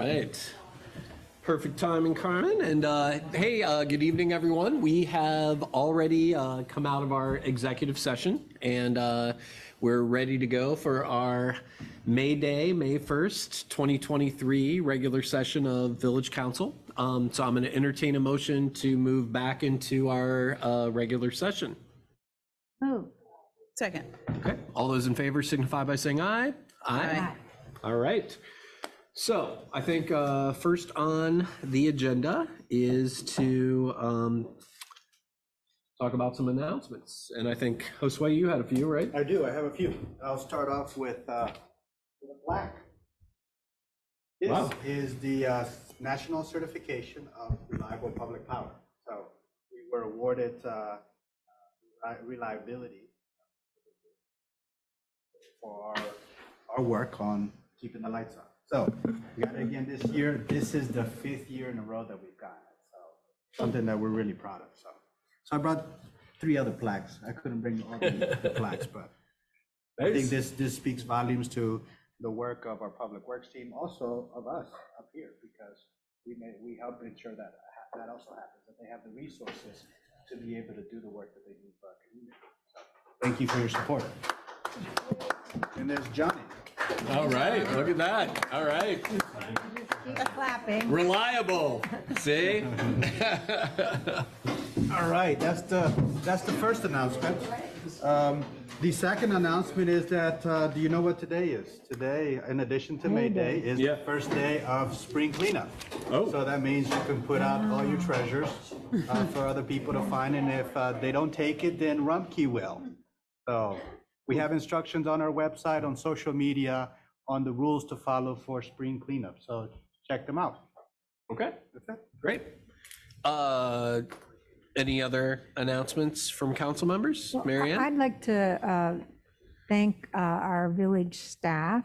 right. Perfect timing, Carmen. And uh, hey, uh, good evening, everyone. We have already uh, come out of our executive session and uh, we're ready to go for our May Day, May 1st, 2023 regular session of Village Council. Um, So I'm going to entertain a motion to move back into our uh, regular session. Oh, Second. Okay, all those in favor signify by saying aye. Aye. All right. So I think uh, first on the agenda is to um, talk about some announcements. And I think, Josue, you had a few, right? I do, I have a few. I'll start off with, uh, with a plaque. This Wow. is the, uh, National Certification of Reliable Public Power. So we were awarded, uh, reliability for our, our work on keeping the lights on. So we got it again this year. This is the fifth year in a row that we've gotten it, so something that we're really proud of, so. So I brought three other plaques. I couldn't bring all the plaques, but I think this, this speaks volumes to the work of our public works team, also of us up here, because we may, we help ensure that that also happens, that they have the resources to be able to do the work that they do for our community. So, Thank you for your support. And there's Johnny. All right, look at that. All right. keep clapping. Reliable, see? All right, that's the, that's the first announcement. Um, The second announcement is that, uh, do you know what today is? Today, in addition to May Day, is the Yeah. first day of spring cleanup. Oh. So that means you can put out all your treasures uh, for other people to find, and if uh, they don't take it, then Rumpke will. So we have instructions on our website, on social media, on the rules to follow for spring cleanup, so check them out. Okay, That's it. great. Uh, Any other announcements from council members? Marianne? I'd like to uh, thank uh, our village staff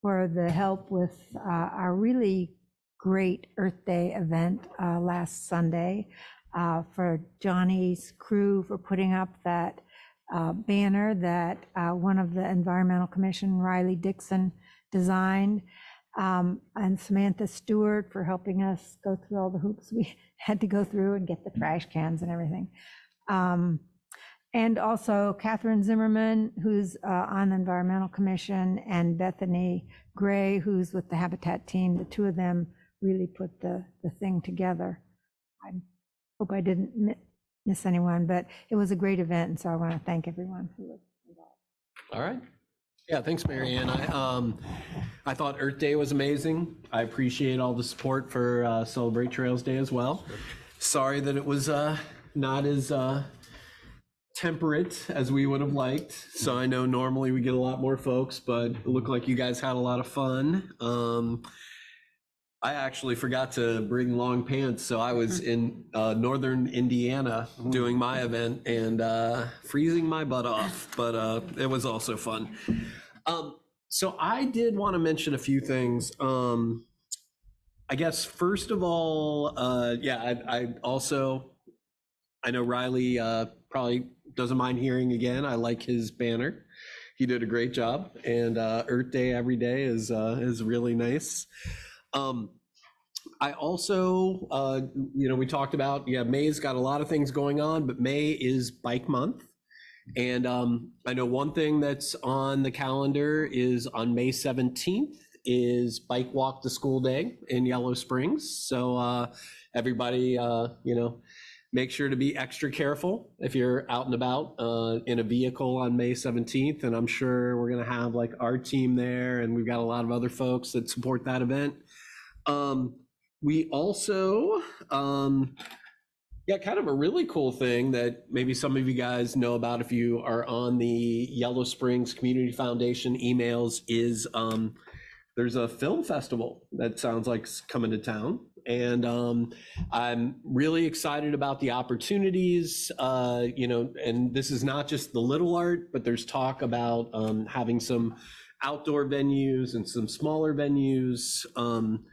for the help with uh, our really great Earth Day event uh, last Sunday, uh, for Johnny's crew for putting up that banner that uh, one of the Environmental Commission, Riley Dixon, designed, um, and Samantha Stewart for helping us go through all the hoops we had to go through and get the trash cans and everything. Um, And also Catherine Zimmerman, who's uh, on the Environmental Commission, and Bethany Gray, who's with the Habitat team. The two of them really put the, the thing together. I hope I didn't miss anyone, but it was a great event, and so I want to thank everyone who was involved. All right. Yeah, thanks, Marianne. I, um, I thought Earth Day was amazing. I appreciate all the support for uh, Celebrate Trails Day as well. Sorry that it was uh, not as uh, temperate as we would have liked. So I know normally we get a lot more folks, but it looked like you guys had a lot of fun. Um, I actually forgot to bring long pants, so I was in uh, northern Indiana doing my event and uh, freezing my butt off, but uh, it was also fun. Um, so I did want to mention a few things. Um, I guess first of all, uh, yeah, I, I also I know Riley uh, probably doesn't mind hearing again. I like his banner. He did a great job, and uh, Earth Day every day is uh, is really nice. Um, I also, uh, you know, we talked about yeah, May's got a lot of things going on, but May is Bike Month, and um, I know one thing that's on the calendar is on May seventeenth is Bike Walk to School Day in Yellow Springs. So uh, everybody, uh, you know, make sure to be extra careful if you're out and about uh, in a vehicle on May 17th. And I'm sure we're going to have like our team there, and we've got a lot of other folks that support that event. Um, we also, um, yeah, kind of a really cool thing that maybe some of you guys know about if you are on the Yellow Springs Community Foundation emails is um, there's a film festival that sounds like it's coming to town. And um, I'm really excited about the opportunities, uh, you know, and this is not just the little art, but there's talk about um, having some outdoor venues and some smaller venues. Um,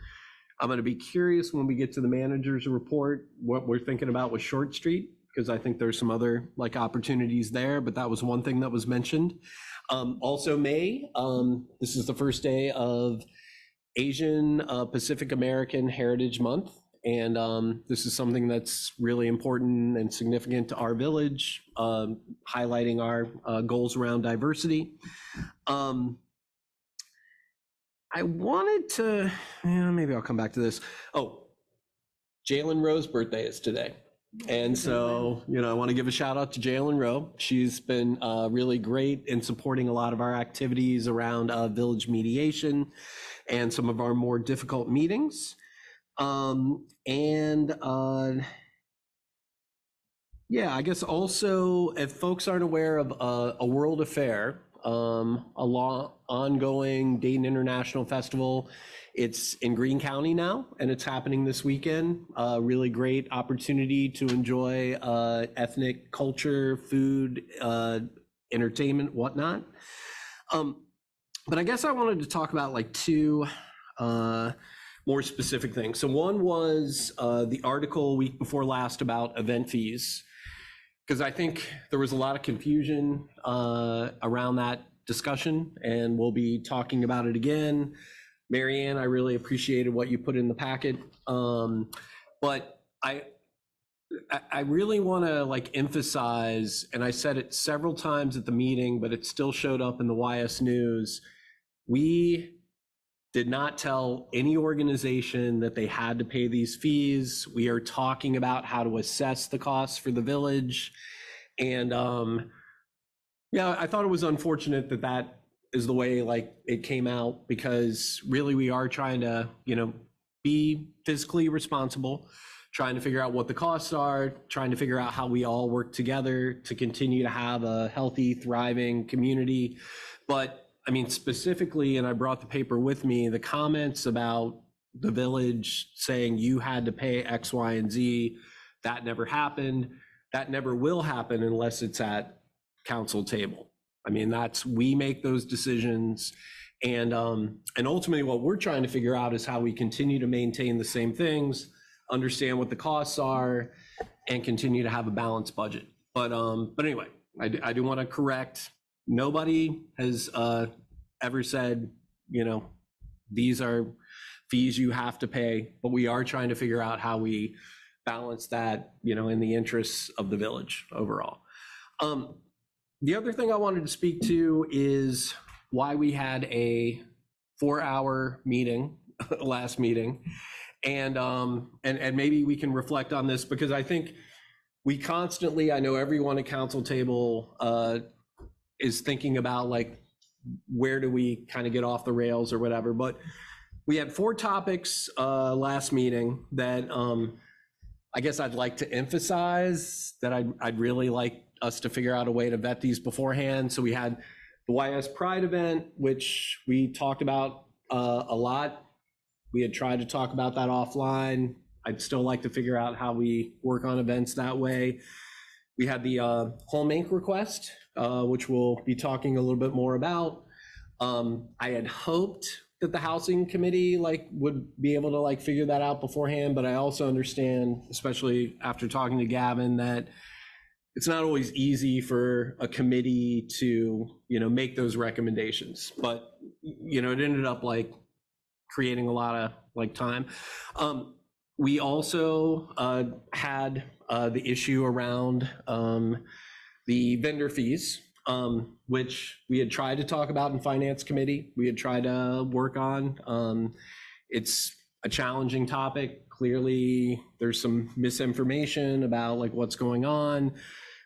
I'm going to be curious when we get to the manager's report, what we're thinking about with Short Street, because I think there's some other like opportunities there, but that was one thing that was mentioned. Um, also May, um, this is the first day of Asian uh, Pacific American Heritage Month. And um, this is something that's really important and significant to our village, um, highlighting our uh, goals around diversity. Um, I wanted to, yeah, maybe I'll come back to this. Oh, Jalen Rowe's birthday is today. And so, you know, I want to give a shout out to Jalen Rowe. She's been uh, really great in supporting a lot of our activities around uh, village mediation and some of our more difficult meetings. Um, and uh, yeah, I guess also if folks aren't aware of uh, a World Affair, um, a long ongoing Dayton International Festival. It's in Greene County now, and it's happening this weekend. A really great opportunity to enjoy uh, ethnic culture, food, uh, entertainment, whatnot. Um, but I guess I wanted to talk about like two uh, more specific things. So one was uh, the article week before last about event fees because I think there was a lot of confusion uh, around that discussion, and we'll be talking about it again. Marianne, I really appreciated what you put in the packet, um, but I I- I really want to like emphasize, and I said it several times at the meeting, but it still showed up in the YS News. We did not tell any organization that they had to pay these fees. We are talking about how to assess the costs for the village. And um, yeah, I thought it was unfortunate that that is the way like it came out because really we are trying to, you know, be fiscally responsible, trying to figure out what the costs are, trying to figure out how we all work together to continue to have a healthy, thriving community. But I mean, specifically, and I brought the paper with me, the comments about the village saying you had to pay X, Y, and Z, that never happened. That never will happen unless it's at council table. I mean, that's, we make those decisions. And, um, and ultimately what we're trying to figure out is how we continue to maintain the same things, understand what the costs are, and continue to have a balanced budget. But, um, but anyway, I, do- I do want to correct, nobody has, uh, ever said, you know, these are fees you have to pay, but we are trying to figure out how we balance that, you know, in the interests of the village overall. Um, the other thing I wanted to speak to is why we had a four-hour meeting, last meeting. And, um, and, and maybe we can reflect on this because I think we constantly, I know everyone at council table, uh, is thinking about like, where do we kind of get off the rails or whatever, but we had four topics, uh, last meeting that, um, I guess I'd like to emphasize that I'd, I'd really like us to figure out a way to vet these beforehand. So we had the YS Pride event, which we talked about uh, a lot. We had tried to talk about that offline. I'd still like to figure out how we work on events that way. We had the uh, Home Inc. request, uh, which we'll be talking a little bit more about. Um, I had hoped that the housing committee like would be able to like figure that out beforehand, but I also understand, especially after talking to Gavin, that it's not always easy for a committee to, you know, make those recommendations. But, you know, it ended up like creating a lot of like time. Um, we also uh, had uh, the issue around um, the vendor fees, um, which we had tried to talk about in finance committee. We had tried to work on. Um, it's a challenging topic. Clearly, there's some misinformation about like what's going on.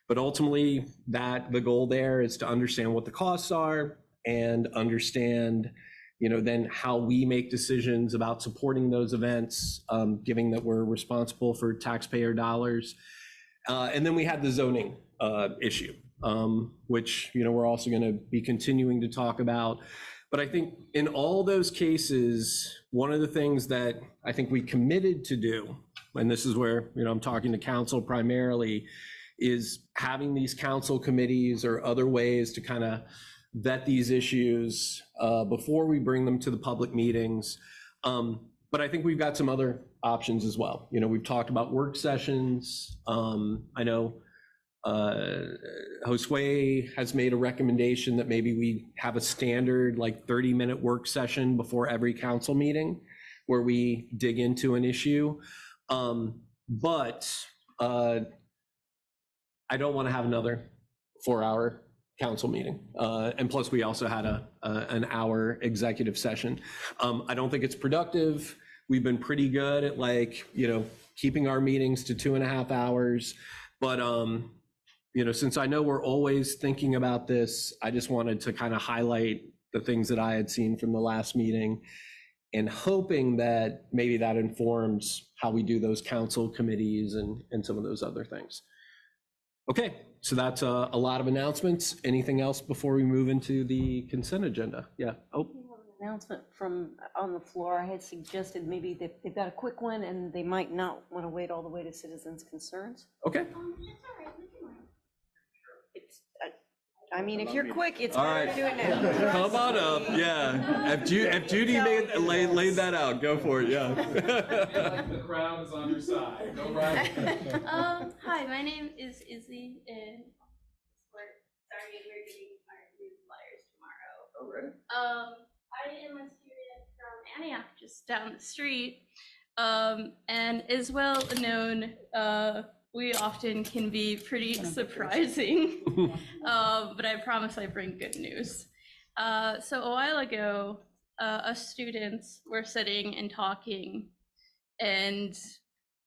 But ultimately, that the goal there is to understand what the costs are and understand, you know, then how we make decisions about supporting those events, um, given that we're responsible for taxpayer dollars. Uh, and then we had the zoning uh, issue, um, which you know we're also going to be continuing to talk about. But I think in all those cases, one of the things that I think we committed to do, and this is where you know I'm talking to council primarily, is having these council committees or other ways to kind of vet these issues uh, before we bring them to the public meetings. Um, but I think we've got some other options as well. You know, we've talked about work sessions. Um, I know uh, Josue has made a recommendation that maybe we have a standard like 30-minute work session before every council meeting where we dig into an issue. Um, But uh, I don't want to have another four-hour council meeting. Uh, And plus, we also had a, a- an hour executive session. Um, I don't think it's productive. We've been pretty good at like, you know, keeping our meetings to two and a half hours. But, um, you know, since I know we're always thinking about this, I just wanted to kind of highlight the things that I had seen from the last meeting and hoping that maybe that informs how we do those council committees and, and some of those other things. Okay, so that's a, a lot of announcements. Anything else before we move into the consent agenda? Yeah, oh, We have an Announcement from on the floor. I had suggested maybe they- they've got a quick one and they might not want to wait all the way to citizens' concerns. okay. It's, I- I mean, if you're quick, it's All better to do it now. Come on up, yeah. If Ju, if Judy made, laid, laid that out, go for it, yeah. The crowd is on your side. Go right ahead. um, hi, my name is Izzy, and we're sorry we're getting our new flyers tomorrow. All right. Um, I am a student from Antioch, just down the street, um, and as well known, uh, we often can be pretty surprising. um, but I promise I bring good news. Uh, so a while ago, uh, us students were sitting and talking, and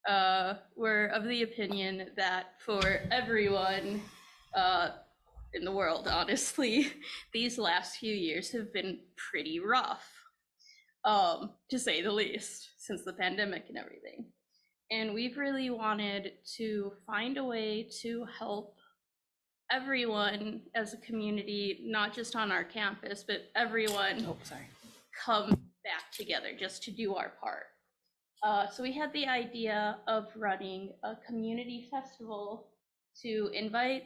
uh, were of the opinion that for everyone uh, in the world, honestly, these last few years have been pretty rough, um, to say the least, since the pandemic and everything. And we've really wanted to find a way to help everyone as a community, not just on our campus, but everyone Oh, sorry. come back together just to do our part. Uh, so we had the idea of running a community festival to invite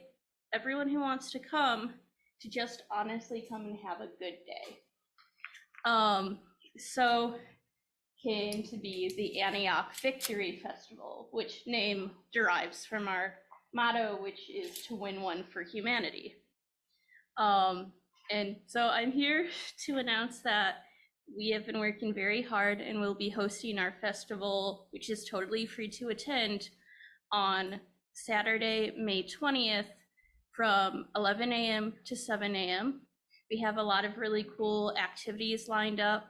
everyone who wants to come to just honestly come and have a good day. Um, so came to be the Antioch Victory Festival, which name derives from our motto, which is to win one for humanity. Um, and so I'm here to announce that we have been working very hard and we'll be hosting our festival, which is totally free to attend, on Saturday, May 20th from 11 a.m. to 7 a.m. We have a lot of really cool activities lined up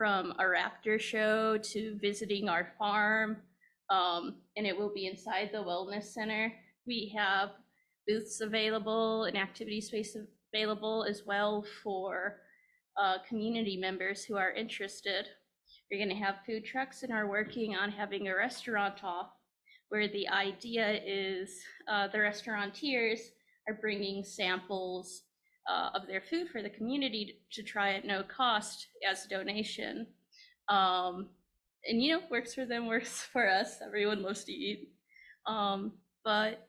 from a raptor show to visiting our farm. Um, and it will be inside the Wellness Center. We have booths available and activity space available as well for uh, community members who are interested. We're going to have food trucks and are working on having a restaurant off where the idea is uh, the restaurateurs are bringing samples uh, of their food for the community to try at no cost as a donation. Um, and you know, works for them, works for us. Everyone loves to eat. Um, but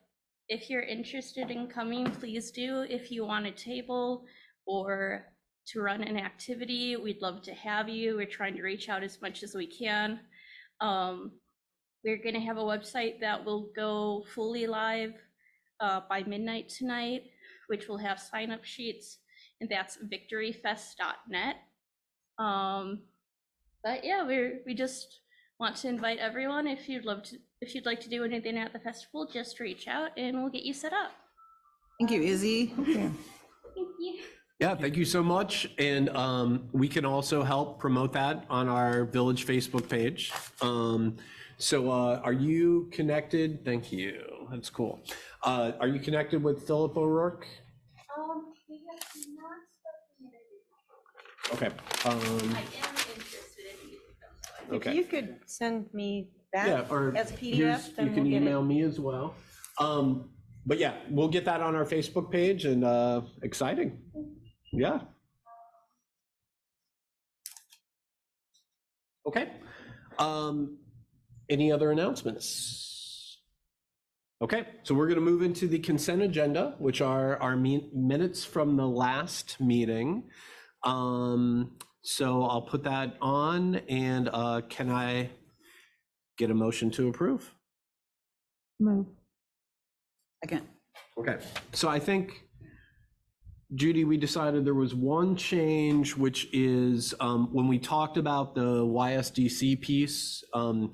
if you're interested in coming, please do. If you want a table or to run an activity, we'd love to have you. We're trying to reach out as much as we can. Um, we're going to have a website that will go fully live uh, by midnight tonight, which will have sign-up sheets, and that's victoryfest.net. Um, but yeah, we're we just want to invite everyone. If you'd love to, if you'd like to do anything at the festival, just reach out and we'll get you set up. Thank you, Izzy. Thank you. Yeah, thank you so much. And um, we can also help promote that on our village Facebook page. Um, so uh, are you connected? Thank you. That's cool. Uh, are you connected with Philip O'Rourke? Um, we have not spoken yet. Okay. Um, I am interested in using them. though. If okay. you could send me Yeah, that or as here's- PDF, then You can we'll get email it. me as well. Um, but yeah, we'll get that on our Facebook page and uh, exciting. Yeah. Okay. Um, any other announcements? Okay, so we're going to move into the consent agenda, which are our mi- minutes from the last meeting. Um, so I'll put that on and uh, can I get a motion to approve? Move. Second. Okay, so I think, Judy, we decided there was one change, which is um, when we talked about the YSDC piece, um,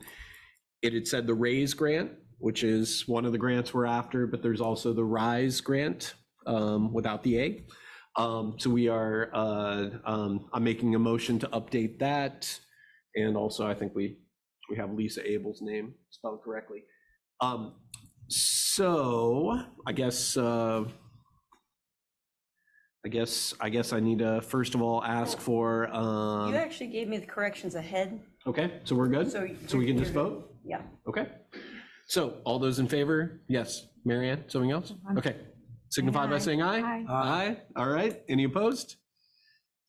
it had said the RAISE grant, which is one of the grants we're after, but there's also the RISE grant um, without the A. Um, So we are, uh, um, I'm making a motion to update that. And also, I think we, we have Lisa Abel's name spelled correctly. Um, So I guess, uh, I guess, I guess I need to, first of all, ask for, um, You actually gave me the corrections ahead, okay, so we're good? So So we can just vote? yeah. Okay. So all those in favor? Yes. Marianne, something else? Okay. Signify by saying aye? Aye. Aye. All right. Any opposed?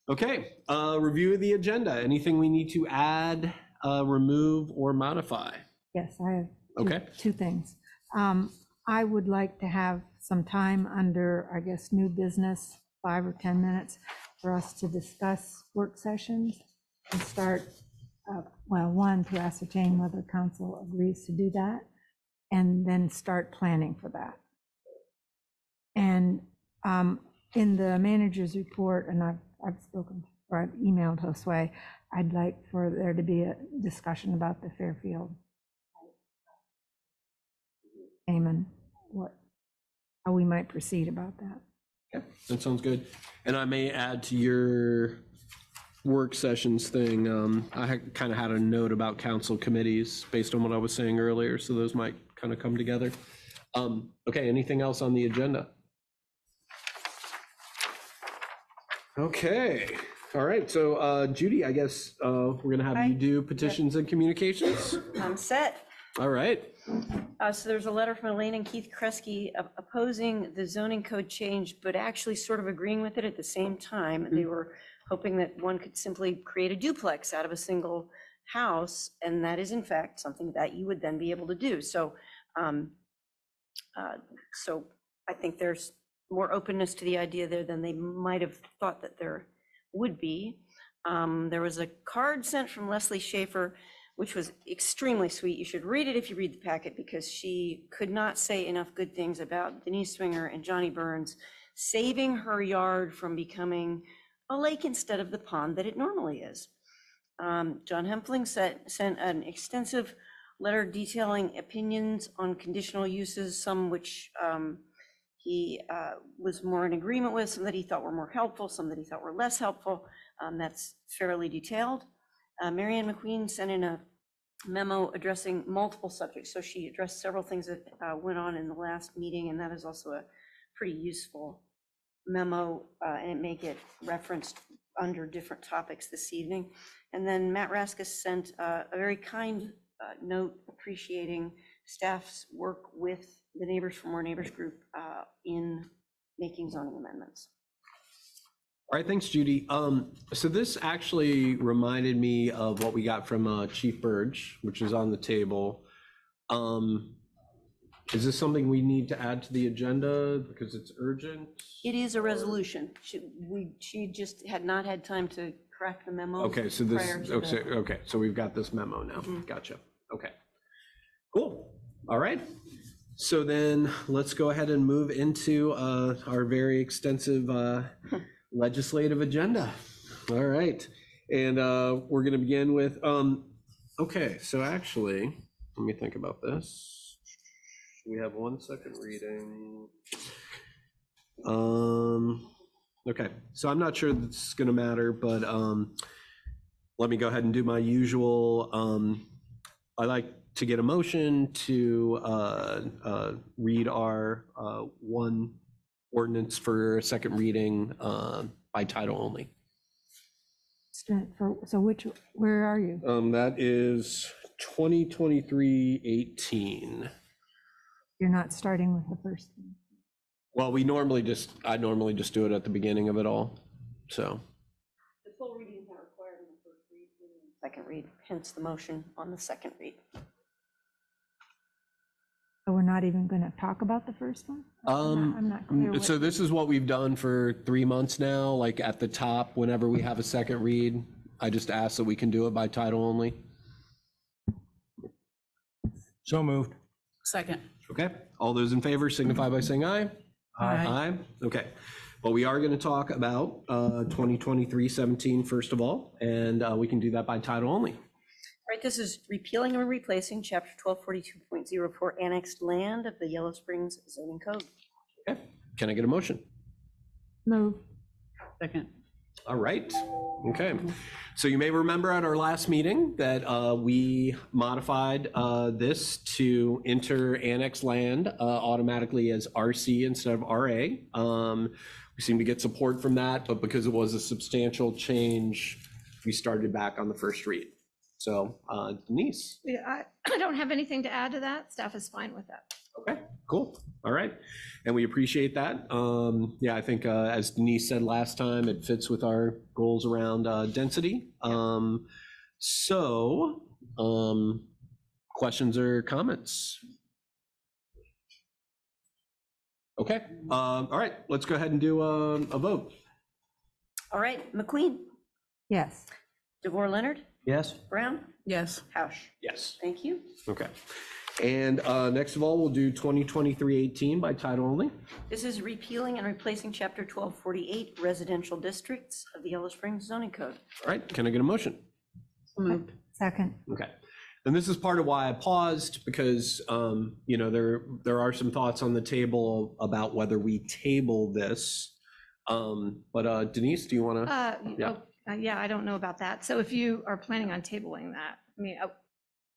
Okay. Uh, review of the agenda. Anything we need to add, uh, remove, or modify? Yes, I have two- Okay. two things. Um, I would like to have some time under, I guess, new business, five or 10 minutes, for us to discuss work sessions and start, uh, well, one, to ascertain whether council agrees to do that, and then start planning for that. And um, in the manager's report, and I've, I've spoken, or I've emailed Josue, I'd like for there to be a discussion about the Fairfield Amen, what, how we might proceed about that. Okay, that sounds good. And I may add to your work sessions thing, um, I kind of had a note about council committees based on what I was saying earlier, so those might kind of come together. Um, okay, anything else on the agenda? Okay, all right, so, uh, Judy, I guess, uh, we're gonna have you do petitions and communications. I'm set. All right, Uh, So there's a letter from Elaine and Keith Kresge op- opposing the zoning code change, but actually sort of agreeing with it at the same time. They were hoping that one could simply create a duplex out of a single house, and that is in fact something that you would then be able to do. So, um, uh, so I think there's more openness to the idea there than they might have thought that there would be. Um, There was a card sent from Leslie Schaefer, which was extremely sweet. You should read it if you read the packet, because she could not say enough good things about Denise Swinger and Johnny Burns saving her yard from becoming a lake instead of the pond that it normally is. Um, John Hempfling sent, sent an extensive letter detailing opinions on conditional uses, some which um, he uh, was more in agreement with, some that he thought were more helpful, some that he thought were less helpful. Um, That's fairly detailed. Uh, Marianne MacQueen sent in a memo addressing multiple subjects, so she addressed several things that uh, went on in the last meeting, and that is also a pretty useful memo, uh, and it may get referenced under different topics this evening. And then Matt Raska sent uh, a very kind uh, note appreciating staff's work with the Neighbors for More Neighbors group uh, in making zoning amendments. all right, thanks, Judy. Um, so this actually reminded me of what we got from, uh, Chief Burge, which is on the table. Um, is this something we need to add to the agenda because it's urgent? It is a resolution. She, we, she just had not had time to correct the memo. Okay, so this, prior to the- okay, okay, so we've got this memo now. Gotcha. Okay. Cool. All right. So then let's go ahead and move into uh, our very extensive uh, legislative agenda. All right. And uh, we're going to begin with, um, okay, so actually, let me think about this. We have one second reading. Um, okay, so I'm not sure this is gonna matter, but, um, let me go ahead and do my usual, um, I like to get a motion to, uh, uh, read our, uh, one ordinance for a second reading, uh, by title only. Student for- So which, where are you? Um, that is 2023-18. You're not starting with the first one. Well, we normally just, I normally just do it at the beginning of it all, so. The full reading is not required in the first read. only in the Second read, hence the motion on the second read. So we're not even going to talk about the first one? I'm not- Um, I'm not clear. what- So this is what we've done for three months now, like at the top, whenever we have a second read, I just ask that we can do it by title only. So moved. Second. Okay, all those in favor signify by saying aye. Aye. Okay. Well, we are going to talk about uh, 2023-17 first of all, and uh, we can do that by title only. Right, this is repealing and replacing chapter 1242.04 annexed land of the Yellow Springs zoning code. Okay, can I get a motion? Move. Second. All right, okay. So you may remember at our last meeting that uh, we modified uh, this to enter annex land uh, automatically as RC instead of RA. Um, We seem to get support from that, but because it was a substantial change, we started back on the first read. So uh, Denise, Yeah, I, I don't have anything to add to that. Staff is fine with that. okay, cool, all right. And we appreciate that. Um, Yeah, I think uh, as Denise said last time, it fits with our goals around uh, density. Um, So, um, questions or comments? Okay, um, all right, let's go ahead and do um, a vote. All right, MacQueen, Yes. DeVore Leonard, Yes. Brown, Yes. Pausch. Yes. Thank you. Okay. And uh, next of all, we'll do 2023-18 by title only. This is repealing and replacing chapter 1248 residential districts of the Yellow Springs zoning code. All right, can I get a motion? Moved. Second. Okay. And this is part of why I paused because, um, you know, there, there are some thoughts on the table about whether we table this. Um, But uh, Denise, do you want to? Uh, Yeah. oh, uh, Yeah, I don't know about that. So if you are planning on tabling that, I mean, uh,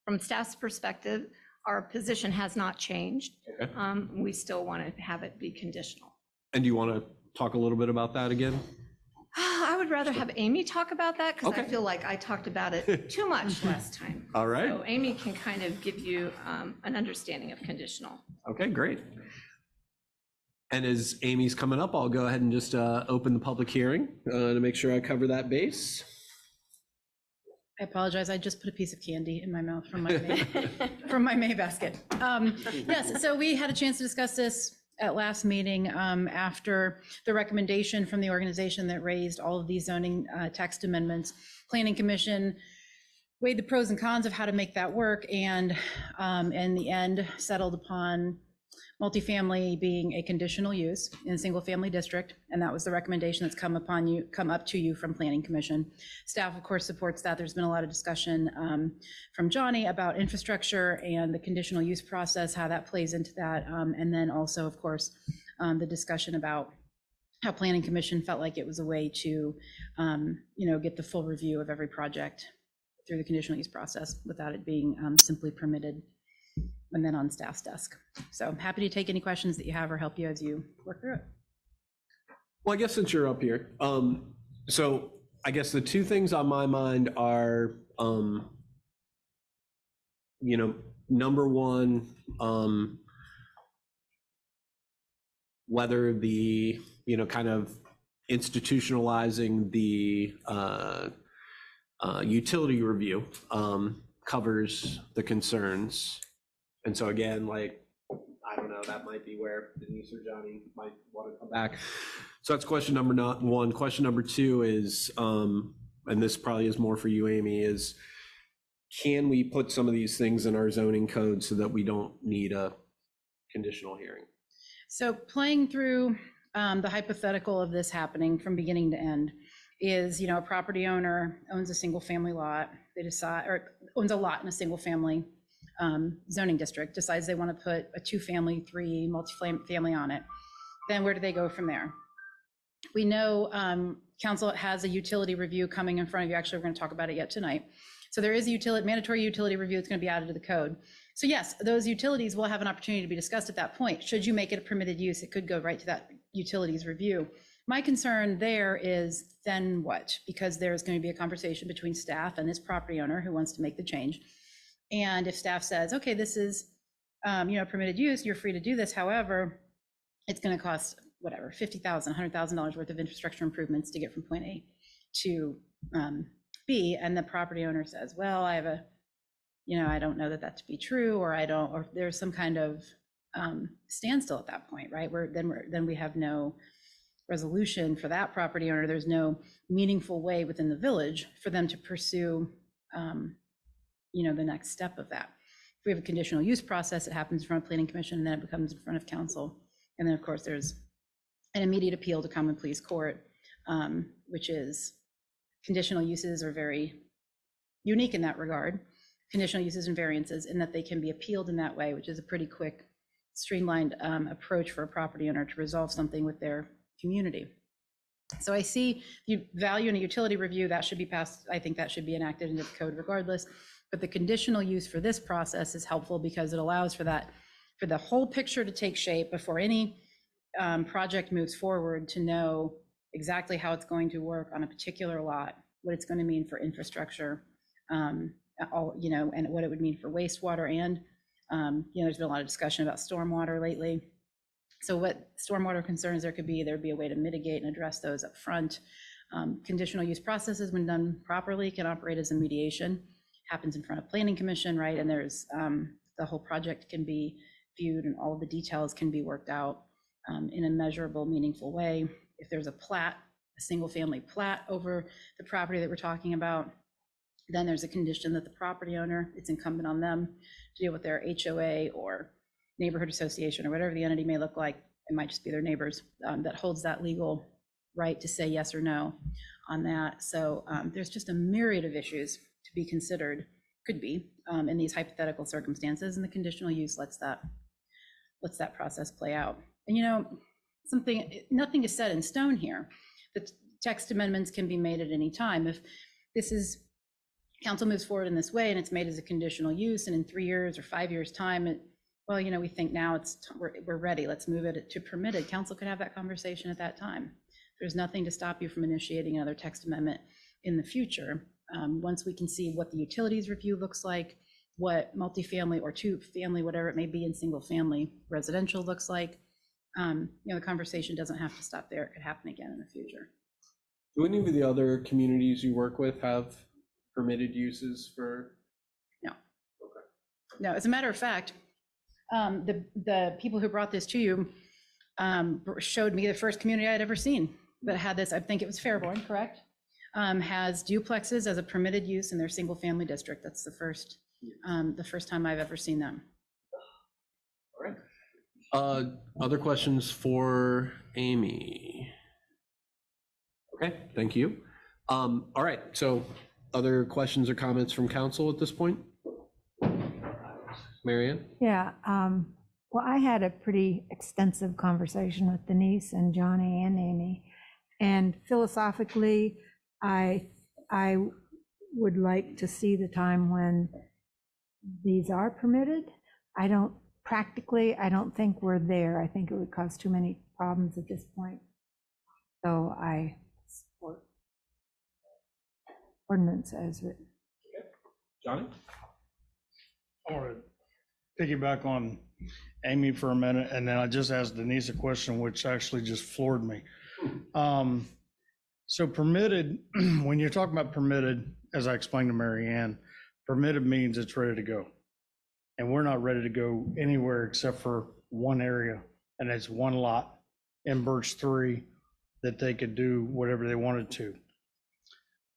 from staff's perspective, our position has not changed. Okay. Um, We still want to have it be conditional. And do you want to talk a little bit about that again? I would rather have Amy talk about that because I Okay. feel like I talked about it too much last time. All right. So Amy can kind of give you um, an understanding of conditional. Okay, great. And as Amy's coming up, I'll go ahead and just uh, open the public hearing uh, to make sure I cover that base. I apologize. I just put a piece of candy in my mouth from my May, from my May basket. Um, Yes, so we had a chance to discuss this at last meeting um, after the recommendation from the organization that raised all of these zoning uh, text amendments. Planning Commission weighed the pros and cons of how to make that work and um, in the end settled upon multifamily being a conditional use in a single-family district. And that was the recommendation that's come upon you, come up to you from Planning Commission. Staff, of course, supports that. There's been a lot of discussion um, from Johnny about infrastructure and the conditional use process, how that plays into that. Um, And then also, of course, um, the discussion about how Planning Commission felt like it was a way to, um, you know, get the full review of every project through the conditional use process without it being um, simply permitted and then on staff's desk. So I'm happy to take any questions that you have or help you as you work through it. Well, I guess since you're up here, um, so I guess the two things on my mind are, um, you know, number one, um, whether the, you know, kind of institutionalizing the, uh, uh, utility review, um, covers the concerns. And so again, like, I don't know, that might be where Denise or Johnny might want to come back. So that's question number not one. Question number two is, um, and this probably is more for you, Amy, is can we put some of these things in our zoning code so that we don't need a conditional hearing? So playing through um, the hypothetical of this happening from beginning to end is, you know, a property owner owns a single family lot. They decide, or owns a lot in a single family um, zoning district, decides they want to put a two-family, three, multi-family on it. Then where do they go from there? We know um, council has a utility review coming in front of you. Actually, we're going to talk about it yet tonight. So there is a utility, mandatory utility review that's going to be added to the code. So yes, those utilities will have an opportunity to be discussed at that point. Should you make it a permitted use, it could go right to that utilities review. My concern there is then what? Because there's going to be a conversation between staff and this property owner who wants to make the change. And if staff says, okay, this is, um, you know, permitted use, you're free to do this. However, it's going to cost whatever, $50,000, $100,000 worth of infrastructure improvements to get from point A to um, B. And the property owner says, well, I have a, you know, I don't know that that to be true, or I don't, or there's some kind of um, standstill at that point, right? Where then we're, then we have no resolution for that property owner. There's no meaningful way within the village for them to pursue, um, you know, the next step of that. If we have a conditional use process, it happens in front of planning commission, and then it becomes in front of council. And then, of course, there's an immediate appeal to common pleas court, um, which is, conditional uses are very unique in that regard. Conditional uses and variances in that they can be appealed in that way, which is a pretty quick streamlined um, approach for a property owner to resolve something with their community. So I see you value in a utility review, that should be passed, I think that should be enacted into the code regardless. But the conditional use for this process is helpful because it allows for that, for the whole picture to take shape before any um, project moves forward to know exactly how it's going to work on a particular lot, what it's going to mean for infrastructure, um, all, you know, and what it would mean for wastewater and, um, you know, there's been a lot of discussion about stormwater lately. So what stormwater concerns there could be, there'd be a way to mitigate and address those up front. Um, Conditional use processes, when done properly, can operate as a mediation, happens in front of planning commission, right? And there's, um, the whole project can be viewed and all the details can be worked out um, in a measurable, meaningful way. If there's a plat, a single-family plat over the property that we're talking about, then there's a condition that the property owner, it's incumbent on them to deal with their HOA or neighborhood association or whatever the entity may look like. It might just be their neighbors um, that holds that legal right to say yes or no on that. So um, there's just a myriad of issues to be considered, could be, um, in these hypothetical circumstances, and the conditional use lets that, lets that process play out. And you know, something, nothing is set in stone here. The text amendments can be made at any time. If this is council moves forward in this way and it's made as a conditional use and in three years or five years' time, it, well, you know, we think now it's, we're, we're ready, let's move it to permitted. Council could have that conversation at that time. There's nothing to stop you from initiating another text amendment in the future. Um, once we can see what the utilities review looks like, what multifamily or two-family, whatever it may be in single-family residential looks like, um, you know, the conversation doesn't have to stop there. It could happen again in the future. Do any of the other communities you work with have permitted uses for? No, Okay. No, as a matter of fact, um, the, the people who brought this to you um, showed me the first community I'd ever seen that had this, I think it was Fairborn, correct? Um, Has duplexes as a permitted use in their single-family district. That's the first, um, the first time I've ever seen them. Uh, Other questions for Amy? Okay, thank you. Um, All right, so other questions or comments from council at this point? Marianne? Yeah, um, well, I had a pretty extensive conversation with Denise and Johnny and Amy. And philosophically, I, I would like to see the time when these are permitted. I don't, practically, I don't think we're there. I think it would cause too many problems at this point. So I support ordinance as written. Johnny? I want to piggyback on Amy for a minute, and then I just asked Denise a question, which actually just floored me. Um, So permitted, when you're talking about permitted, as I explained to Marianne, permitted means it's ready to go. And we're not ready to go anywhere except for one area, and it's one lot in Birch Three that they could do whatever they wanted to.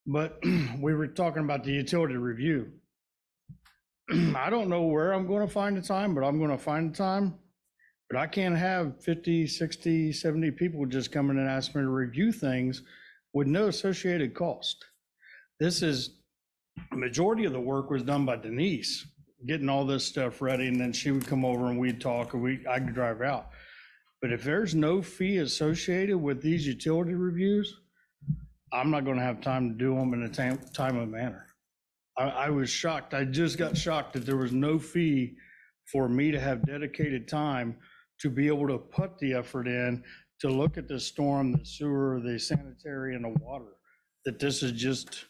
But we were talking about the utility review. I don't know where I'm going to find the time, but I'm going to find the time. But I can't have 50, 60, 70 people just coming and asking me to review things with no associated cost. This is, majority of the work was done by Denise, getting all this stuff ready, and then she would come over and we'd talk, and we, I could drive out. But if there's no fee associated with these utility reviews, I'm not going to have time to do them in a time, timely manner. I, I was shocked. I just got shocked that there was no fee for me to have dedicated time to be able to put the effort in to look at the storm, the sewer, the sanitary and the water. That this is just,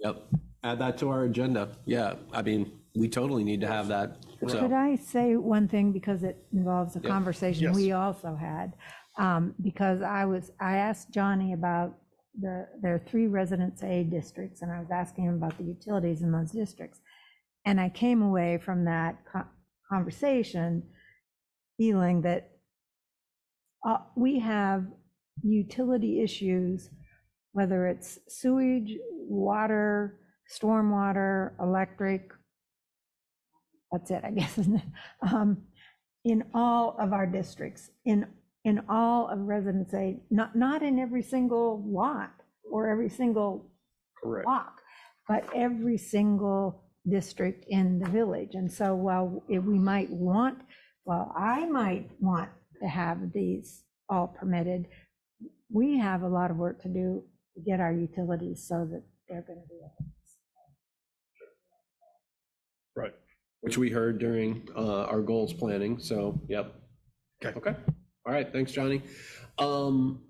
Yep, add that to our agenda. Yeah, I mean, we totally need to have that, Could so. I say one thing because it involves a Yeah. conversation Yes. we also had? Um, Because I was, I asked Johnny about the, there are three Residence A districts, and I was asking him about the utilities in those districts. And I came away from that co- conversation feeling that uh, we have utility issues, whether it's sewage, water, stormwater, electric, that's it, I guess, isn't it? Um, In all of our districts, in, in all of Residence A, not, not in every single lot or every single Correct. block, but every single district in the village. And so while if we might want, well, I might want to have these all permitted, we have a lot of work to do to get our utilities so that they're going to be. able Right. Which we heard during uh, our goals planning, so, yep. Okay. Okay, all right, thanks, Johnny. Um,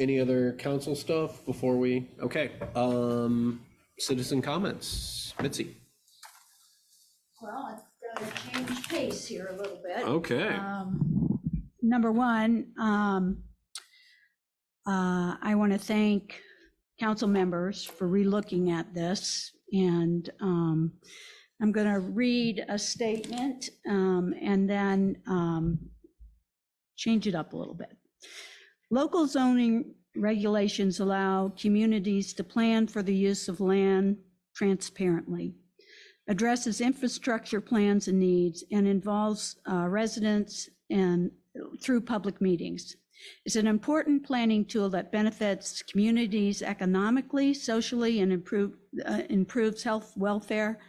Any other council stuff before we, okay, um, citizen comments, Mitzi? Well, I've got to change pace here a little bit. Okay, Um, Number one, um, uh, I want to thank council members for relooking at this. And um, I'm going to read a statement um, and then um, change it up a little bit. Local zoning regulations allow communities to plan for the use of land transparently addresses infrastructure plans and needs, and involves uh, residents and through public meetings. It's an important planning tool that benefits communities economically, socially, and improve, uh, improves health, welfare,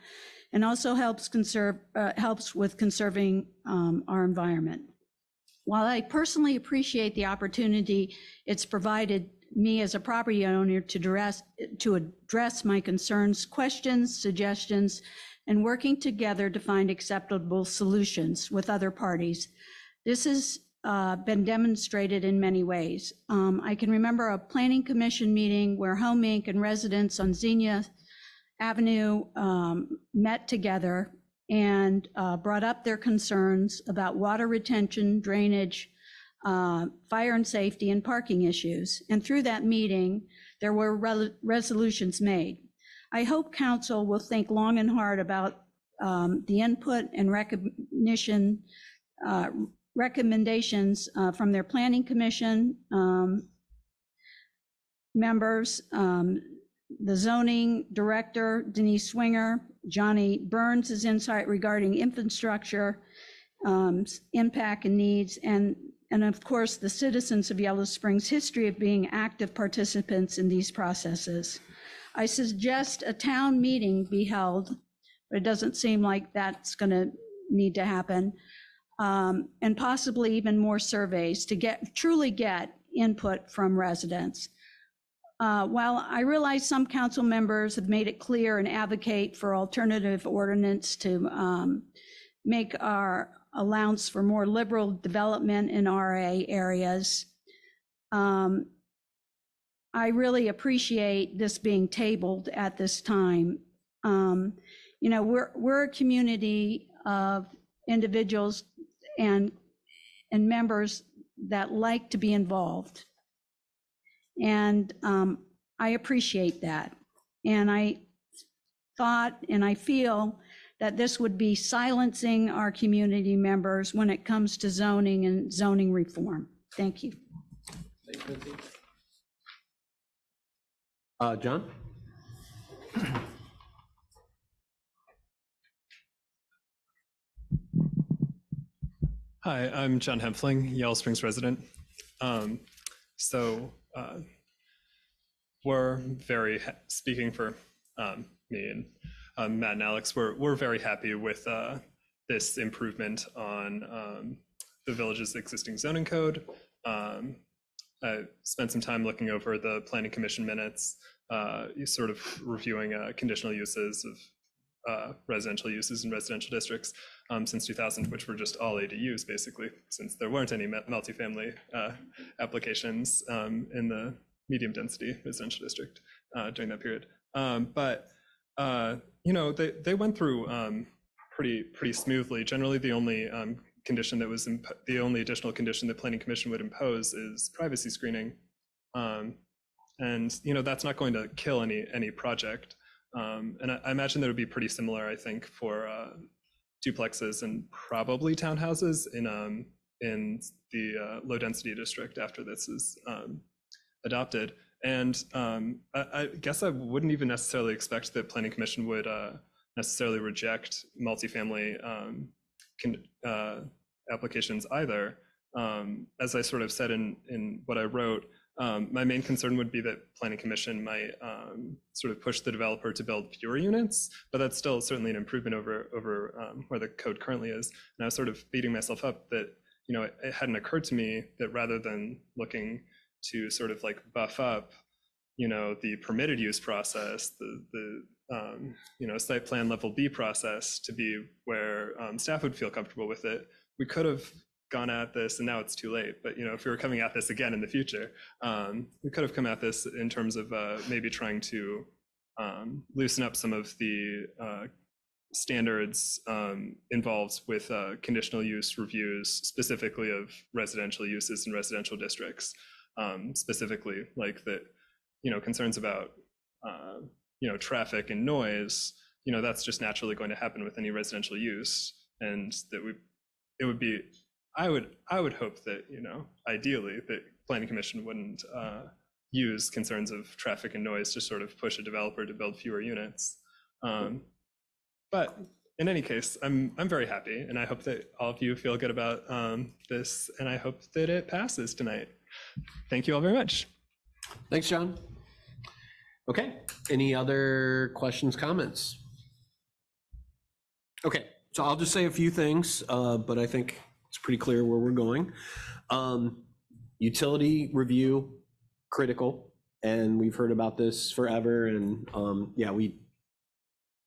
and also helps conserve, uh, helps with conserving um, our environment. While I personally appreciate the opportunity it's provided me as a property owner to address, to address my concerns, questions, suggestions, and working together to find acceptable solutions with other parties. This has uh, been demonstrated in many ways. Um, I can remember a planning commission meeting where Home Inc. and residents on Xenia Avenue um, met together and uh, brought up their concerns about water retention, drainage, uh, fire and safety, and parking issues. And through that meeting, there were rel- resolutions made. I hope council will think long and hard about um, the input and recognition, uh, recommendations uh, from their planning commission um, members, um, the zoning director Denise Swinger, Johnny Burns' insight regarding infrastructure, um, impact and needs, and, and of course, the citizens of Yellow Springs' history of being active participants in these processes. I suggest a town meeting be held, but it doesn't seem like that's going to need to happen. Um, And possibly even more surveys to get, truly get input from residents. Uh, While I realize some council members have made it clear and advocate for alternative ordinance to um, make our allowance for more liberal development in RA areas, um, I really appreciate this being tabled at this time. Um, You know, we're, we're a community of individuals and, and members that like to be involved. And um, I appreciate that. And I thought and I feel that this would be silencing our community members when it comes to zoning and zoning reform. Thank you. Thanks, Mitzi. Uh, John? Hi, I'm John Hempfling, Yellow Springs resident. Um, so uh, we're very ha- speaking for um, me and um, Matt and Alex. We're we're very happy with uh, this improvement on um, the village's existing zoning code. Um, I spent some time looking over the planning commission minutes, uh, sort of reviewing uh, conditional uses of uh, residential uses in residential districts um, since 2000, which were just all ADUs basically, since there weren't any mu- multifamily uh, applications um, in the medium density residential district uh, during that period. Um, but uh, you know, they they went through um, pretty pretty smoothly. Generally, the only um, condition that was the only additional condition the planning commission would impose is privacy screening, um, and you know that's not going to kill any any project. Um, and I, I imagine that would be pretty similar, I think, for uh, duplexes and probably townhouses in um, in the uh, low density district after this is um, adopted. And um, I, I guess I wouldn't even necessarily expect that planning commission would uh, necessarily reject multifamily um, uh, applications either. Um, as I sort of said in, in what I wrote, um, my main concern would be that planning commission might um, sort of push the developer to build fewer units, but that's still certainly an improvement over over um, where the code currently is. And I was sort of beating myself up that you know it, it hadn't occurred to me that rather than looking to sort of like buff up, you know, the permitted use process, the the um, you know site plan level B process to be where um, staff would feel comfortable with it, we could have gone at this and now it's too late. But you know if we were coming at this again in the future um, we could have come at this in terms of uh, maybe trying to um, loosen up some of the uh, standards um, involved with uh, conditional use reviews specifically of residential uses in residential districts um, specifically like that you know concerns about uh, you know traffic and noise you know that's just naturally going to happen with any residential use. And that we it would be I would I would hope that you know ideally that planning commission wouldn't uh, use concerns of traffic and noise to sort of push a developer to build fewer units. Um, but in any case, I'm I'm very happy, and I hope that all of you feel good about um, this, and I hope that it passes tonight. Thank you all very much. Thanks, John. Okay, any other questions, comments? Okay, so I'll just say a few things, uh, but I think pretty clear where we're going. Um, Utility review, critical, and we've heard about this forever, and um, yeah, we,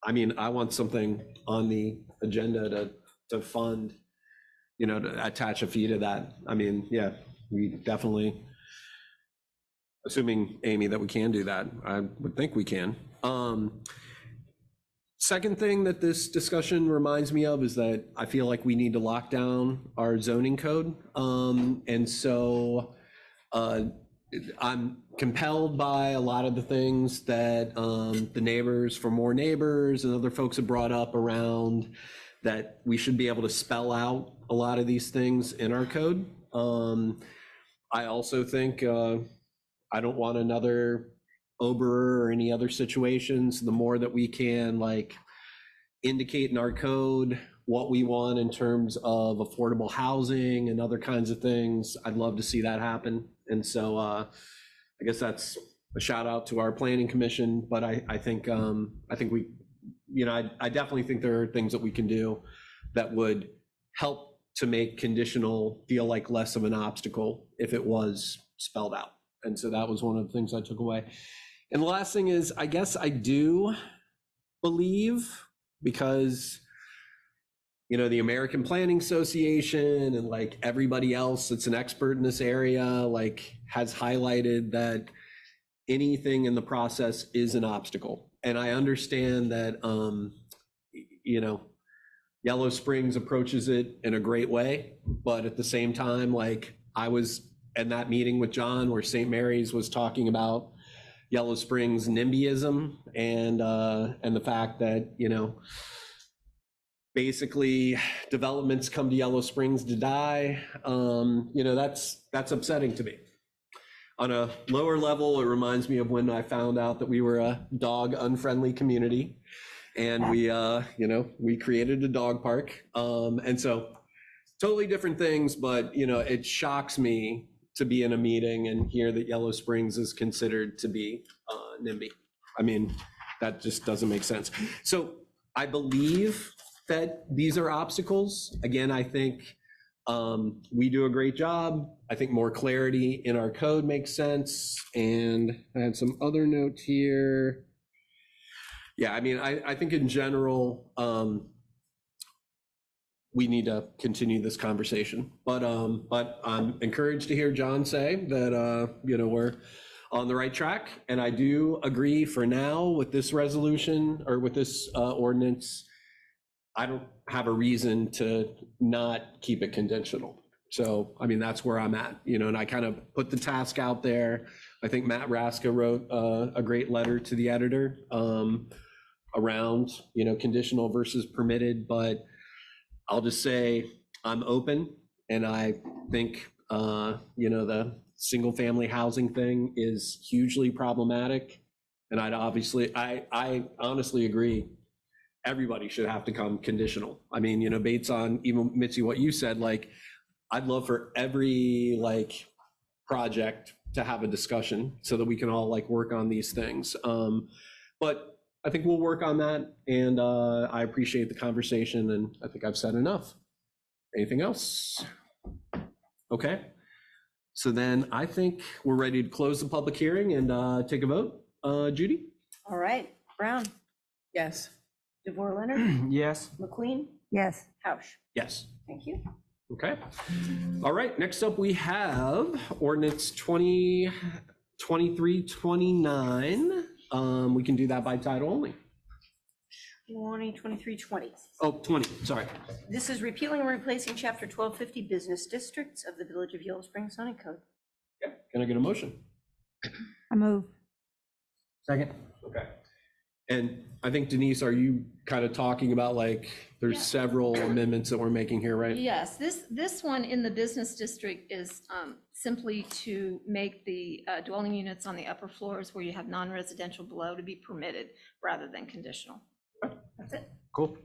I mean, I want something on the agenda to, to fund, you know, to attach a fee to that. I mean, yeah, we definitely, assuming, Amy, that we can do that, I would think we can. Second thing that this discussion reminds me of is that I feel like we need to lock down our zoning code. Um, and so uh, I'm compelled by a lot of the things that um, the neighbors for more neighbors and other folks have brought up around that we should be able to spell out a lot of these things in our code. Um, I also think uh, I don't want another Oberer or any other situations. The more that we can like indicate in our code what we want in terms of affordable housing and other kinds of things, I'd love to see that happen. And so uh, I guess that's a shout out to our planning commission, but I, I think, um, I think we, you know, I, I definitely think there are things that we can do that would help to make conditional feel like less of an obstacle if it was spelled out. And so that was one of the things I took away. And the last thing is, I guess I do believe because you know the American Planning Association and like everybody else that's an expert in this area like has highlighted that anything in the process is an obstacle. And I understand that um you know Yellow Springs approaches it in a great way, but at the same time like I was in that meeting with John where St. Mary's was talking about Yellow Springs NIMBYism and uh, and the fact that you know basically developments come to Yellow Springs to die. Um, you know that's that's upsetting to me. On a lower level, it reminds me of when I found out that we were a dog unfriendly community, and we uh, you know we created a dog park, um, and so totally different things. But you know it shocks me to be in a meeting and hear that Yellow Springs is considered to be uh, NIMBY. I mean, that just doesn't make sense. So I believe that these are obstacles. Again, I think um, we do a great job. I think more clarity in our code makes sense. And I had some other notes here. Yeah, I mean, I, I think in general, um, we need to continue this conversation. But um, but I'm encouraged to hear John say that uh, you know we're on the right track, and I do agree for now with this resolution or with this uh, ordinance. I don't have a reason to not keep it conditional. So I mean that's where I'm at, you know, and I kind of put the task out there. I think Matt Raska wrote uh, a great letter to the editor um, around you know conditional versus permitted, but I'll just say I'm open and I think, uh, you know, the single family housing thing is hugely problematic. And I'd obviously, I, I honestly agree everybody should have to come conditional. I mean, you know, based on even Mitzi, what you said, like, I'd love for every like project to have a discussion so that we can all like work on these things. Um, but I think we'll work on that and uh, I appreciate the conversation and I think I've said enough. Anything else? Okay. So then I think we're ready to close the public hearing and uh, take a vote. Uh, Judy? All right, Brown, Yes. DeVore Leonard, Yes. MacQueen, Yes. Housh. Yes. Thank you. Okay. All right, next up, we have ordinance 20, 2329. Um, we can do that by title only. 20, 23, 20. Oh, 20, sorry. This is repealing and replacing chapter 1250 business districts of the Village of Yellow Springs zoning code. Yeah. Can I get a motion? I move. Second. Okay. And I think Denise, are you kind of talking about like, there's Yeah. several amendments that we're making here, right? Yes, this, this one in the business district is um, simply to make the uh, dwelling units on the upper floors where you have non-residential below to be permitted rather than conditional. That's it. Cool.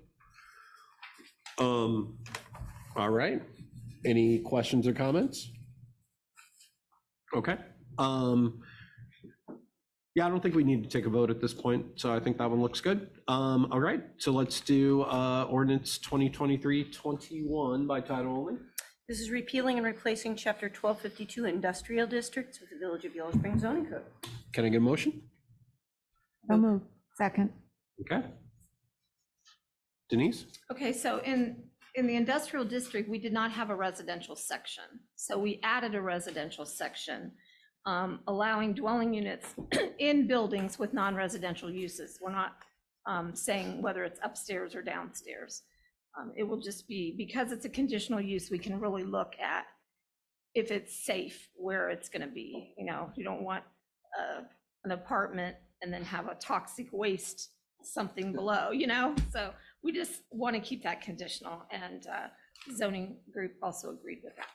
Um, all right. Any questions or comments? Okay. Um, yeah, I don't think we need to take a vote at this point, so I think that one looks good. Um, all right, so let's do, uh, ordinance 2023-21 by title only. This is repealing and replacing chapter 1252 industrial districts of the Village of Yellow Springs zoning code. Can I get a motion? So move. Second. Okay. Denise? Okay, so in, in the industrial district, we did not have a residential section. So we added a residential section, um, allowing dwelling units in buildings with non-residential uses. We're not um, saying whether it's upstairs or downstairs. Um, It will just be, because it's a conditional use, we can really look at if it's safe, where it's going to be. You know, you don't want uh, an apartment and then have a toxic waste something below, you know? So we just want to keep that conditional, and uh, zoning group also agreed with that.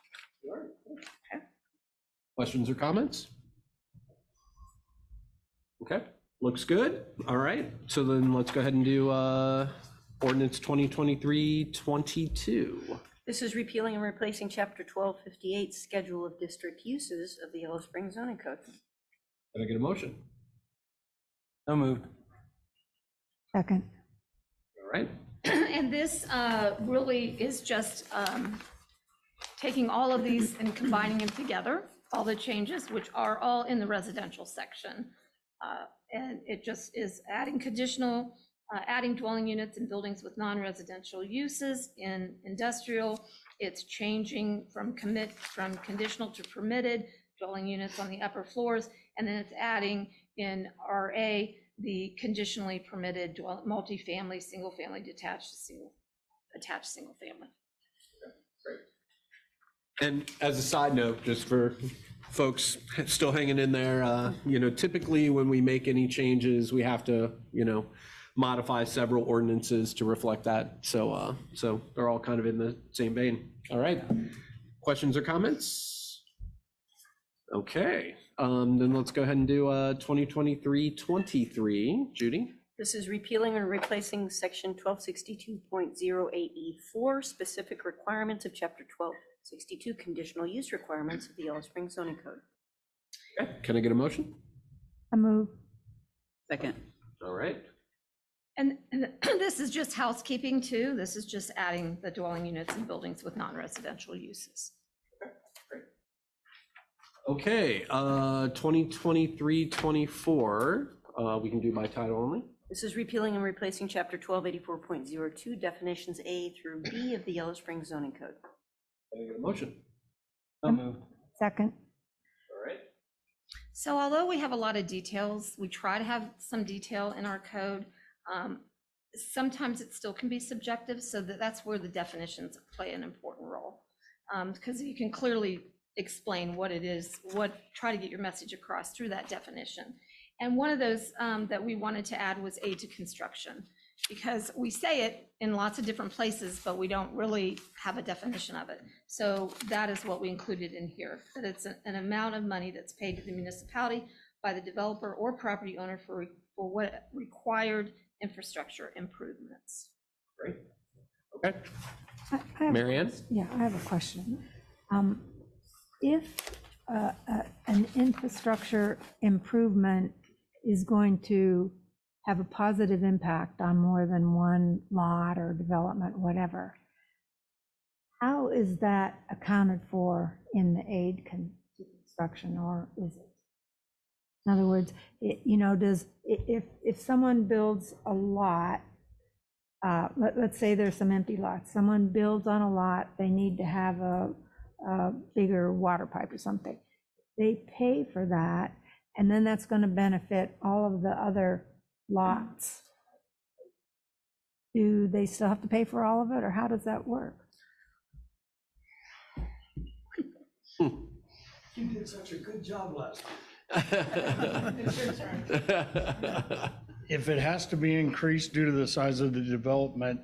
Questions or comments? Okay, looks good. All right, so then let's go ahead and do uh, ordinance 2023-22. This is repealing and replacing chapter 1258 schedule of district uses of the Yellow Springs zoning code. Can I get a motion? No moved. Second. All right, And this uh, really is just um, taking all of these and combining them together, all the changes, which are all in the residential section. Uh, And it just is adding conditional, uh, adding dwelling units in buildings with non-residential uses. In industrial, it's changing from commit, from conditional to permitted dwelling units on the upper floors. And then it's adding in RA, the conditionally permitted multifamily, single-family detached, single, attached, single-family. and as a side note, just for folks still hanging in there, uh, you know, typically when we make any changes, we have to, you know, modify several ordinances to reflect that. So, uh, so they're all kind of in the same vein. All right. Questions or comments? Okay, um, then let's go ahead and do, uh, 2023-23. Judy? This is repealing and replacing section 1262.08E4, E specific requirements of chapter 1262, conditional use requirements of the Yellow Springs zoning code. Okay, Can I get a motion? I move. Second. All right. And, and this is just housekeeping too. This is just adding the dwelling units and buildings with non-residential uses. Okay, uh, 2023-24, uh, we can do by title only. This is repealing and replacing chapter 1284.02, definitions A through B of the Yellow Springs zoning code. Can I get a motion? So moved. Second. All right. So although we have a lot of details, we try to have some detail in our code. um, Sometimes it still can be subjective, so that, that's where the definitions play an important role. Because you can clearly explain what it is, what, try to get your message across through that definition. And one of those um, that we wanted to add was aid to construction, because we say it in lots of different places, but we don't really have a definition of it. So that is what we included in here, that it's a- an amount of money that's paid to the municipality by the developer or property owner for, for what required infrastructure improvements. Great. Okay, I- I have- Mary Yeah, I have a question. Um, If uh, uh, an infrastructure improvement is going to have a positive impact on more than one lot or development, whatever, how is that accounted for in the aid con- construction, or is it? In other words, it, you know, does, if, if someone builds a lot, uh, let, let's say there's some empty lots, someone builds on a lot, they need to have a, a bigger water pipe or something. They pay for that, and then that's gonna benefit all of the other lots. Do they still have to pay for all of it, or how does that work? You did such a good job last time. If it has to be increased due to the size of the development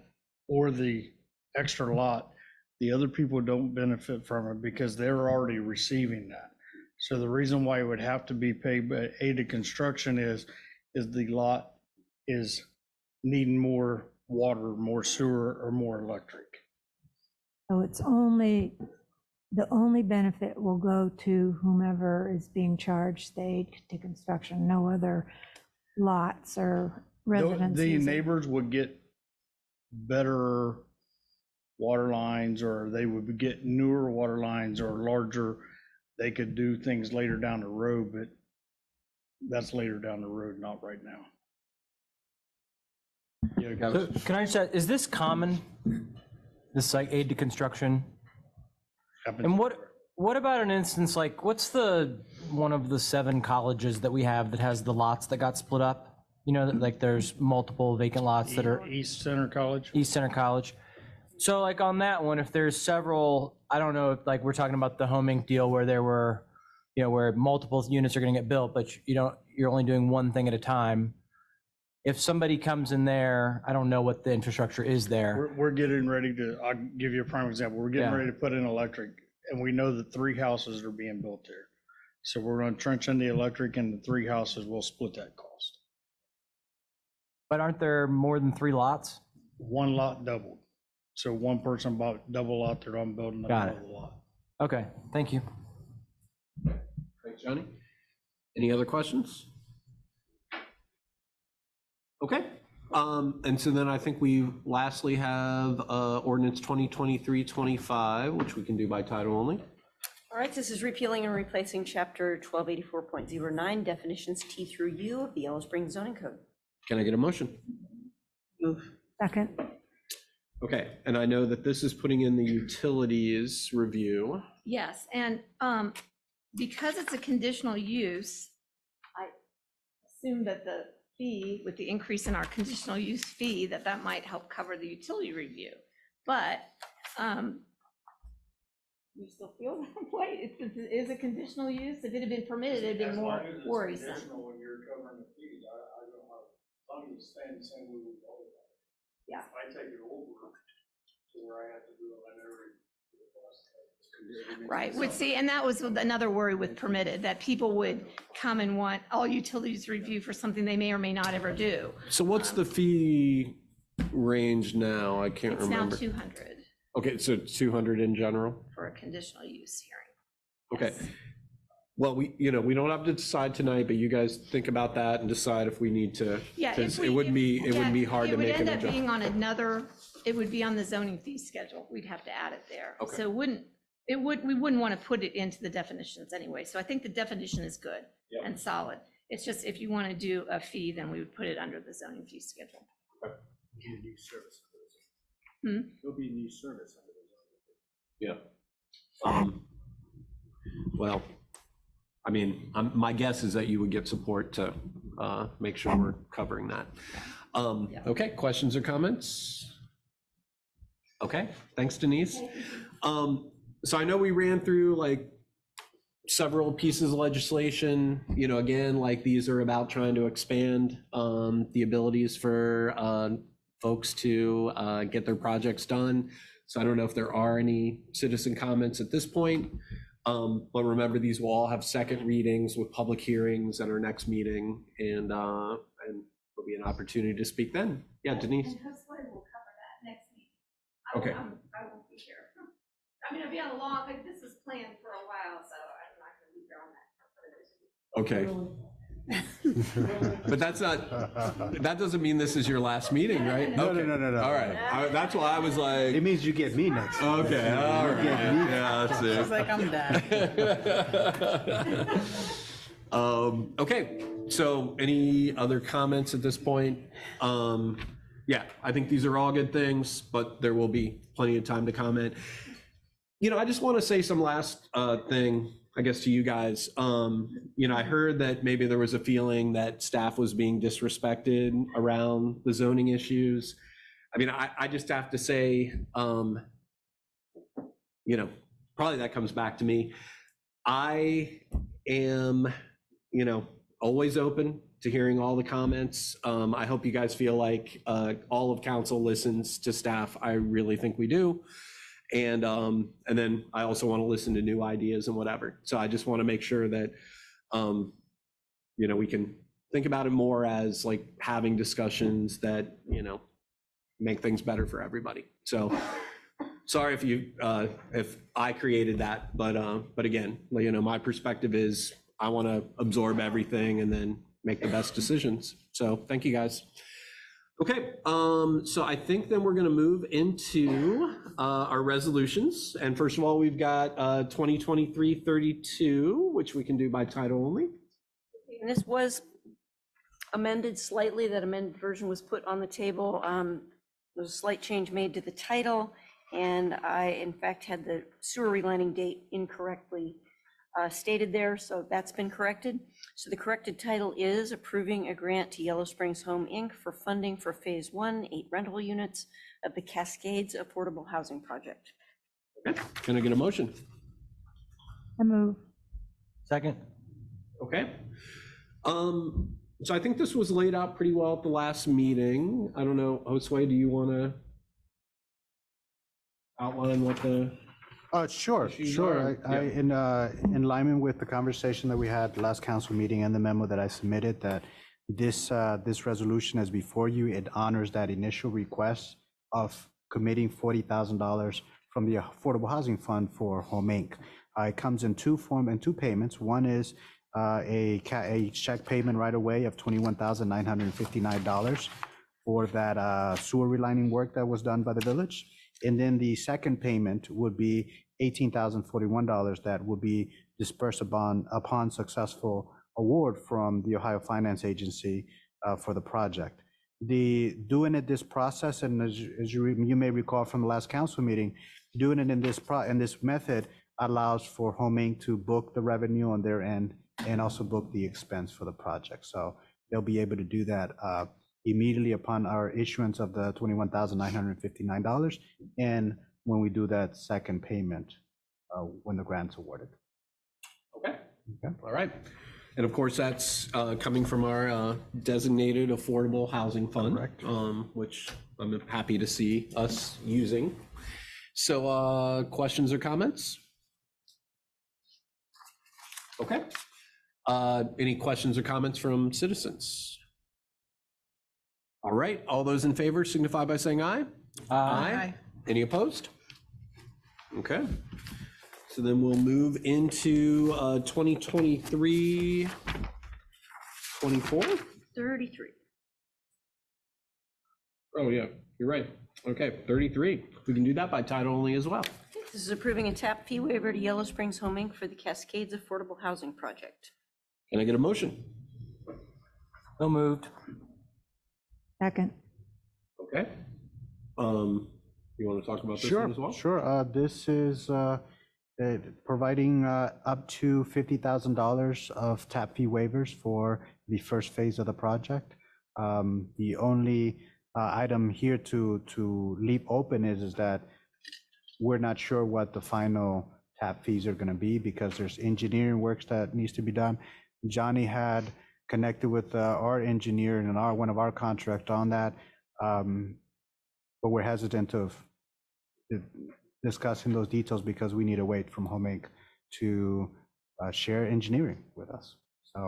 or the extra lot, the other people don't benefit from it because they're already receiving that. So the reason why it would have to be paid by aid to construction is, is the lot is needing more water, more sewer, or more electric. So it's only, the only benefit will go to whomever is being charged the aid to construction, no other lots or The residences. The neighbors would get better water lines, or they would get newer water lines or larger. They could do things later down the road, but that's later down the road, not right now. Yeah, So Can I just, ask, is this common? This like aid to construction? happens And what, what about an instance like, what's the, one of the seven colleges that we have that has the lots that got split up? You know, that, like there's multiple vacant lots that are East Center College? East Center College. So like on that one, if there's several, I don't know, if like we're talking about the home Inc. deal where there were, you know, where multiple units are gonna get built, but you don't, you're only doing one thing at a time. If somebody comes in there, I don't know what the infrastructure is there. We're, we're getting ready to, I'll give you a prime example. We're getting Yeah. ready to put in electric, and we know that three houses are being built there. So we're gonna trench in the electric, and the three houses will split that cost. But aren't there more than three lots? One lot doubled. So one person bought double lot, they're on building Got it. another lot. Okay, thank you. Thanks, Johnny. Any other questions? Okay, um, and so then I think we lastly have, uh, ordinance 2023-25, which we can do by title only. All right, this is repealing and replacing chapter 1284.09 definitions T through U of the Yellow Springs zoning code. Can I get a motion? Move. Second, Okay, and I know that this is putting in the utilities review. Yes, and um, because it's a conditional use, I assume that the fee, with the increase in our conditional use fee, that that might help cover the utility review. But um, you still feel that way? It it is a conditional use. If it had been permitted, it'd be more worrisome. When you're covering the fees, I, I don't have, I'm just saying the same way we've always done. Yeah. If I take it over to where I have to do it on every. Right, would see, and that was another worry with permitted, that people would come and want all utilities review for something they may or may not ever do. So what's the fee range now? I can't It's now remember. 200 Okay, so 200 in general? for a conditional use hearing. Okay. Well, we, you know, we don't have to decide tonight, but you guys think about that and decide if we need to. Yeah. if Because it wouldn't be, it wouldn't be hard to make It would end up being on another, it would be on the zoning fee schedule. We'd have to add it there. Okay. So it wouldn't, it would, we wouldn't want to put it into the definitions anyway. So I think the definition is good Yep. and solid. It's just if you want to do a fee, then we would put it under the zoning fee schedule. New service. Hmm? There'll be a new service. Under those. Yeah. Um, Well, I mean, um, my guess is that you would get support to uh, make sure we're covering that. Um, Yeah. Okay, questions or comments? Okay, thanks Denise. Um, So I know we ran through like several pieces of legislation, you know, again, like these are about trying to expand um, the abilities for uh, folks to uh, get their projects done. So I don't know if there are any citizen comments at this point. Um, But remember, these will all have second readings with public hearings at our next meeting and, uh, and there'll be an opportunity to speak then. Yeah, Denise? And hopefully we'll cover that next meeting. I Okay. I'm- I won't be here. I mean, I'll be on a long, like, this is planned for a while, so I'm not gonna be here on that. Okay. But that's not, that doesn't mean this is your last meeting, right? No, no, Okay. no, no, no. All right. I- That's why I was like. It means you get me next. Okay, all right. Yeah, that's it. She's like, I'm done. Um, okay, so any other comments at this point? Um, yeah, I think these are all good things, but there will be plenty of time to comment. You know, I just want to say some last, uh, thing, I guess, to you guys. Um, you know, I heard that maybe there was a feeling that staff was being disrespected around the zoning issues. I mean, I, I just have to say, um, you know, probably that comes back to me. I am, you know, always open to hearing all the comments. Um, I hope you guys feel like, uh, all of council listens to staff. I really think we do. And, um, and then I also want to listen to new ideas and whatever. So I just want to make sure that, um, you know, we can think about it more as like having discussions that, you know, make things better for everybody. So sorry if you, uh, if I created that, but, uh, but again, you know, my perspective is I want to absorb everything and then make the best decisions. So thank you, guys. Okay, um, so I think then we're going to move into, uh, our resolutions. And first of all, we've got, uh, 2023-32, which we can do by title only. And this was amended slightly, that amended version was put on the table. Um, There was a slight change made to the title, and I, in fact, had the sewer relining date incorrectly uh, stated there, so that's been corrected. So the corrected title is approving a grant to Yellow Springs Home, Inc. for funding for Phase One, eight rental units of the Cascades Affordable Housing Project. Okay, Can I get a motion? I move. Second? Okay. Um, so I think this was laid out pretty well at the last meeting. I don't know, Josue, do you want to outline what the, Uh, sure, sure. are- I, I- in, uh, in alignment with the conversation that we had last council meeting and the memo that I submitted, that this, uh, this resolution is before you, it honors that initial request of committing forty thousand dollars from the Affordable Housing Fund for Home Inc. Uh, It comes in two form, and two payments. One is uh, a, ca- a check payment right away of twenty-one thousand nine hundred and fifty-nine dollars for that uh, sewer relining work that was done by the village. And then the second payment would be eighteen thousand forty-one dollars that would be dispersed upon, upon successful award from the Ohio Finance Agency uh, for the project. The, doing it this process, and as, you- as you, you may recall from the last council meeting, doing it in this pro, in this method allows for Home Inc. to book the revenue on their end and also book the expense for the project. So they'll be able to do that uh, immediately upon our issuance of the twenty-one thousand nine hundred and fifty-nine dollars and when we do that second payment, uh, when the grant's awarded. okay, Okay. all right. And of course, that's uh, coming from our uh, designated affordable housing fund, Correct. um, which I'm happy to see us using. So uh, questions or comments? Okay. Uh, Any questions or comments from citizens? All right, all those in favor signify by saying aye. Aye. Any opposed? Okay. So then we'll move into uh, 2023, 24? 33. Oh, yeah, you're right. Okay, 33. We can do that by title only as well. This is approving a tap fee waiver to Yellow Springs Home Inc. for the Cascades Affordable Housing Project. Can I get a motion? So moved. Second. Okay. Um, You want to talk about this one as well? Sure, uh, this is uh, uh, providing uh, up to $50,000 of tap fee waivers for the first phase of the project. Um, The only uh, item here to, to leave open is, is that we're not sure what the final tap fees are going to be because there's engineering works that needs to be done. Johnny had connected with uh, our engineer and our, one of our contract on that. um, But we're hesitant of discussing those details because we need to wait from Home Inc. to uh, share engineering with us. So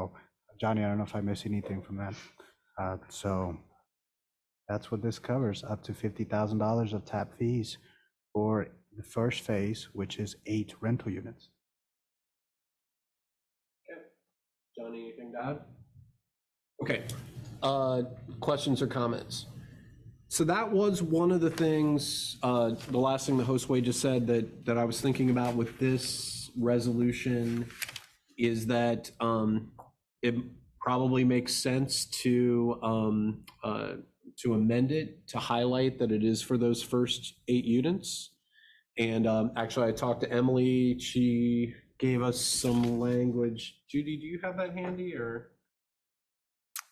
Johnny, I don't know if I missed anything from that. Uh, So that's what this covers, up to $50,000 of tap fees for the first phase, which is eight rental units. Johnny, anything to add? Okay, uh, questions or comments? So that was one of the things, uh, the last thing the Josue just said that, that I was thinking about with this resolution is that um, it probably makes sense to, um, uh, to amend it to highlight that it is for those first eight units. And um, actually, I talked to Emily, she gave us some language. Judy, do you have that handy or?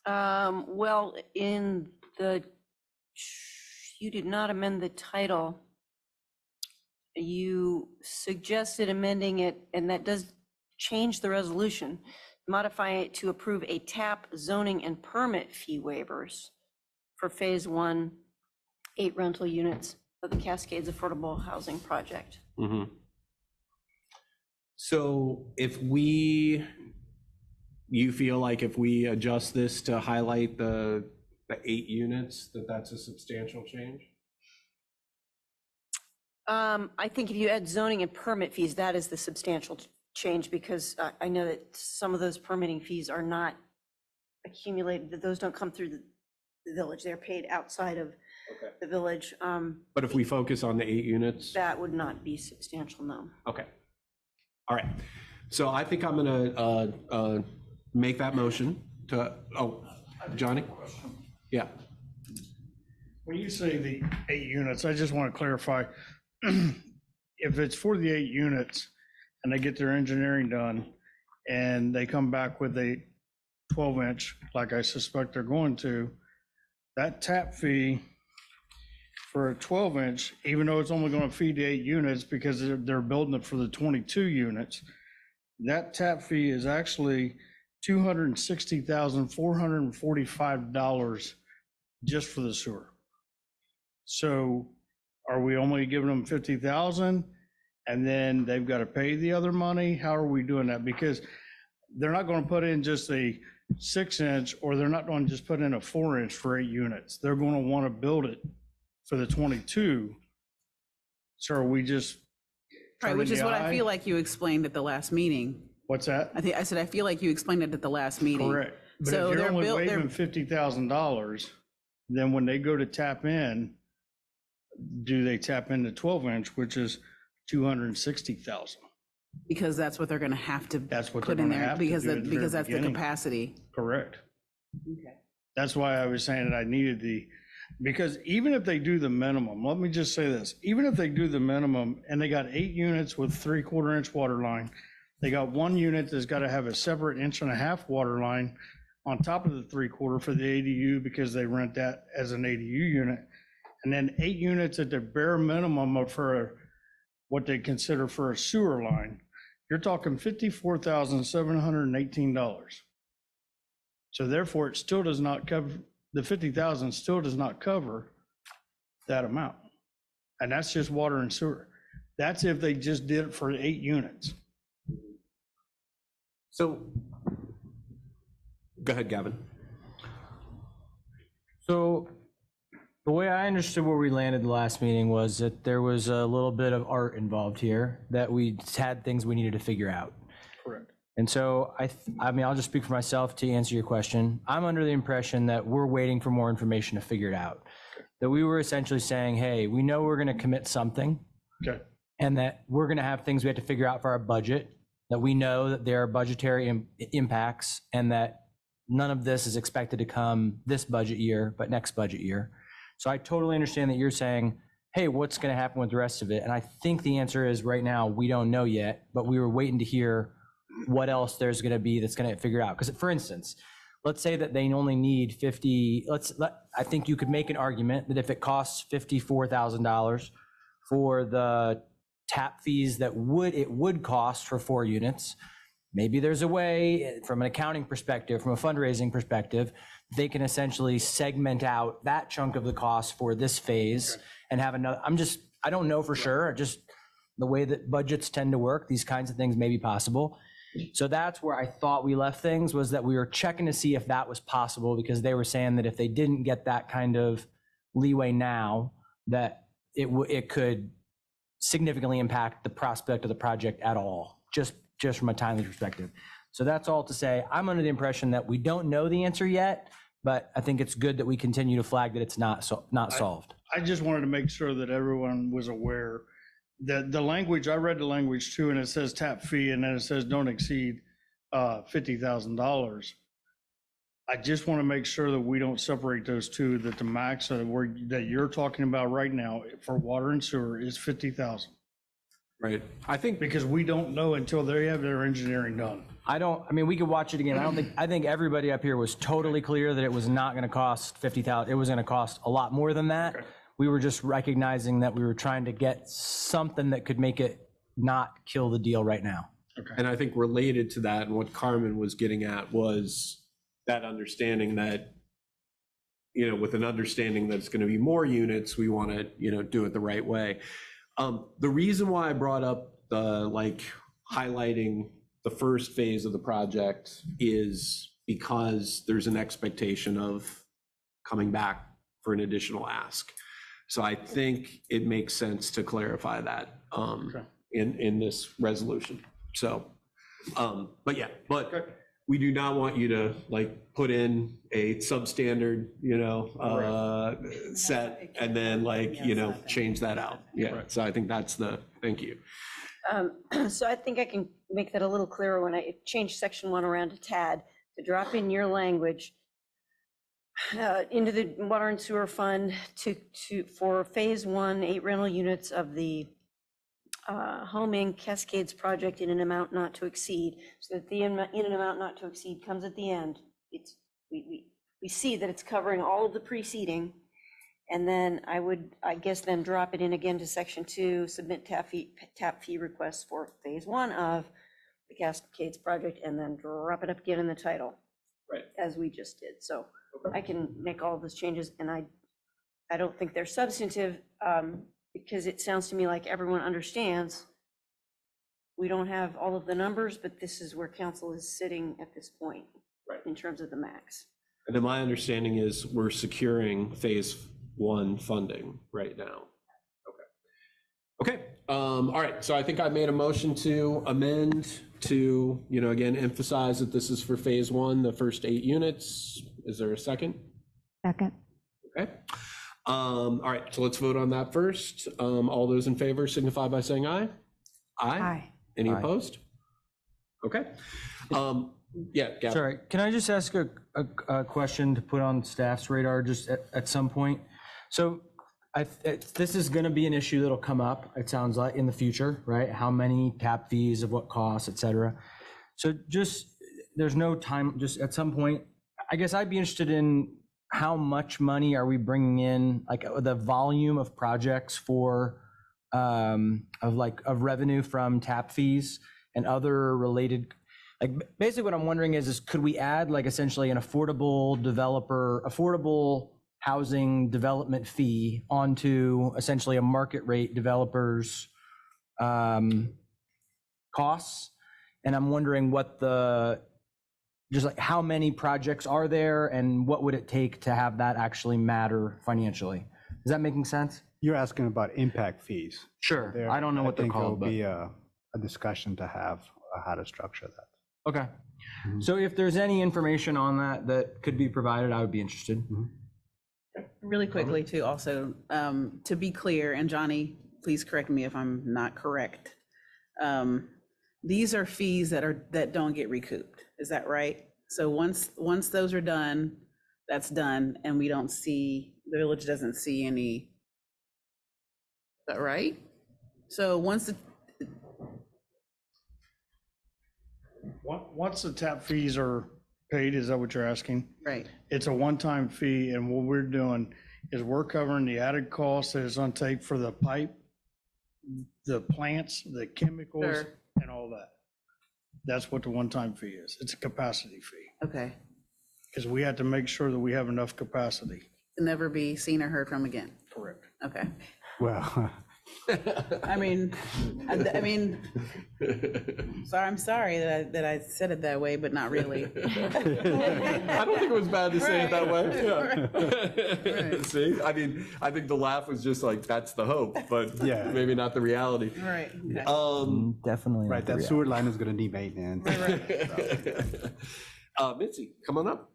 Um, well, in the, you did not amend the title. You suggested amending it, and that does change the resolution, modify it to approve a tap zoning and permit fee waivers for phase one, eight rental units of the Cascades Affordable Housing Project. Mhm. So if we, you feel like if we adjust this to highlight the, the eight units, that that's a substantial change? Um, I think if you add zoning and permit fees, that is the substantial ch- change, because I, I know that some of those permitting fees are not accumulated, that those don't come through the, the village, they're paid outside of Okay. the village. Um, But if we focus on the eight units? that would not be substantial, no. Okay. All right. So I think I'm gonna, uh, uh, make that motion to, oh, Johnny? Yeah. When you say the eight units, I just want to clarify, if it's for the eight units and they get their engineering done and they come back with a 12 inch, like I suspect they're going to, that tap fee for a 12 inch, even though it's only going to feed the eight units because they're, they're building it for the 22 units, that tap fee is actually $260,445 just for the sewer. So are we only giving them fifty thousand? And then they've got to pay the other money? How are we doing that? Because they're not going to put in just a six inch, or they're not going to just put in a four inch for eight units. They're going to want to build it for the twenty-two. So are we just? Right, which is the what I eye? feel like you explained at the last meeting. What's that? I think, I said, I feel like you explained it at the last meeting. Correct. But if So you're they're only built, they're, waiving fifty thousand dollars, then when they go to tap in, do they tap into twelve inch, which is two hundred and sixty thousand? because that's what they're gonna have to That's what they're put in gonna there, have to because, do at the very because that's the beginning. capacity. Correct. Okay. That's why I was saying that I needed the, because even if they do the minimum, let me just say this, even if they do the minimum and they got eight units with three quarter inch water line, they got one unit that's got to have a separate inch and a half water line on top of the three quarter for the ADU because they rent that as an ADU unit. And then eight units at the bare minimum of for what they consider for a sewer line, you're talking fifty-four thousand seven hundred and eighteen dollars. So therefore, it still does not cover, the fifty thousand still does not cover that amount. And that's just water and sewer. That's if they just did it for eight units. So, go ahead, Gavin. So the way I understood where we landed the last meeting was that there was a little bit of art involved here, that we had things we needed to figure out. Correct. And so I, th- I mean, I'll just speak for myself to answer your question. I'm under the impression that we're waiting for more information to figure it out. That we were essentially saying, hey, we know we're going to commit something Okay, and that we're going to have things we have to figure out for our budget, that we know that there are budgetary im- impacts and that none of this is expected to come this budget year, but next budget year. So I totally understand that you're saying, hey, what's going to happen with the rest of it? And I think the answer is right now, we don't know yet, but we were waiting to hear what else there's going to be that's going to figure out. Because for instance, let's say that they only need 50, let's, let, I think you could make an argument that if it costs $54,000 for the tap fees that would, it would cost for four units, maybe there's a way, from an accounting perspective, from a fundraising perspective, they can essentially segment out that chunk of the cost for this phase and have another, I'm just, I don't know for sure, just the way that budgets tend to work, these kinds of things may be possible. So that's where I thought we left things, was that we were checking to see if that was possible, because they were saying that if they didn't get that kind of leeway now, that it would, it could significantly impact the prospect of the project at all, just, just from a timely perspective. So that's all to say, I'm under the impression that we don't know the answer yet, but I think it's good that we continue to flag that it's not, so, not solved. I just wanted to make sure that everyone was aware that the language, I read the language too, and it says tap fee and then it says don't exceed uh, $50,000. I just want to make sure that we don't separate those two, that the max that we're, that you're talking about right now for water and sewer is 50,000. Right. I think Because we don't know until they have their engineering done. I don't, I mean, we could watch it again. I don't think, I think everybody up here was totally clear that it was not going to cost 50,000. It was going to cost a lot more than that. We were just recognizing that we were trying to get something that could make it not kill the deal right now. Okay. And I think related to that, and what Carmen was getting at was that understanding that, you know, with an understanding that it's going to be more units, we want to, you know, do it the right way. Um, the reason why I brought up the, like, highlighting the first phase of the project is because there's an expectation of coming back for an additional ask. So I think it makes sense to clarify that, um, in, in this resolution. So, um, but yeah, but we do not want you to like put in a substandard, you know, uh, set and then like, you know, change that out. Yeah, so I think that's the, thank you. Um, So I think I can make that a little clearer when I change section one around to TAD, to drop in your language uh, into the water and sewer fund to, to, for phase one, eight rental units of the uh, Home Inc. Cascades project in an amount not to exceed, so that the in in an amount not to exceed comes at the end. It's, we, we, we see that it's covering all of the preceding. And then I would, I guess, then drop it in again to section two, submit tap fee, tap fee requests for phase one of the Cascades project, and then drop it up again in the title. Right. As we just did. So I can make all of those changes, and I, I don't think they're substantive, um, because it sounds to me like everyone understands we don't have all of the numbers, but this is where council is sitting at this point. Right. In terms of the max. And then my understanding is we're securing phase one funding right now. Okay. Okay, um, all right, so I think I made a motion to amend to, you know, again, emphasize that this is for phase one, the first eight units. Is there a second? Second. Okay. Um, all right, so let's vote on that first. Um, all those in favor signify by saying aye. Aye. Aye. Any Aye. opposed? Okay. Um, yeah, Gavin. Sorry, can I just ask a, a, a question to put on staff's radar just at, at some point? So I, it- this is gonna be an issue that'll come up, it sounds like, in the future, right? How many tap fees, of what cost, et cetera. So just, there's no time, just at some point, I guess I'd be interested in how much money are we bringing in, like the volume of projects for, um, of like, of revenue from tap fees and other related like basically what I'm wondering is, is could we add like essentially an affordable developer, affordable housing development fee onto essentially a market rate developers um, costs? And I'm wondering what the, just like how many projects are there and what would it take to have that actually matter financially? Is that making sense? You're asking about impact fees. Sure. There, I don't know what they're called. I think called, it'll but Be a, a discussion to have, uh, how to structure that. okay. So if there's any information on that that could be provided, I would be interested. Really quickly too, also, um, to be clear, and Johnny, please correct me if I'm not correct. Um, These are fees that are, that don't get recouped, is that right? So once, once those are done, that's done, and we don't see, the village doesn't see any. Is that right? So once, the On- Once the tap fees are paid, is that what you're asking? right, It's a one-time fee, and what we're doing is we're covering the added cost that is gonna take for the pipe, the plants, the chemicals, Sure. and all that. That's what the one-time fee is. It's a capacity fee, okay, because we have to make sure that we have enough capacity. to never be seen or heard from again, Correct. okay. Well, I mean, I I mean, sorry, I'm sorry that I, that I said it that way, but not really. I don't think it was bad to say it that way. Yeah. See, I mean, I think the laugh was just like, that's the hope, but Yeah. maybe not the reality. Right. okay. Um, Definitely. not Right, the that sewer line is gonna need maintenance. uh, Mitzi, come on up.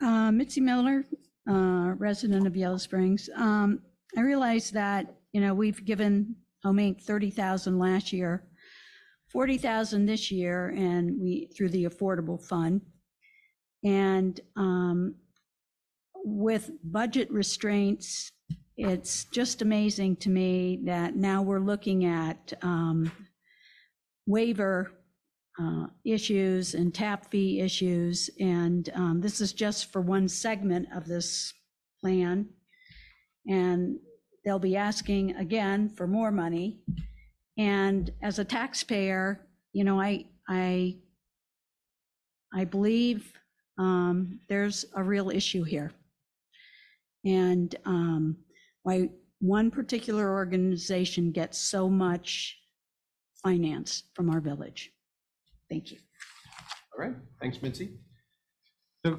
Uh, Mitzi Miller, uh, resident of Yellow Springs. Um, I realize that, you know, we've given Home Inc. 30,000 last year, 40,000 this year, and we, through the Affordable Fund. And um, with budget restraints, it's just amazing to me that now we're looking at um, waiver uh, issues and tap fee issues. And um, this is just for one segment of this plan. And they'll be asking again for more money. And as a taxpayer, you know, I, I, I believe um, there's a real issue here. And um, why one particular organization gets so much finance from our village. Thank you. All right, thanks, Mitzi. So,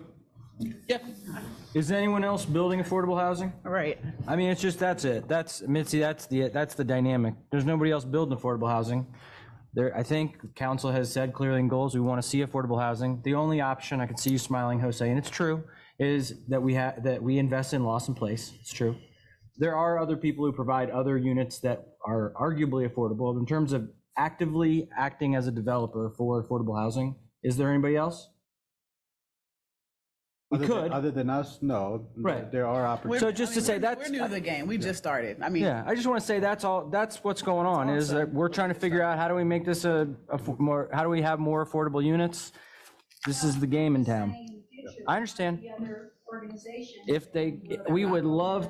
Yeah. Is anyone else building affordable housing? Right. I mean, it's just, that's it. That's, Mitzi, that's the, that's the dynamic. There's nobody else building affordable housing. There, I think council has said clearly in goals, we want to see affordable housing. The only option, I can see you smiling, Josue, and it's true, is that we have, that we invest in Lawson Place. It's true. There are other people who provide other units that are arguably affordable. In terms of actively acting as a developer for affordable housing, is there anybody else? We Other than- could. Other than us, no. Right. There are opportunities. So just to say, that's. We're new to the game. We just started. I mean. Yeah, I just want to say that's all, that's what's going on, is that we're trying to figure out how do we make this a, a f- more, how do we have more affordable units? This is the game in town. I understand. If they, we would love,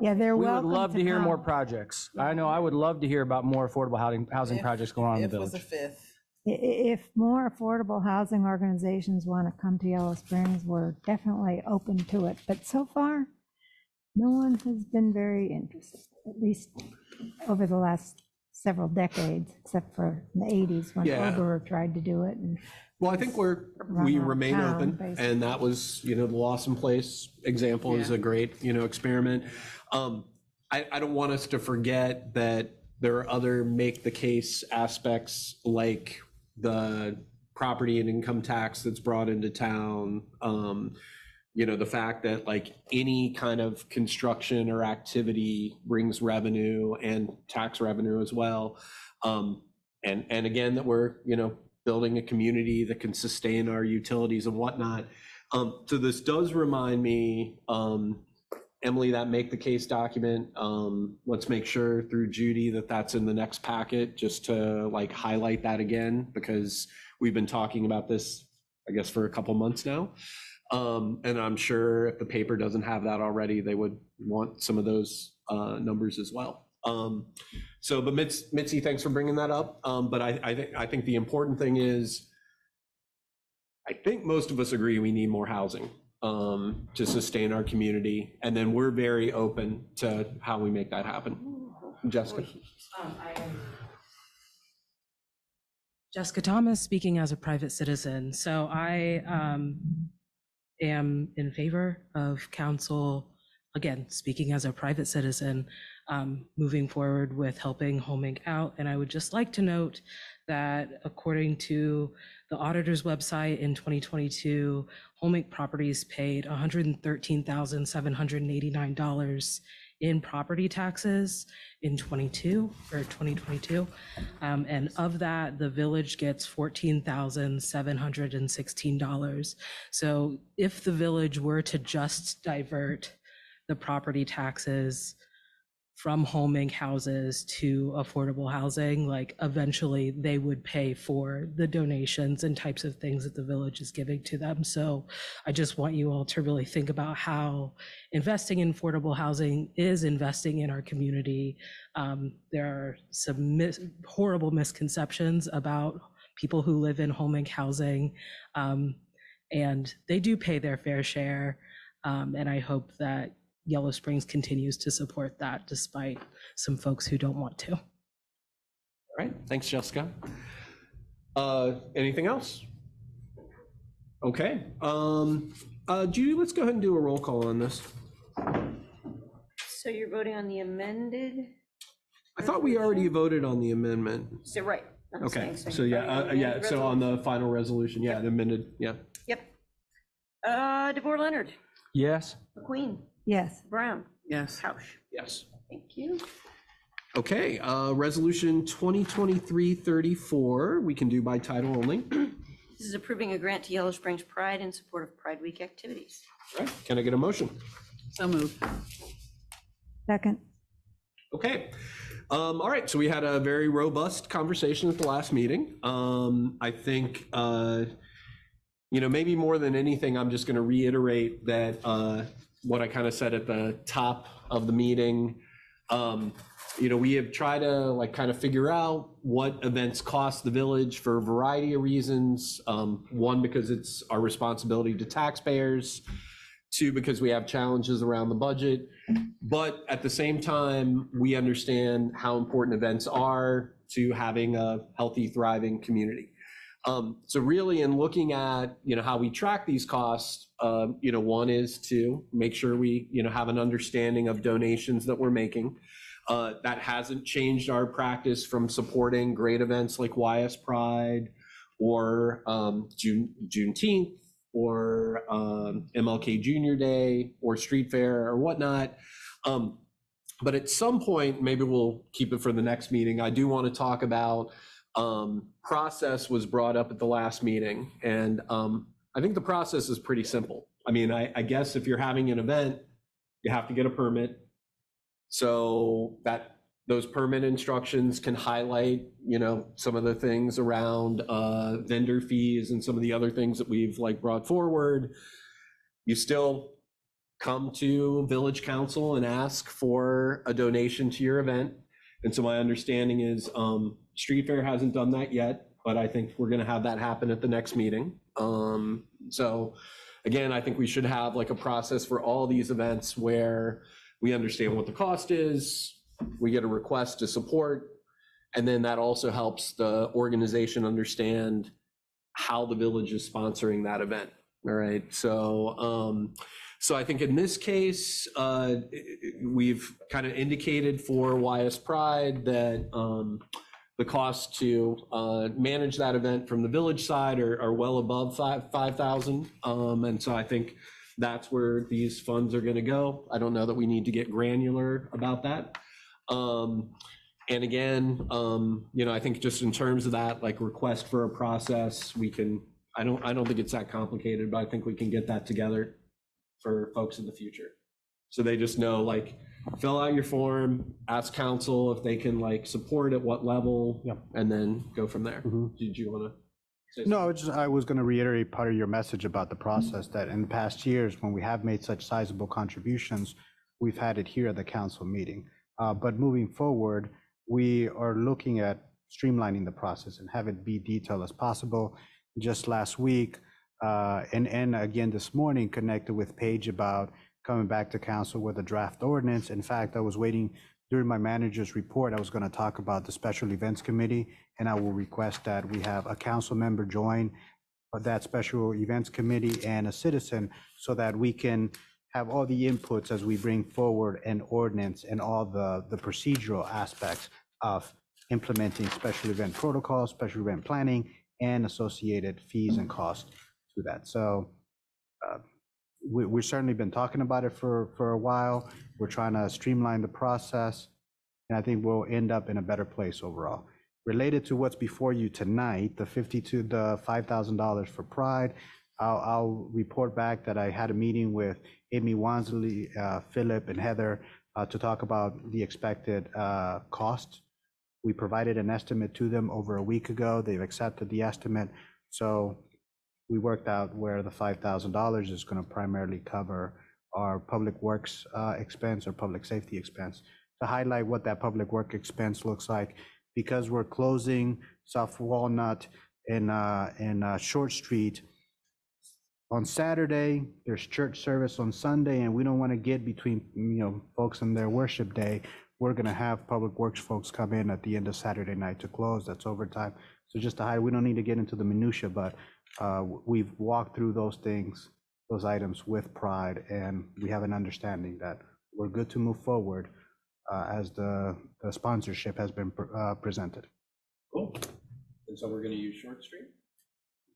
Yeah, they're we would welcome love to hear more come. projects. I know, I would love to hear about more affordable housing, housing If- projects going on in the If was a village. fifth. I- i- If more affordable housing organizations want to come to Yellow Springs, we're definitely open to it. But so far, no one has been very interested, at least over the last several decades, except for the 80s when Yeah. Oberer tried to do it. and Well, I think we're, Run we out of remain town, open, basically. and that was, you know, the Lawson Place example is a great, you know, experiment. Um, I, I don't want us to forget that there are other make the case aspects like the property and income tax that's brought into town. Um, you know, the fact that like any kind of construction or activity brings revenue and tax revenue as well. Um, and, and again, that we're, you know, building a community that can sustain our utilities and whatnot. Um, so this does remind me, um, Emily, that make the case document, um, let's make sure through Judy that that's in the next packet, just to like highlight that again, because we've been talking about this, I guess, for a couple months now. Um, and I'm sure if the paper doesn't have that already, they would want some of those, uh, numbers as well. Um, so, but Mitz, Mitzi, thanks for bringing that up. Um, but I, I think, I think the important thing is, I think most of us agree we need more housing, um, to sustain our community. And then we're very open to how we make that happen. Jessica? Jessica Thomas, speaking as a private citizen. So I um, am in favor of council, again, speaking as a private citizen, um, moving forward with helping Home Inc. out. And I would just like to note that according to the auditor's website in 2022, Home Inc. Properties paid $113,789 in property taxes in 22 or 2022. Um, and of that, the village gets $14,716. So if the village were to just divert the property taxes from Home Inc. houses to affordable housing, like eventually they would pay for the donations and types of things that the village is giving to them. So I just want you all to really think about how investing in affordable housing is investing in our community. Um, there are some mis- horrible misconceptions about people who live in Home Inc. housing. Um, and they do pay their fair share. Um, and I hope that Yellow Springs continues to support that despite some folks who don't want to. All right, thanks, Jessica. Uh, anything else? Okay, um, uh, Judy, let's go ahead and do a roll call on this. So you're voting on the amended? I thought we already voted on the amendment. So, right. I'm Okay, saying, so you're yeah, voting on uh, the yeah, amended so on the final resolution, yeah, the amended, yeah. Yep. Uh, DeBoer Leonard, Yes. MacQueen, Yes. Brown, Yes. Couch. Yes. Thank you. Okay, uh, resolution 2023-34, we can do by title only. This is approving a grant to Yellow Springs Pride in support of Pride Week activities. All right, Can I get a motion? So moved. Second. Okay. Um, all right, so we had a very robust conversation at the last meeting. Um, I think, uh, you know, maybe more than anything, I'm just going to reiterate that uh, what I kind of said at the top of the meeting. Um, you know, we have tried to like kind of figure out what events cost the village for a variety of reasons. Um, one, because it's our responsibility to taxpayers. Two, because we have challenges around the budget. But at the same time, we understand how important events are to having a healthy, thriving community. Um, so really in looking at, you know, how we track these costs, um, you know, one is to make sure we, you know, have an understanding of donations that we're making. Uh, that hasn't changed our practice from supporting great events like YS Pride or um, June, Juneteenth or um, MLK Junior Day or Street Fair or whatnot. Um, but at some point, maybe we'll keep it for the next meeting. I do want to talk about um, process was brought up at the last meeting, and um, I think the process is pretty simple. I mean, I, I guess if you're having an event, you have to get a permit. So that those permit instructions can highlight, you know, some of the things around uh, vendor fees and some of the other things that we've like brought forward. You still come to village council and ask for a donation to your event. And so my understanding is um, Street Fair hasn't done that yet, but I think we're going to have that happen at the next meeting. Um, so again, I think we should have like a process for all these events where we understand what the cost is, we get a request to support, and then that also helps the organization understand how the village is sponsoring that event. All right, so um, so I think in this case, uh, we've kind of indicated for YS Pride that um, the cost to uh, manage that event from the village side are, are well above five five thousand, um, and so I think that's where these funds are going to go. I don't know that we need to get granular about that. Um, and again, um, you know, I think just in terms of that, like request for a process, we can, I don't, I don't think it's that complicated, but I think we can get that together for folks in the future. So they just know, like, fill out your form, ask council if they can like support at what level, and then go from there. Did you want to? No, it's just, I was going to reiterate part of your message about the process, that in the past years, when we have made such sizable contributions, we've had it here at the council meeting. Uh, But moving forward, we are looking at streamlining the process and have it be detailed as possible. Just last week, uh, and, and again this morning, connected with Paige about coming back to council with a draft ordinance. In fact, I was waiting, during my manager's report, I was going to talk about the Special Events Committee, and I will request that we have a council member join that Special Events Committee and a citizen, so that we can have all the inputs as we bring forward an ordinance and all the, the procedural aspects of implementing special event protocols, special event planning, and associated fees and costs to that. So uh, we, we've certainly been talking about it for, for a while. We're trying to streamline the process, and I think we'll end up in a better place overall. Related to what's before you tonight, the 52, the $5,000 for Pride, I'll, I'll report back that I had a meeting with Amy Wansley, uh, Philip, and Heather uh, to talk about the expected uh, cost. We provided an estimate to them over a week ago. They've accepted the estimate. So we worked out where the $5,000 is going to primarily cover our public works uh, expense or public safety expense. To highlight what that public work expense looks like, because we're closing South Walnut and, uh, and uh, Short Street, on Saturday, there's church service on Sunday, and we don't want to get between, you know, folks and their worship day. We're going to have Public Works folks come in at the end of Saturday night to close. That's overtime. So just to hide, we don't need to get into the minutia, but uh, we've walked through those things, those items with pride, and we have an understanding that we're good to move forward uh, as the the sponsorship has been pr- uh, presented. Cool. And so we're going to use Short Street?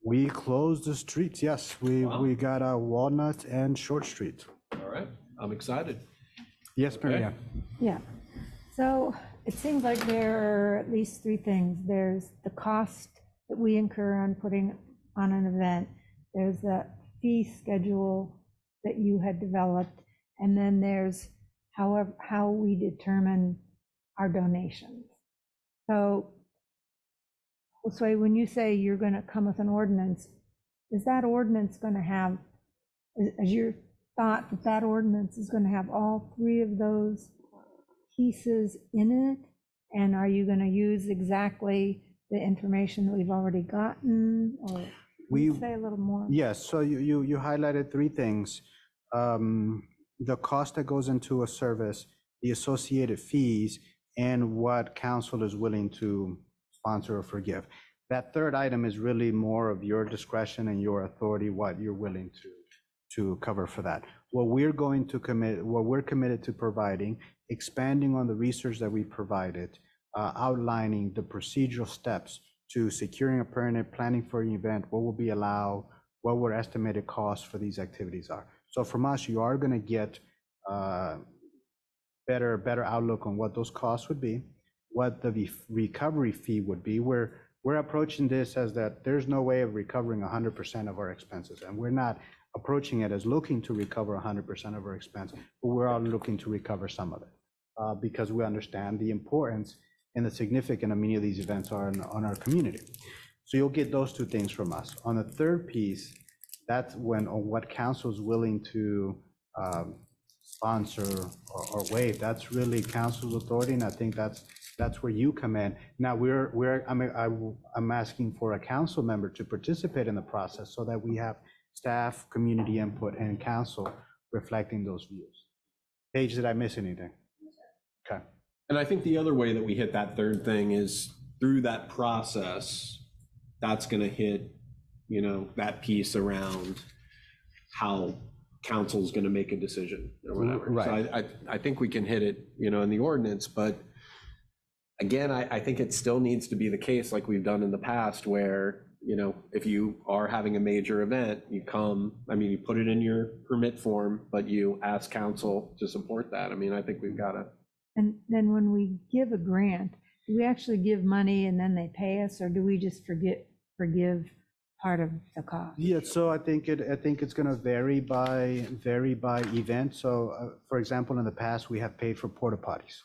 We closed the streets, yes. We, Wow. we got a Walnut and Short Street. All right, I'm excited. Yes, Mary Okay. Ann? Yeah. So it seems like there are at least three things. There's the cost that we incur on putting on an event. There's a fee schedule that you had developed. And then there's however, how we determine our donations. So Josue, when you say you're going to come with an ordinance, is that ordinance going to have, is- is your thought that that ordinance is going to have all three of those pieces in it? And are you going to use exactly the information that we've already gotten? Or We- say a little more? Yes, so you, you, you highlighted three things. Um, The cost that goes into a service, the associated fees, and what council is willing to sponsor or forgive. That third item is really more of your discretion and your authority, what you're willing to, to cover for that. What we're going to commit, what we're committed to providing, expanding on the research that we provided, uh, outlining the procedural steps to securing a permit, planning for an event, what will be allowed, what our estimated costs for these activities are. So from us, you are going to get uh, better, better outlook on what those costs would be, what the re- recovery fee would be. We're, we're approaching this as that there's no way of recovering 100% of our expenses, and we're not approaching it as looking to recover 100% of our expense, but we're all looking to recover some of it, uh, because we understand the importance and the significant of many of these events are on, on our community. So you'll get those two things from us. On the third piece, that's when, on what council is willing to um, sponsor or or waive, that's really council's authority, and I think that's, that's where you come in. Now, we're, we're, I'm, I- I'm asking for a council member to participate in the process so that we have staff, community input, and council reflecting those views. Paige, did I miss anything? Okay. And I think the other way that we hit that third thing is through that process, that's gonna hit, you know, that piece around how council's gonna make a decision or mm, whatever. So Right. I, I, I think we can hit it, you know, in the ordinance, but again, I, I think it still needs to be the case like we've done in the past where, you know, if you are having a major event, you come, I mean, you put it in your permit form, but you ask council to support that. I mean, I think we've gotta, And then when we give a grant, do we actually give money and then they pay us, or do we just forget, forgive part of the cost? Yeah, so I think it, I think it's gonna vary by, vary by event. So, uh, for example, in the past, we have paid for porta potties.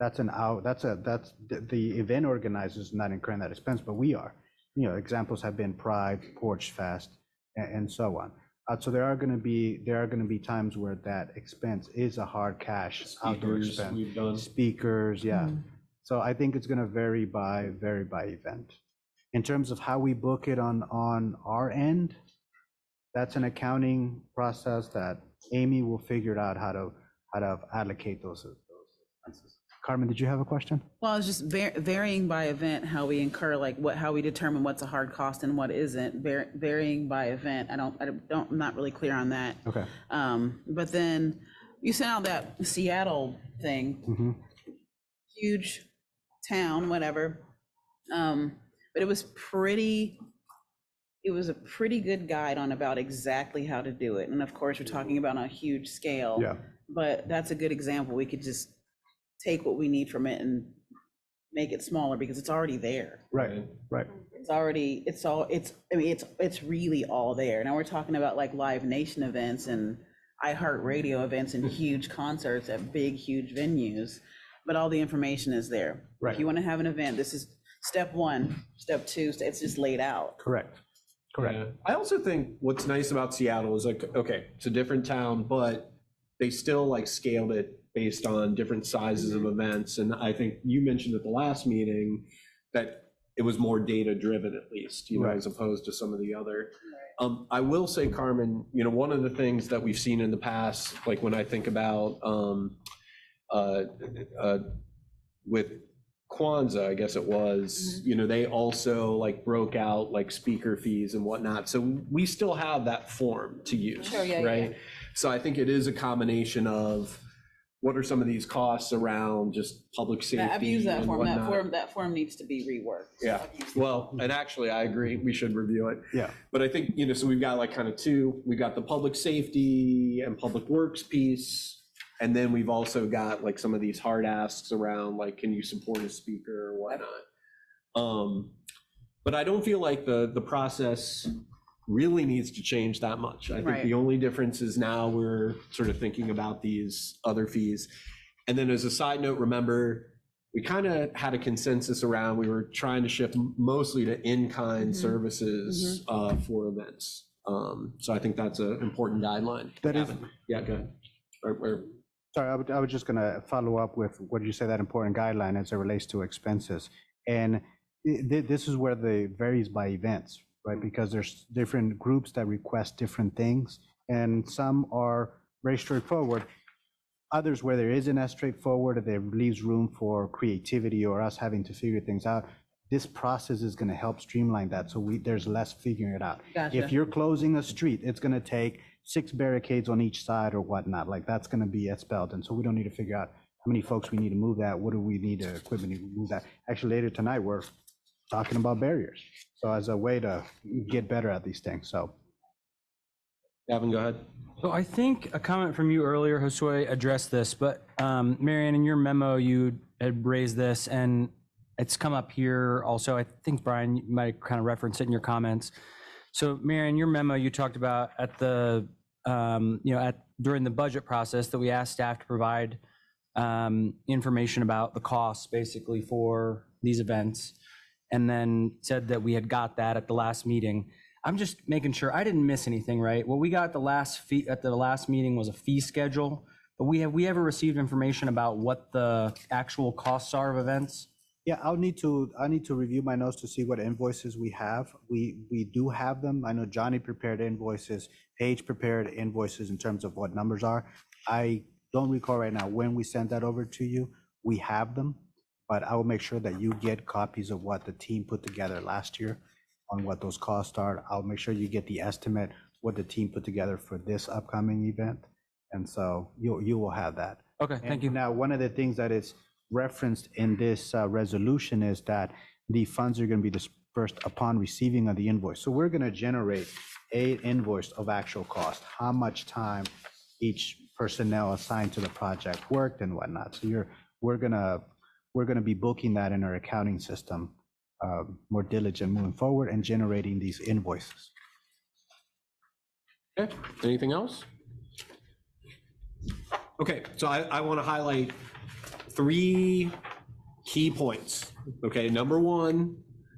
That's an out, that's a, that's, the, the event organizers not incurring that expense, but we are. You know, examples have been Pride, Porch Fest, and so on. Uh, so there are gonna be, there are gonna be times where that expense is a hard cash outdoor speakers expense. we've done. Speakers, yeah. Mm. So I think it's gonna vary by, vary by event. In terms of how we book it on, on our end, that's an accounting process that Amy will figure out how to, how to allocate those, those expenses. Carmen, did you have a question? Well, it's just var- varying by event, how we incur, like what, how we determine what's a hard cost and what isn't, var- varying by event. I don't, I don't, I'm not really clear on that. Okay. Um, but then you sent out that Seattle thing, Mhm. huge town, whatever. Um, but it was pretty, it was a pretty good guide on about exactly how to do it. And of course, we're talking about on a huge scale. Yeah. But that's a good example. We could just take what we need from it and make it smaller because it's already there. Right, right. Mm-hmm. It's already, it's all, it's, I mean, it's, it's really all there. Now we're talking about like Live Nation events and iHeartRadio events and huge concerts at big, huge venues, but all the information is there. Right. If you want to have an event, this is step one, step two, it's just laid out. Correct. Correct. Yeah. I also think what's nice about Seattle is like, okay, it's a different town, but they still like scaled it based on different sizes of events. And I think you mentioned at the last meeting that it was more data-driven at least, you know, Right. as opposed to some of the other. Um, I will say, Carmen, you know, one of the things that we've seen in the past, like when I think about, um, uh, uh, with Kwanzaa, I guess it was, Mm-hmm. you know, they also like broke out like speaker fees and whatnot. So we still have that form to use, Sure, yeah, yeah. right? So I think it is a combination of what are some of these costs around just public safety I've used that and form, that whatnot. form, that form needs to be reworked. Yeah, well, and actually, I agree, we should review it. Yeah. But I think, you know, so we've got like kind of two, we've got the public safety and public works piece. And then we've also got like some of these hard asks around like, can you support a speaker or whatnot? Um, but I don't feel like the, the process really needs to change that much. I think Right. the only difference is now we're sort of thinking about these other fees. And then as a side note, remember, we kind of had a consensus around, we were trying to shift mostly to in-kind Mhm. services uh, for events. Um, So I think that's an important guideline. to That is- have. Yeah, go ahead. Or- or- Sorry, I would- I was just going to follow up with what you say, that important guideline as it relates to expenses. And i- thi- this is where the varies by events, right? Because there's different groups that request different things, and some are very straightforward. Others where there isn't as straightforward, there leaves room for creativity or us having to figure things out. This process is going to help streamline that, so we, there's less figuring it out. Gotcha. If you're closing a street, it's going to take six barricades on each side or whatnot, like that's going to be spelled. And so we don't need to figure out how many folks we need to move that, what do we need to, equipment to move that. Actually, later tonight, we're talking about barriers. So as a way to get better at these things, so. Gavin, go ahead. So I think a comment from you earlier, Josue, addressed this, but um, Marianne, in your memo, you had raised this, and it's come up here also. I think, Brian, you might kind of reference it in your comments. So Marianne, your memo, you talked about at the, um, you know, at, during the budget process, that we asked staff to provide um, information about the costs, basically, for these events, and then said that we had got that at the last meeting. I'm just making sure, I didn't miss anything, right? What we got the last fee, at the last meeting was a fee schedule, but we have, we ever received information about what the actual costs are of events? Yeah, I'll need to, I need to review my notes to see what invoices we have. We, we do have them. I know Johnny prepared invoices, Paige prepared invoices in terms of what numbers are. I don't recall right now when we sent that over to you. We have them, but I will make sure that you get copies of what the team put together last year on what those costs are. I'll make sure you get the estimate, what the team put together for this upcoming event. And so you, you will have that. Okay, thank And you. Now, one of the things that is referenced in this uh, resolution is that the funds are going to be dispersed upon receiving of the invoice. So we're going to generate a invoice of actual cost, how much time each personnel assigned to the project worked and whatnot. So you're, we're going to, we're going to be booking that in our accounting system, uh, more diligent moving forward and generating these invoices. Okay, anything else? Okay, so I, I want to highlight three key points. Okay, number one,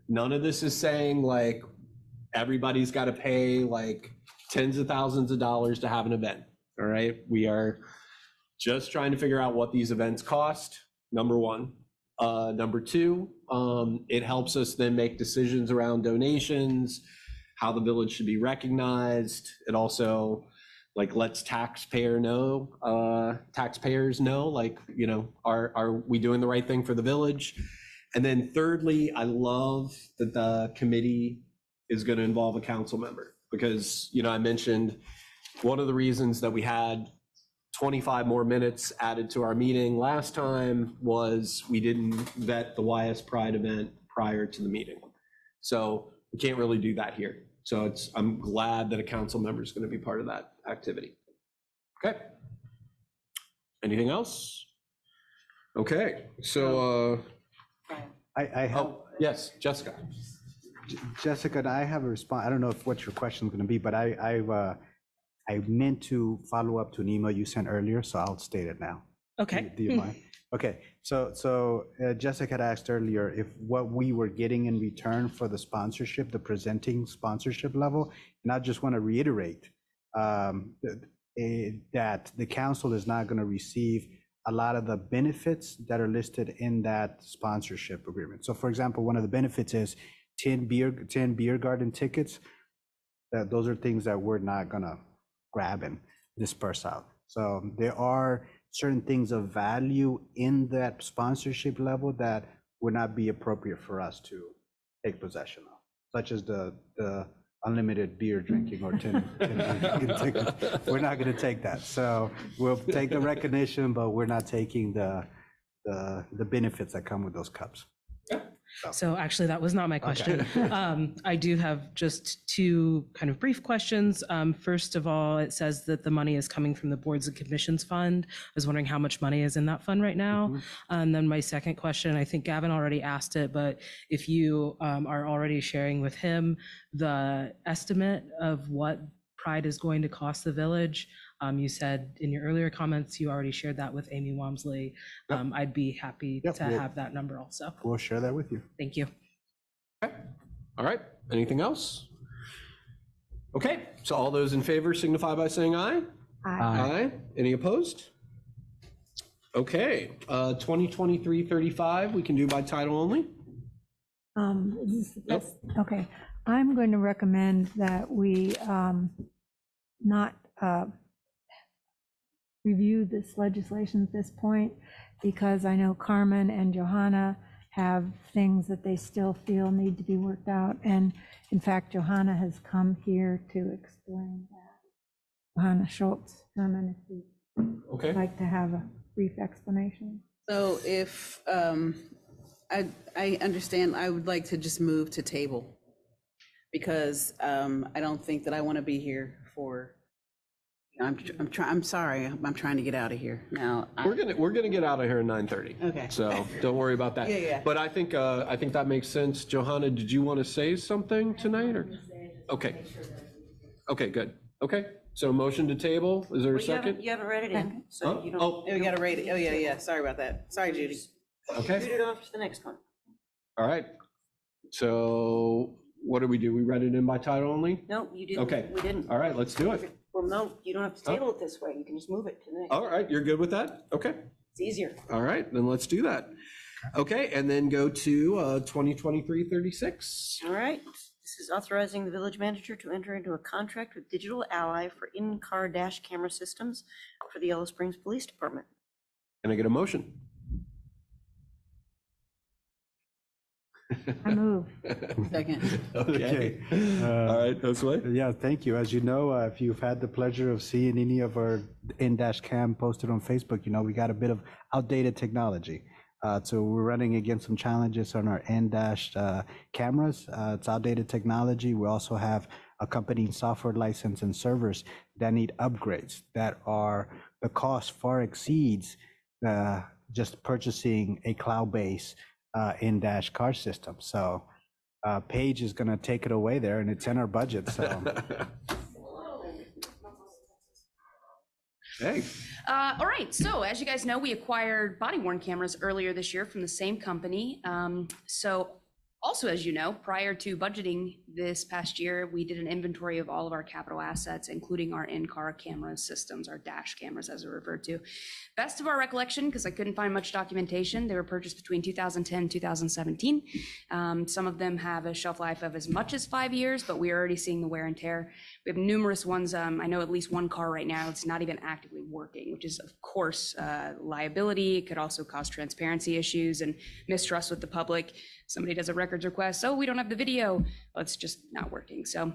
none of this is saying like everybody's got to pay like tens of thousands of dollars to have an event. All right, we are just trying to figure out what these events cost, number one. Uh, number two, um, it helps us then make decisions around donations, how the village should be recognized. It also like lets taxpayer know, uh, taxpayers know, like, you know, are, are we doing the right thing for the village? And then thirdly, I love that the committee is going to involve a council member because, you know, I mentioned one of the reasons that we had 25 more minutes added to our meeting last time was we didn't vet the YS Pride event prior to the meeting. So we can't really do that here. So it's, I'm glad that a council member is going to be part of that activity. Okay. Anything else? Okay, so, uh, I, I have. oh, yes, Jessica. Jessica, I have a response. I don't know if what your question is going to be, but I, I've, uh, I meant to follow up to an email you sent earlier, so I'll state it now. Okay. Do you mind? Okay, so, so uh, Jessica had asked earlier if what we were getting in return for the sponsorship, the presenting sponsorship level, and I just want to reiterate um, that eh, that the council is not going to receive a lot of the benefits that are listed in that sponsorship agreement. So for example, one of the benefits is 10 beer, 10 beer garden tickets. That those are things that we're not gonna grab and disperse out. So there are certain things of value in that sponsorship level that would not be appropriate for us to take possession of, such as the, the unlimited beer drinking or 10, 10. We're not gonna take that. So we'll take the recognition, but we're not taking the, the, the benefits that come with those cups. So actually, that was not my question. Um, I do have just two kind of brief questions. Um, First of all, it says that the money is coming from the Boards and Commissions Fund. I was wondering how much money is in that fund right now? And then my second question, I think Gavin already asked it, but if you um, are already sharing with him the estimate of what Pride is going to cost the village. Um, You said in your earlier comments, you already shared that with Amy Walmsley. Yep. Um, I'd be happy Yep, to we'll- have that number also. We'll share that with you. Thank you. Okay. All right, anything else? Okay, so all those in favor signify by saying aye. Aye. Aye. Any opposed? Okay, uh, 2023-35, we can do by title only? Um, is this- Yep. that's- Okay, I'm going to recommend that we um, not uh, review this legislation at this point, because I know Carmen and Johanna have things that they still feel need to be worked out, and in fact, Johanna has come here to explain that. Johanna Schultz, Carmen, if you'd Okay. like to have a brief explanation. So if, um, I, I understand, I would like to just move to table. Because, um, I don't think that I want to be here for, I'm, tr- I'm trying, I'm sorry, I'm trying to get out of here now. I- We're gonna, we're gonna get out of here at 9:30. Okay. So don't worry about that. Yeah, yeah. But I think, uh, I think that makes sense. Johanna, did you want to say something tonight or? Okay. Okay, good. Okay, so motion to table, is there a Well, you haven't, second? you haven't read it in, so Oh, you oh. don't. Oh, we got to rate it. Oh, yeah, yeah, sorry about that. Sorry, Judy. Read Okay, it off to the next one. all right. So what do we do? We read it in by title only? No, you didn't. Okay. We didn't. All right, let's do it. Well, no, you don't have to Oh. table it this way. You can just move it to the next. All right, you're good with that? Okay. It's easier. All right, then let's do that. Okay, and then go to uh, 2023-36. All right. This is authorizing the village manager to enter into a contract with Digital Ally for in-car dash camera systems for the Yellow Springs Police Department. Can I get a motion? I move. Second. Okay. Uh, All right, that's what? Yeah, thank you. As you know, uh, if you've had the pleasure of seeing any of our in-dash cam posted on Facebook, you know, we got a bit of outdated technology. Uh, So we're running against some challenges on our in-dash uh, cameras. Uh, It's outdated technology. We also have accompanying software license and servers that need upgrades that are, the cost far exceeds uh, just purchasing a cloud-based uh, in-dash car system. So uh, Paige is going to take it away there, and it's in our budget, so. Hey, Uh, all right, so as you guys know, we acquired body worn cameras earlier this year from the same company. Um, so also, as you know, prior to budgeting this past year, we did an inventory of all of our capital assets, including our in-car camera systems, our dash cameras as they're referred to. Best of our recollection, because I couldn't find much documentation, they were purchased between 2010 and 2017. Um, some of them have a shelf life of as much as five years, but we are already seeing the wear and tear. We have numerous ones. Um, I know at least one car right now that's not even actively working, which is of course uh, liability. It could also cause transparency issues and mistrust with the public. Somebody does a records request, oh, we don't have the video. Well, it's just not working. So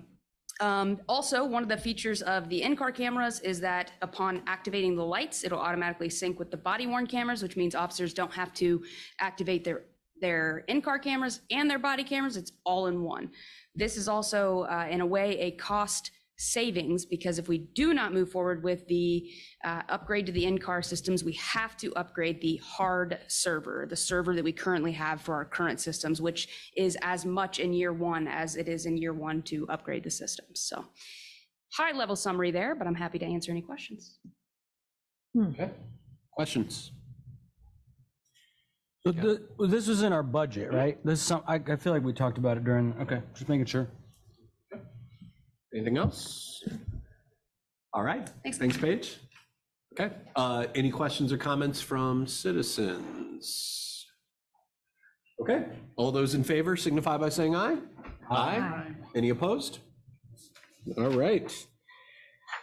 um, also, one of the features of the in-car cameras is that upon activating the lights, it'll automatically sync with the body-worn cameras, which means officers don't have to activate their their in-car cameras and their body cameras. It's all in one. This is also, uh, in a way, a cost savings because if we do not move forward with the uh, upgrade to the in-car systems, we have to upgrade the hard server, the server that we currently have for our current systems, which is as much in year one as it is in year one to upgrade the systems. So high level summary there, but I'm happy to answer any questions. okay. Questions? So the, this was in our budget, right? This is some, I, I feel like we talked about it during, okay, just making sure. Anything else? All right, Thanks. thanks, Paige. Okay, uh, any questions or comments from citizens? Okay, all those in favor signify by saying aye. Aye. Any opposed? All right.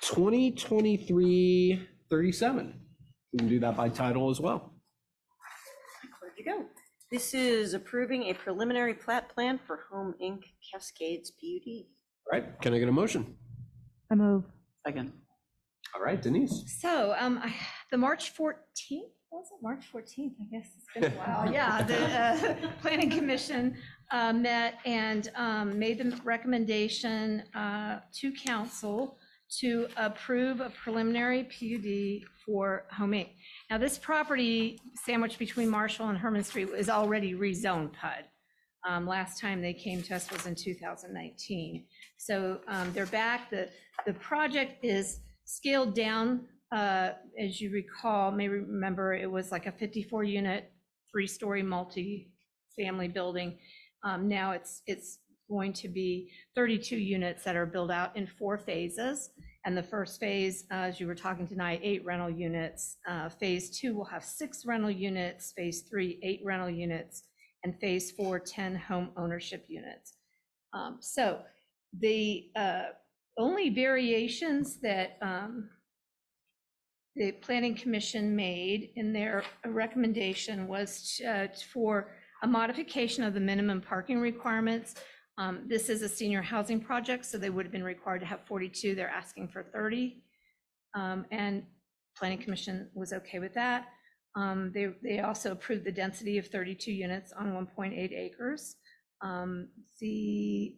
2023-37. We can do that by title as well. Where'd you go? This is approving a preliminary plat plan for Home Inc. Cascades PUD. All right, can I get a motion? I move. Second. All right, Denise. So, um, I, the March 14th, was it March 14th? I guess it's been a while. Yeah, the, uh, Planning Commission, uh, met and, um, made the recommendation, uh, to council to approve a preliminary PUD for Home Inc. Now, this property sandwiched between Marshall and Herman Street is already rezoned PUD. Um, last time they came to us was in 2019. So, um, they're back. The, the project is scaled down, uh, as you recall, may remember, it was like a 54-unit, three-story multi-family building. Um, Now it's, it's going to be 32 units that are built out in four phases. And the first phase, uh, as you were talking tonight, eight rental units. Uh, Phase two will have six rental units, phase three, eight rental units, and phase four, 10 home ownership units. Um, So the uh, only variations that um, the planning commission made in their recommendation was uh, for a modification of the minimum parking requirements. Um, This is a senior housing project, so they would have been required to have 42. They're asking for 30. Um, And planning commission was okay with that. Um, They, they also approved the density of 32 units on 1.8 acres. Um, The,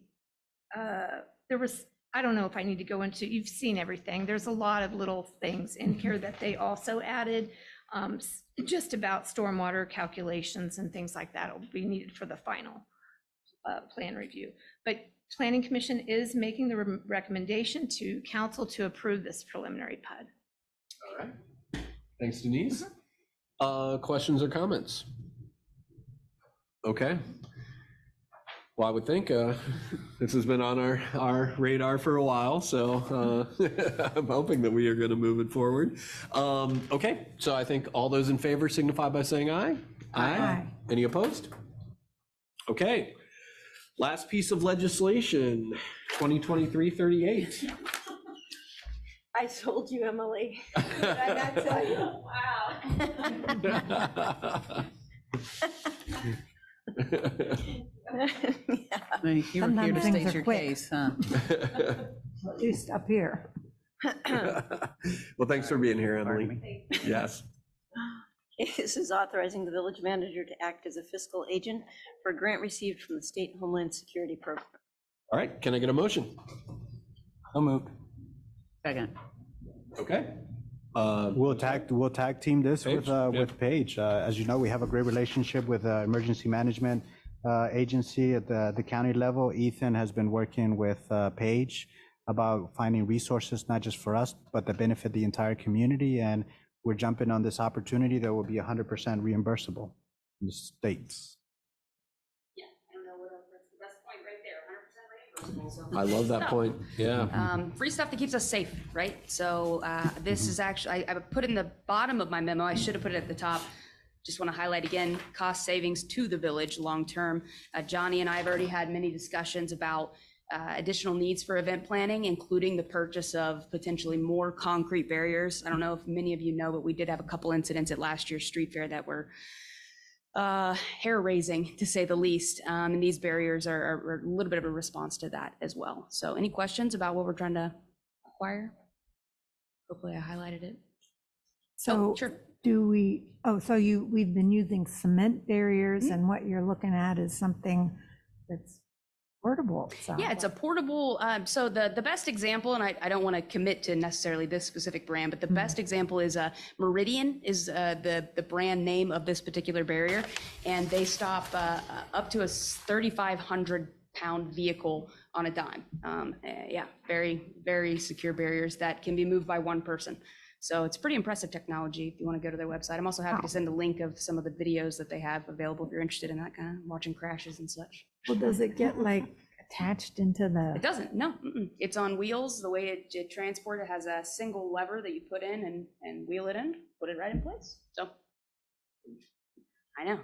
uh, there was, I don't know if I need to go into, you've seen everything. There's a lot of little things in here that they also added, um, s- just about stormwater calculations and things like that will be needed for the final uh, plan review. But Planning Commission is making the re- recommendation to council to approve this preliminary PUD. All right. Thanks, Denise. Uh, questions or comments? Okay. Well, I would think, uh, this has been on our, our radar for a while, so, uh, I'm hoping that we are gonna move it forward. Um, okay, so I think all those in favor signify by saying aye. Aye. Any opposed? Okay. Last piece of legislation, 2023-38. I told you, Emily. Did I not tell you? Wow. You were here Sometimes to things state are your quick. case, huh? At least up here. Well, thanks for being here, Emily. Yes. This is authorizing the village manager to act as a fiscal agent for a grant received from the State Homeland Security Program. All right, can I get a motion? So moved. Second. Okay. Uh, We'll tag, we'll tag team this with, Paige? uh, Yeah. with Paige. Uh, As you know, we have a great relationship with uh Emergency Management uh, Agency at the, the county level. Ethan has been working with uh, Paige about finding resources, not just for us, but that benefit the entire community. And we're jumping on this opportunity that will be 100% reimbursable in the states. Yeah, I don't know what else, that's the best point right there, 100% reimbursable, so. I love that So, point. Yeah. Um, free stuff that keeps us safe, right? So uh, this is actually, I, I put in the bottom of my memo, I should have put it at the top. Just want to highlight again, cost savings to the village long-term. Uh, Johnny and I have already had many discussions about uh, additional needs for event planning, including the purchase of potentially more concrete barriers. I don't know if many of you know, but we did have a couple incidents at last year's street fair that were uh, hair raising, to say the least. Um, and these barriers are, are are a little bit of a response to that as well. So any questions about what we're trying to acquire? Hopefully I highlighted it. So sure. Do we, oh, so you, we've been using cement barriers Mm-hmm. and what you're looking at is something that's portable. it sounds Yeah, it's a like. portable, um, so the, the best example, and I, I don't want to commit to necessarily this specific brand, but the best example is uh, Meridian is uh, the, the brand name of this particular barrier. And they stop uh, uh, up to a 3,500 pound vehicle on a dime. Um, uh, Yeah, very, very secure barriers that can be moved by one person. So it's pretty impressive technology if you want to go to their website. I'm also happy to send a link of some of the videos that they have available if you're interested in that kind of watching crashes and such. Well, does it get like attached into the? It doesn't, no. mm-mm. It's on wheels. The way it, it transport, it has a single lever that you put in and, and wheel it in, put it right in place. So. I know,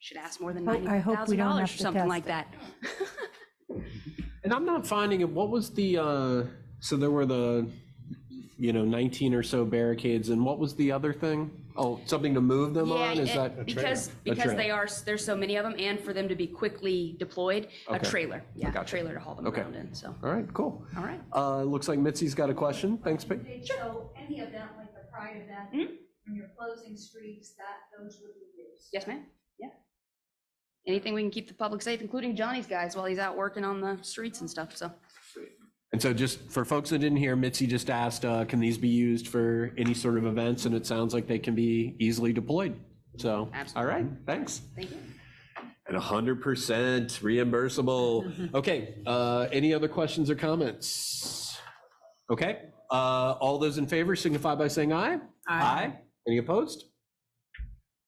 should ask more than Hope- I hope we don't dollars have for something like it. that. And I'm not finding it, what was the, uh, so there were the, you know, 19 or so barricades, and what was the other thing? Oh, something to move them Yeah, on, is it- that? Because, A because they trailer. are, there's so many of them, and for them to be quickly deployed, a Okay. trailer, yeah, a Gotcha. trailer to haul them Okay. around in, so. All right, cool. All right. Uh, looks like Mitzi's got a question. Thanks, Pete. So any event like the Pride event, when you're closing streets, that, those would be used? Yes, ma'am, yeah. Anything we can keep the public safe, including Johnny's guys while he's out working on the streets and stuff, so. And so just for folks that didn't hear, Mitzi just asked, uh, can these be used for any sort of events? And it sounds like they can be easily deployed. So, Absolutely. all right, thanks. Thank you. And hundred percent reimbursable. Okay, uh, any other questions or comments? Okay, uh, all those in favor signify by saying aye. Aye. Any opposed?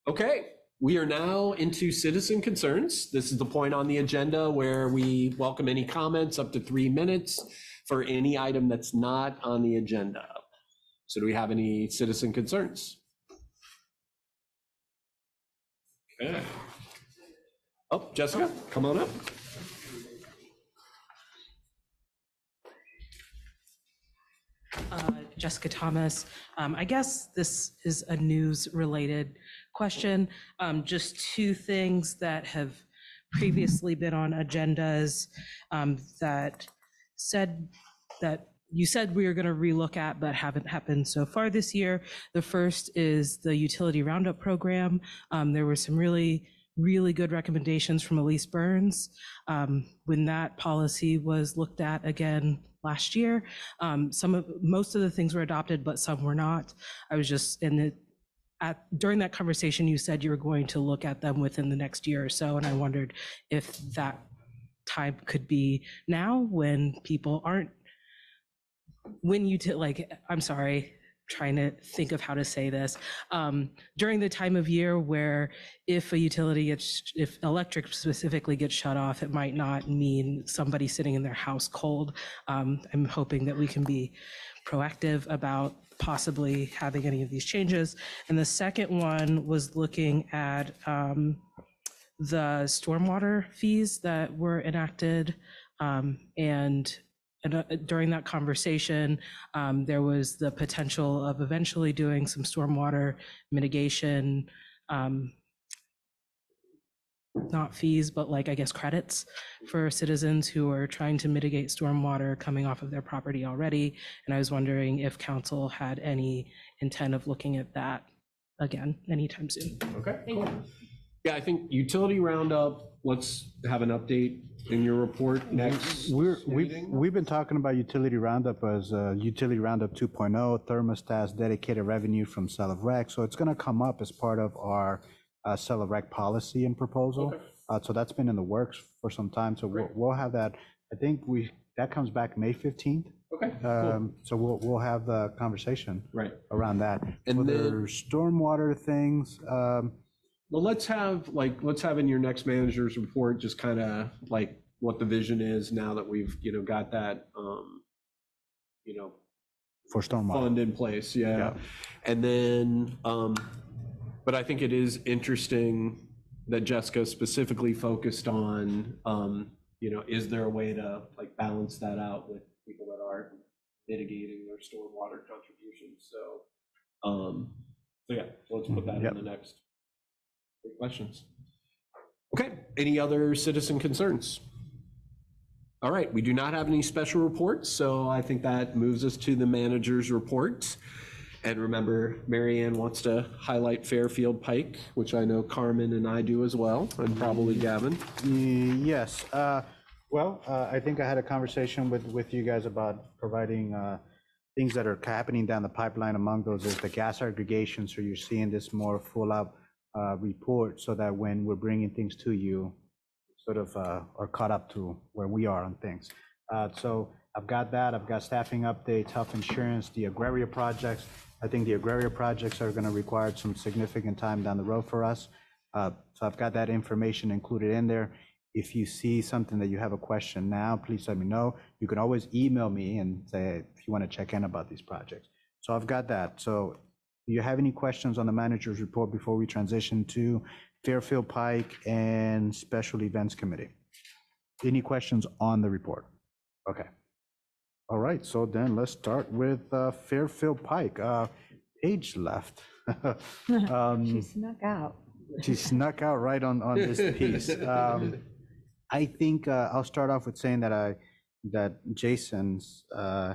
Okay, we are now into citizen concerns. This is the point on the agenda where we welcome any comments up to three minutes for any item that's not on the agenda. So do we have any citizen concerns? Okay. Oh, Jessica, come on up. Uh, Jessica Thomas. Um, I guess this is a news-related question. Um, Just two things that have previously been on agendas um, that said, that you said we are going to relook at, but haven't happened so far this year. The first is the utility roundup program. Um, There were some really, really good recommendations from Elise Burns um, when that policy was looked at again last year. Um, Some of, most of the things were adopted, but some were not. I was just, in the at, during that conversation, you said you were going to look at them within the next year or so, and I wondered if that time could be now when people aren't, when you, like, I'm sorry, trying to think of how to say this. Um, During the time of year where if a utility gets, if electric specifically gets shut off, it might not mean somebody sitting in their house cold. Um, I'm hoping that we can be proactive about possibly having any of these changes. And the second one was looking at um, the stormwater fees that were enacted. um, And and, uh, during that conversation, um, there was the potential of eventually doing some stormwater mitigation, um, not fees, but like, I guess, credits for citizens who are trying to mitigate stormwater coming off of their property already. And I was wondering if council had any intent of looking at that again anytime soon. Okay, cool. Yeah, I think utility roundup, let's have an update in your report next. We're, we've, we've been talking about utility roundup as uh, utility roundup 2.0, thermostats, dedicated revenue from sale of rec. So it's going to come up as part of our uh, sale of rec policy and proposal. Uh, So that's been in the works for some time. So we'll, we'll have that. I think we, that comes back May 15th. Okay, cool. Um, So we'll, we'll have the conversation. Right. Around that. And For the then- stormwater things, um, Well, let's have, like, let's have in your next manager's report, just kind of like what the vision is now that we've, you know, got that, um, you know, for stormwater. fund in place, yeah. And then, um, but I think it is interesting that Jessica specifically focused on, um, you know, is there a way to like balance that out with people that are mitigating their stormwater contributions? So, um, so yeah, so let's put that in Yep. the next. Great questions. Okay, any other citizen concerns? All right, we do not have any special reports, so I think that moves us to the manager's report. And remember, Marianne wants to highlight Fairfield Pike, which I know Carmen and I do as well, and probably Gavin. Yes, uh, well, uh, I think I had a conversation with, with you guys about providing uh, things that are happening down the pipeline. Among those is the gas aggregation, so you're seeing this more full-up uh, report, so that when we're bringing things to you, sort of uh, are caught up to where we are on things. Uh, So I've got that, I've got staffing updates, health insurance, the agraria projects. I think the agraria projects are going to require some significant time down the road for us. Uh, So I've got that information included in there. If you see something that you have a question now, please let me know. You can always email me and say if you want to check in about these projects. So I've got that. So do you have any questions on the manager's report before we transition to Fairfield Pike and Special Events Committee? Any questions on the report? Okay. All right, so then let's start with uh, Fairfield Pike. Uh, Paige left. She Um, snuck out. she snuck out right on, on this piece. Um, I think uh, I'll start off with saying that I, that Jason's uh,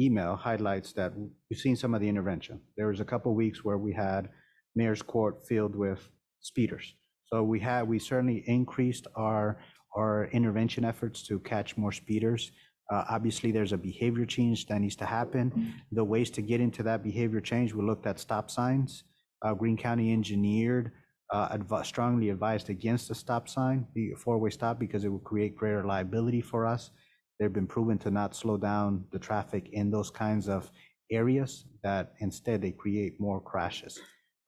email highlights that we've seen some of the intervention. There was a couple weeks where we had mayor's court filled with speeders. So we had, we certainly increased our, our intervention efforts to catch more speeders. Uh, Obviously, there's a behavior change that needs to happen. The ways to get into that behavior change, we looked at stop signs. Uh, Greene County engineered, uh, advi- strongly advised against the stop sign, the four-way stop, because it would create greater liability for us. They've been proven to not slow down the traffic in those kinds of areas, that instead they create more crashes.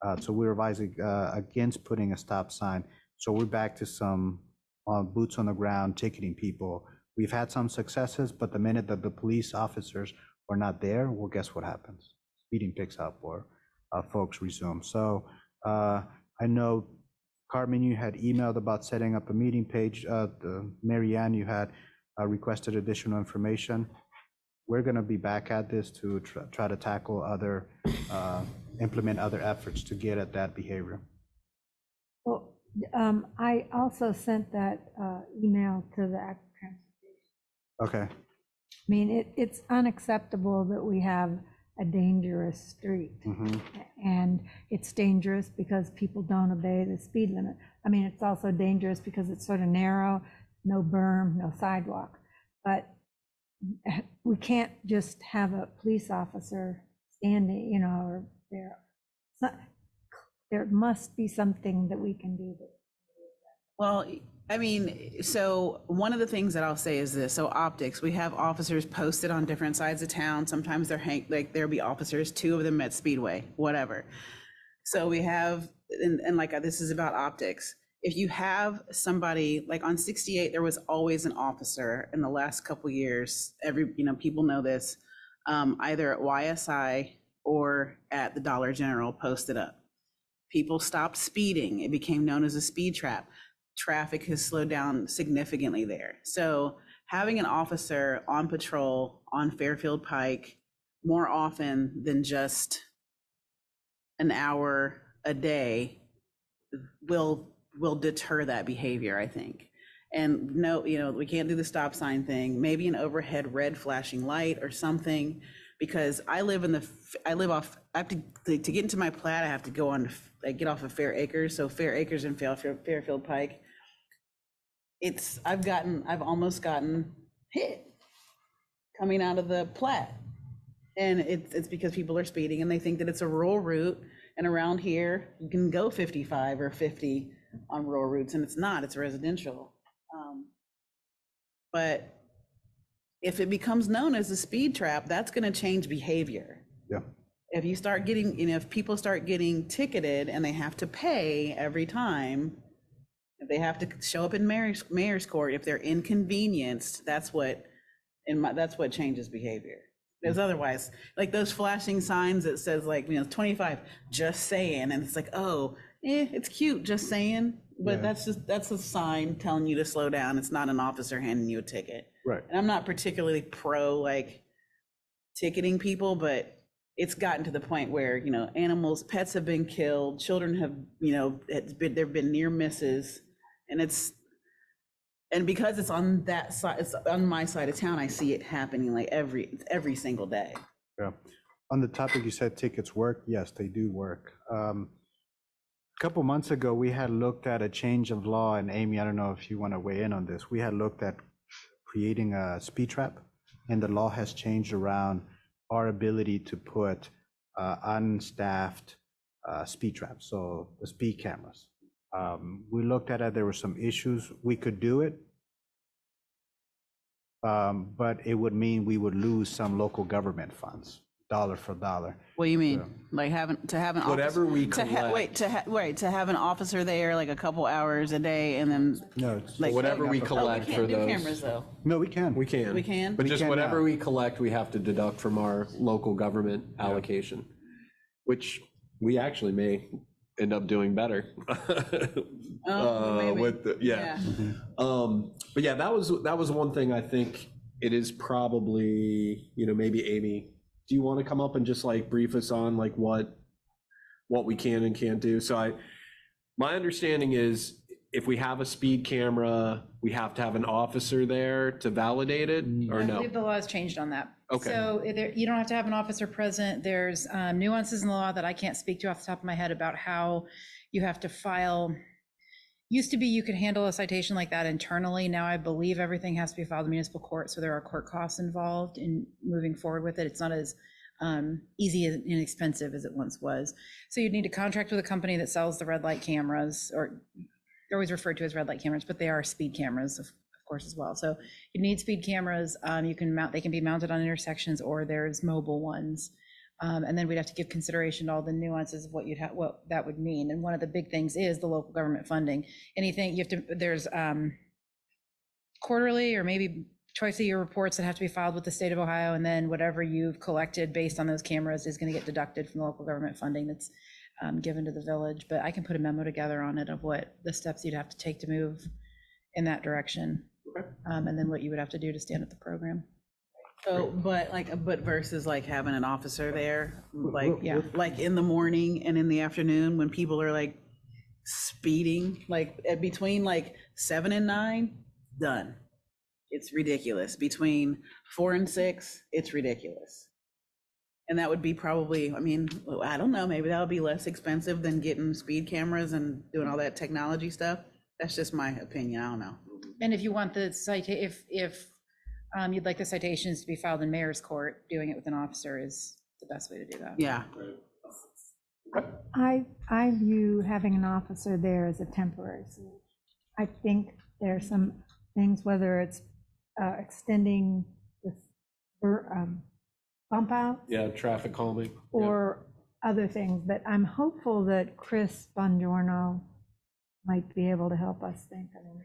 Uh, So we're advising uh, against putting a stop sign. So we're back to some uh, boots on the ground ticketing people. We've had some successes, but the minute that the police officers are not there, well, guess what happens? Speeding picks up or uh, folks resume. So uh, I know, Carmen, you had emailed about setting up a meeting page. uh, Ann, you had requested additional information. We're going to be back at this to tr- try to tackle other, uh, implement other efforts to get at that behavior. Well, um, I also sent that uh, email to the, act- Okay, I mean, it, it's unacceptable that we have a dangerous street. mhm, And it's dangerous because people don't obey the speed limit. I mean, it's also dangerous because it's sort of narrow, no berm, no sidewalk. But we can't just have a police officer standing, you know, or there. Not- There must be something that we can do. that- Well, I mean, so one of the things that I'll say is this, so optics, we have officers posted on different sides of town. Sometimes they're hang, like, there'll be officers, two of them at Speedway, whatever. So we have, and, and like, this is about optics. If you have somebody, like on 68, there was always an officer in the last couple years, every, you know, people know this, um, either at YSI or at the Dollar General posted up. People stopped speeding. It became known as a speed trap traffic has slowed down significantly there. So having an officer on patrol on Fairfield Pike more often than just an hour a day will will deter that behavior, I think. And no, you know, we can't do the stop sign thing. Maybe an overhead red flashing light or something, because I live in the I live off. I have to to to get into my plat. I have to go on. I get off of Fair Acres, so Fair Acres and Fairfield Fairfield Pike it's I've gotten I've almost gotten hit coming out of the plat. And it's it's because people are speeding and they think that it's a rural route and around here you can go 55 or 50 on rural routes and it's not, it's residential. Um, But if it becomes known as a speed trap, that's gonna change behavior. yeah. If you start getting, you know, if people start getting ticketed and they have to pay every time, if they have to show up in mayor's, mayor's court, if they're inconvenienced, that's what, in my, that's what changes behavior. Because otherwise, like those flashing signs that says like, you know, 25, just saying, and it's like, oh, eh, it's cute, just saying. But Yeah. that's just, that's a sign telling you to slow down. It's not an officer handing you a ticket. Right. And I'm not particularly pro like ticketing people, but it's gotten to the point where, you know, animals, pets have been killed, children have, you know, it's been, there've been near misses. And it's, and because it's on that side, it's on my side of town, I see it happening like every, every single day. Yeah. On the topic, you said tickets work. Yes, they do work. Um, A Couple months ago, we had looked at a change of law, and Amy, I don't know if you want to weigh in on this. We had looked at creating a speed trap, and the law has changed around our ability to put uh, unstaffed uh, speed traps, so the speed cameras. Um, We looked at it, there were some issues. We could do it, um, but it would mean we would lose some local government funds, dollar for dollar. What do you mean? Like having, to have an officer? Whatever we to ha- Wait, to ha, wait, to have an officer there like a couple hours a day and then, No, it's. like. Whatever we Oh, collect can't for do those. Cameras though. No, we can. We can. We can? But We just can whatever now. we collect, we have to deduct from our local government allocation, which we actually may end up doing better. Oh, Uh, maybe. With, the- yeah. Um, but yeah, that was, that was one thing I think it is probably, you know, maybe Amy, do you want to come up and just like brief us on like what, what we can and can't do? So I, my understanding is if we have a speed camera, we have to have an officer there to validate it or I no? believe the law has changed on that. Okay. So if there- you don't have to have an officer present. There's um, nuances in the law that I can't speak to off the top of my head about how you have to file. Used to be you could handle a citation like that internally. Now I believe everything has to be filed in municipal court, so there are court costs involved in moving forward with it. It's not as um, easy and inexpensive as it once was. So you'd need to contract with a company that sells the red light cameras, or they're always referred to as red light cameras, but they are speed cameras, of, of course, as well. So you need speed cameras. Um, you can mount, they can be mounted on intersections, or there's mobile ones. Um, and then we'd have to give consideration to all the nuances of what you'd have, what that would mean. And one of the big things is the local government funding. Anything, you have to, there's um, quarterly or maybe twice a year reports that have to be filed with the state of Ohio, and then whatever you've collected based on those cameras is going to get deducted from the local government funding that's um, given to the village. But I can put a memo together on it of what the steps you'd have to take to move in that direction. Um, And then what you would have to do to stand up the program. So, but like, uh, but versus like having an officer there, like, Yeah. like in the morning and in the afternoon when people are like speeding, like at between like seven and nine, done. It's ridiculous. Between four and six, it's ridiculous. And that would be probably, I mean, I don't know, maybe that would be less expensive than getting speed cameras and doing all that technology stuff. That's just my opinion. I don't know. And if you want the cita, if, if um, you'd like the citations to be filed in mayor's court, doing it with an officer is the best way to do that. Yeah. I, I view having an officer there as a temporary solution. I think there are some things, whether it's uh, extending the bur- um, bump out Yeah, traffic calming. yeah. or other things, but I'm hopeful that Chris Bongiorno might be able to help us think. I mean,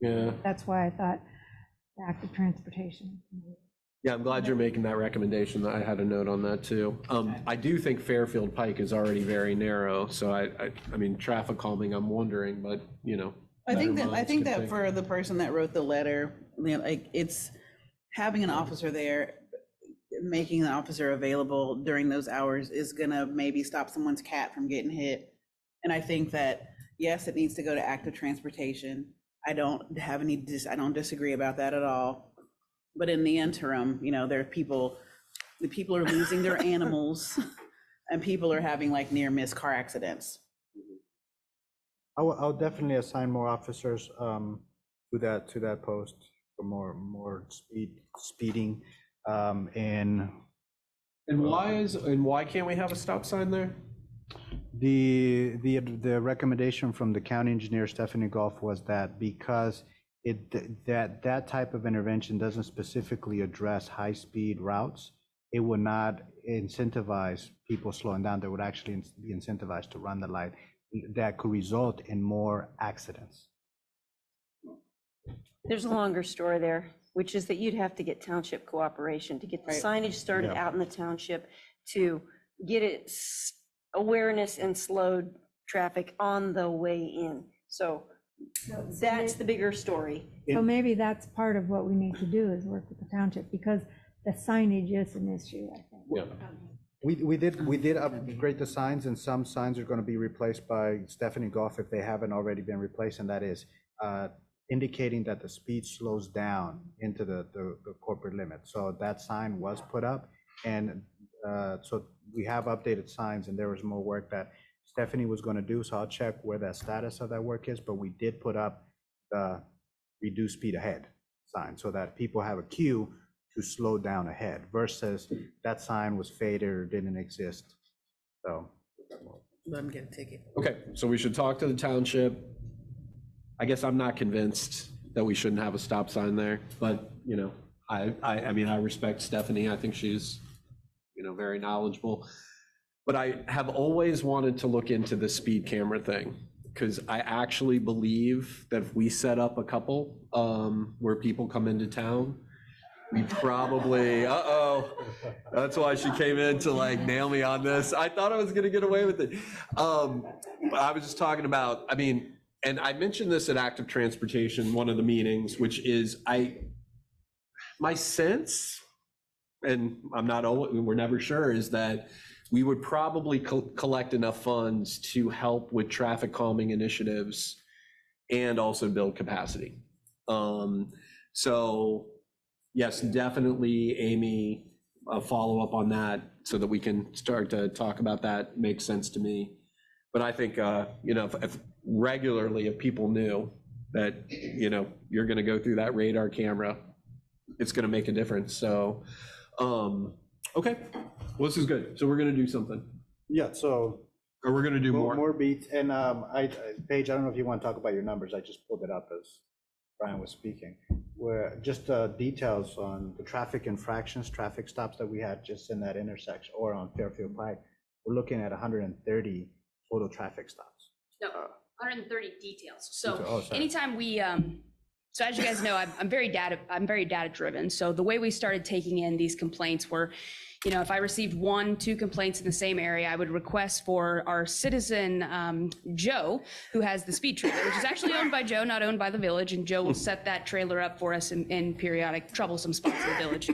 Yeah, That's why I thought active transportation. yeah, I'm glad you're making that recommendation. I had a note on that too. Um, I do think Fairfield Pike is already very narrow, so I, I, I mean, traffic calming, I'm wondering, but, you know. I think better that, I minds think can that for the person that wrote the letter, you know, like, it's having an officer there, making the officer available during those hours is gonna maybe stop someone's cat from getting hit. And I think that, yes, it needs to go to active transportation. I don't have any, dis- I don't disagree about that at all. But in the interim, you know, there are people, the people are losing their animals and people are having like near miss car accidents. I will, I'll definitely assign more officers um, to that, to that post for more, more speed, speeding. um, And And why is, and why can't we have a stop sign there? The, the, the recommendation from the county engineer, Stephanie Goff, was that because it, that, that type of intervention doesn't specifically address high-speed routes, it would not incentivize people slowing down. They would actually be incentivized to run the light. That could result in more accidents. There's a longer story there, which is that you'd have to get township cooperation to get the Right. signage started Yeah. out in the township, to get it s- awareness and slowed traffic on the way in. So that's the bigger story. So maybe that's part of what we need to do is work with the township because the signage is an issue, I think. Yeah. We, we did, we did upgrade the signs, and some signs are going to be replaced by Stephanie Goff if they haven't already been replaced, and that is uh, indicating that the speed slows down into the, the the corporate limit. So that sign was put up, and uh, so we have updated signs, and there was more work that Stephanie was going to do, so I'll check where that status of that work is, but we did put up the reduce speed ahead sign, so that people have a cue to slow down ahead versus that sign was faded or didn't exist. So Let them get a ticket. Okay, so we should talk to the township. I guess I'm not convinced that we shouldn't have a stop sign there, but, you know, I, I, I mean, I respect Stephanie. I think she's, you know, very knowledgeable. But I have always wanted to look into the speed camera thing, because I actually believe that if we set up a couple, um, where people come into town, we probably, uh-oh, that's why she came in to like nail me on this. I thought I was gonna get away with it. Um, I was just talking about, I mean, and I mentioned this at Active Transportation, one of the meetings, which is I, my sense, and I'm not, always we're never sure, is that we would probably co- collect enough funds to help with traffic calming initiatives and also build capacity. Um, so yes, definitely, Amy, a follow-up on that so that we can start to talk about that makes sense to me. But I think, uh, you know, if, if regularly, if people knew that, you know, you're gonna go through that radar camera, it's gonna make a difference, so, um, okay, well, this is good, so we're gonna do something, Yeah, so. or we're gonna do more. More beats, and um, I, I- Paige, I don't know if you want to talk about your numbers, I just pulled it up as Brian was speaking. Where, just uh, details on the traffic infractions, traffic stops that we had just in that intersection, or on Fairfield Pike. We're looking at 130 total traffic stops. No, 130 details. So oh, sorry. anytime we, um, so as you guys know, I'm, I'm very data, I'm very data driven. So the way we started taking in these complaints were, you know, if I received one, two complaints in the same area, I would request for our citizen, um, Joe, who has the speed trailer, which is actually owned by Joe, not owned by the village, and Joe will set that trailer up for us in, in periodic troublesome spots of the village.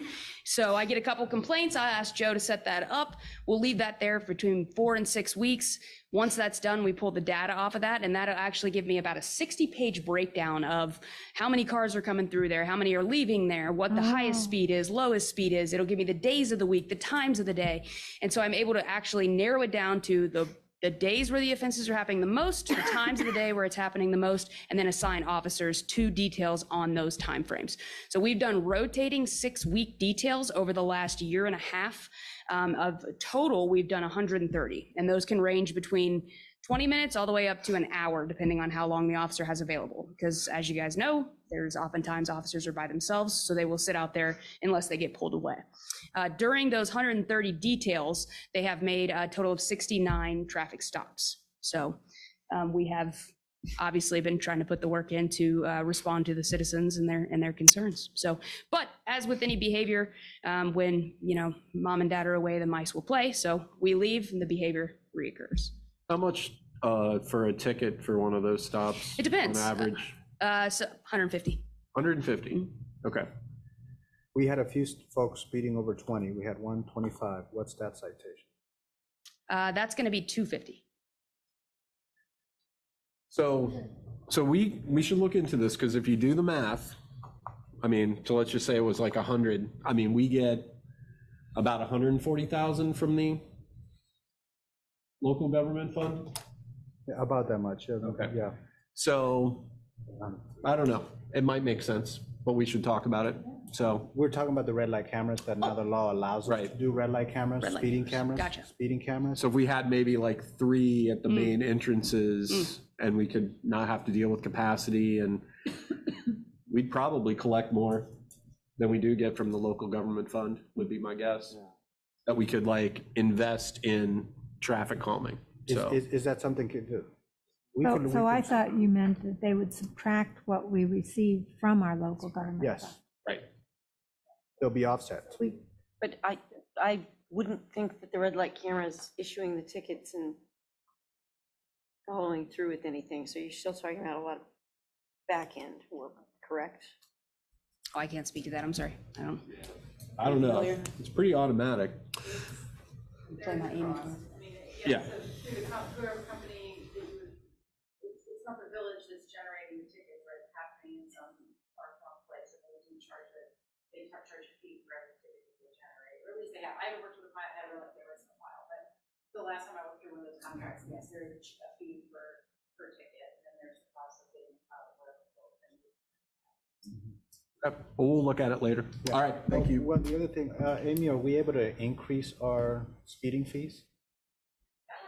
So I get a couple complaints, I ask Joe to set that up. We'll leave that there for between four and six weeks. Once that's done, we pull the data off of that, and that'll actually give me about a 60-page breakdown of how many cars are coming through there, how many are leaving there, what the highest speed is, lowest speed is. It'll give me the days of the week, the times of the day. And so I'm able to actually narrow it down to the the days where the offenses are happening the most, the times of the day where it's happening the most, and then assign officers to details on those timeframes. So we've done rotating six-week details over the last year and a half. Um, of total, we've done 130, and those can range between 20 minutes all the way up to an hour, depending on how long the officer has available. Because as you guys know, there's oftentimes officers are by themselves, so they will sit out there unless they get pulled away. Uh, During those 130 details, they have made a total of 69 traffic stops. So um, we have obviously been trying to put the work in to uh, respond to the citizens and their, and their concerns. So, but as with any behavior, um, when, you know, mom and dad are away, the mice will play. So we leave and the behavior reoccurs. How much, uh, for a ticket for one of those stops? It depends. On average, Uh, So 150. 150, okay. We had a few folks speeding over 20, we had 125, what's that citation? Uh, That's going to be 250. So, so we, we should look into this, because if you do the math, I mean, so let's just say it was like 100, I mean, we get about 140,000 from the local government fund? Yeah, About that much, yeah, Okay. yeah. So, I don't know, it might make sense, but we should talk about it, so. We're talking about the red light cameras, that now the law allows us to Right. do red light cameras, Red light speeding cameras, cameras. gotcha. Speeding cameras. So if we had maybe like three at the Mm. main entrances and we could not have to deal with capacity and we'd probably collect more than we do get from the local government fund, would be my guess. That we could like invest in traffic calming, Is, so. is, is that something could do? We So, could- we so I could- thought you meant that they would subtract what we receive from our local government. Yes, Right. they'll be offsets. But I, I wouldn't think that the red light camera's issuing the tickets and following through with anything, so you're still talking about a lot of back-end work, correct? Oh, I can't speak to that. I'm sorry. I don't. I don't know, Familiar? it's pretty automatic. Play my aim. Yeah. Through the whoever company, that you would- it's, it's not the village that's generating the tickets, right? It's happening in some far flung place, and they do charge it, they char- charge a fee for every ticket that they generate, or at least they have. I haven't worked with a client, I haven't looked at in a while, but the last time I worked through one of those contracts, yes, there is a fee for, per ticket, and then there's the cost of getting out of whatever. Yep, We'll look at it later. All right, thank you. Well, the other thing, uh, Amy, are we able to increase our speeding fees?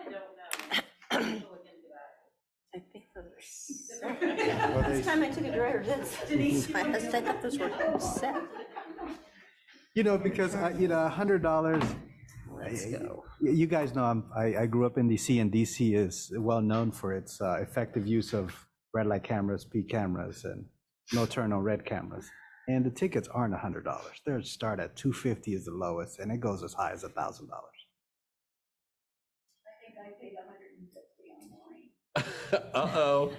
I don't know. I have to look into that. I think those are Well, they- Last time I took a driver's ed, Denise, I thought those were set. You know, because, I- you know, a hundred dollars. You guys know, I'm, I, I grew up in DC and DC is well known for its uh, effective use of red light cameras, speed cameras, and no turn on red cameras. And the tickets aren't a hundred dollars. They're start at two fifty is the lowest and it goes as high as a thousand dollars. Uh-oh.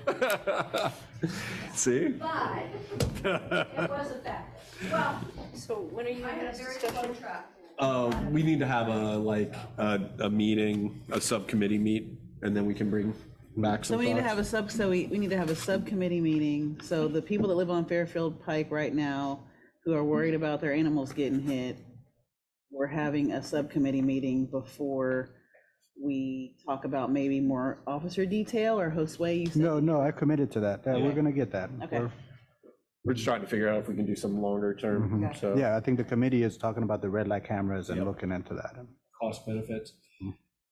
See? But it was effective. Well, So when are you having this discussion? Uh, we need to have a, like, a, a meeting, a subcommittee meet, and then we can bring back some So we need to have a sub, so we, we need to have a subcommittee meeting. So the people that live on Fairfield Pike right now, who are worried about their animals getting hit, we're having a subcommittee meeting before we talk about maybe more officer detail or Josue, you said? No, no, I committed to that. We're gonna get that. Okay. We're- We're just trying to figure out if we can do some longer term, Mhm. so. Yeah, I think the committee is talking about the red light cameras and Yep. looking into that. Cost benefits.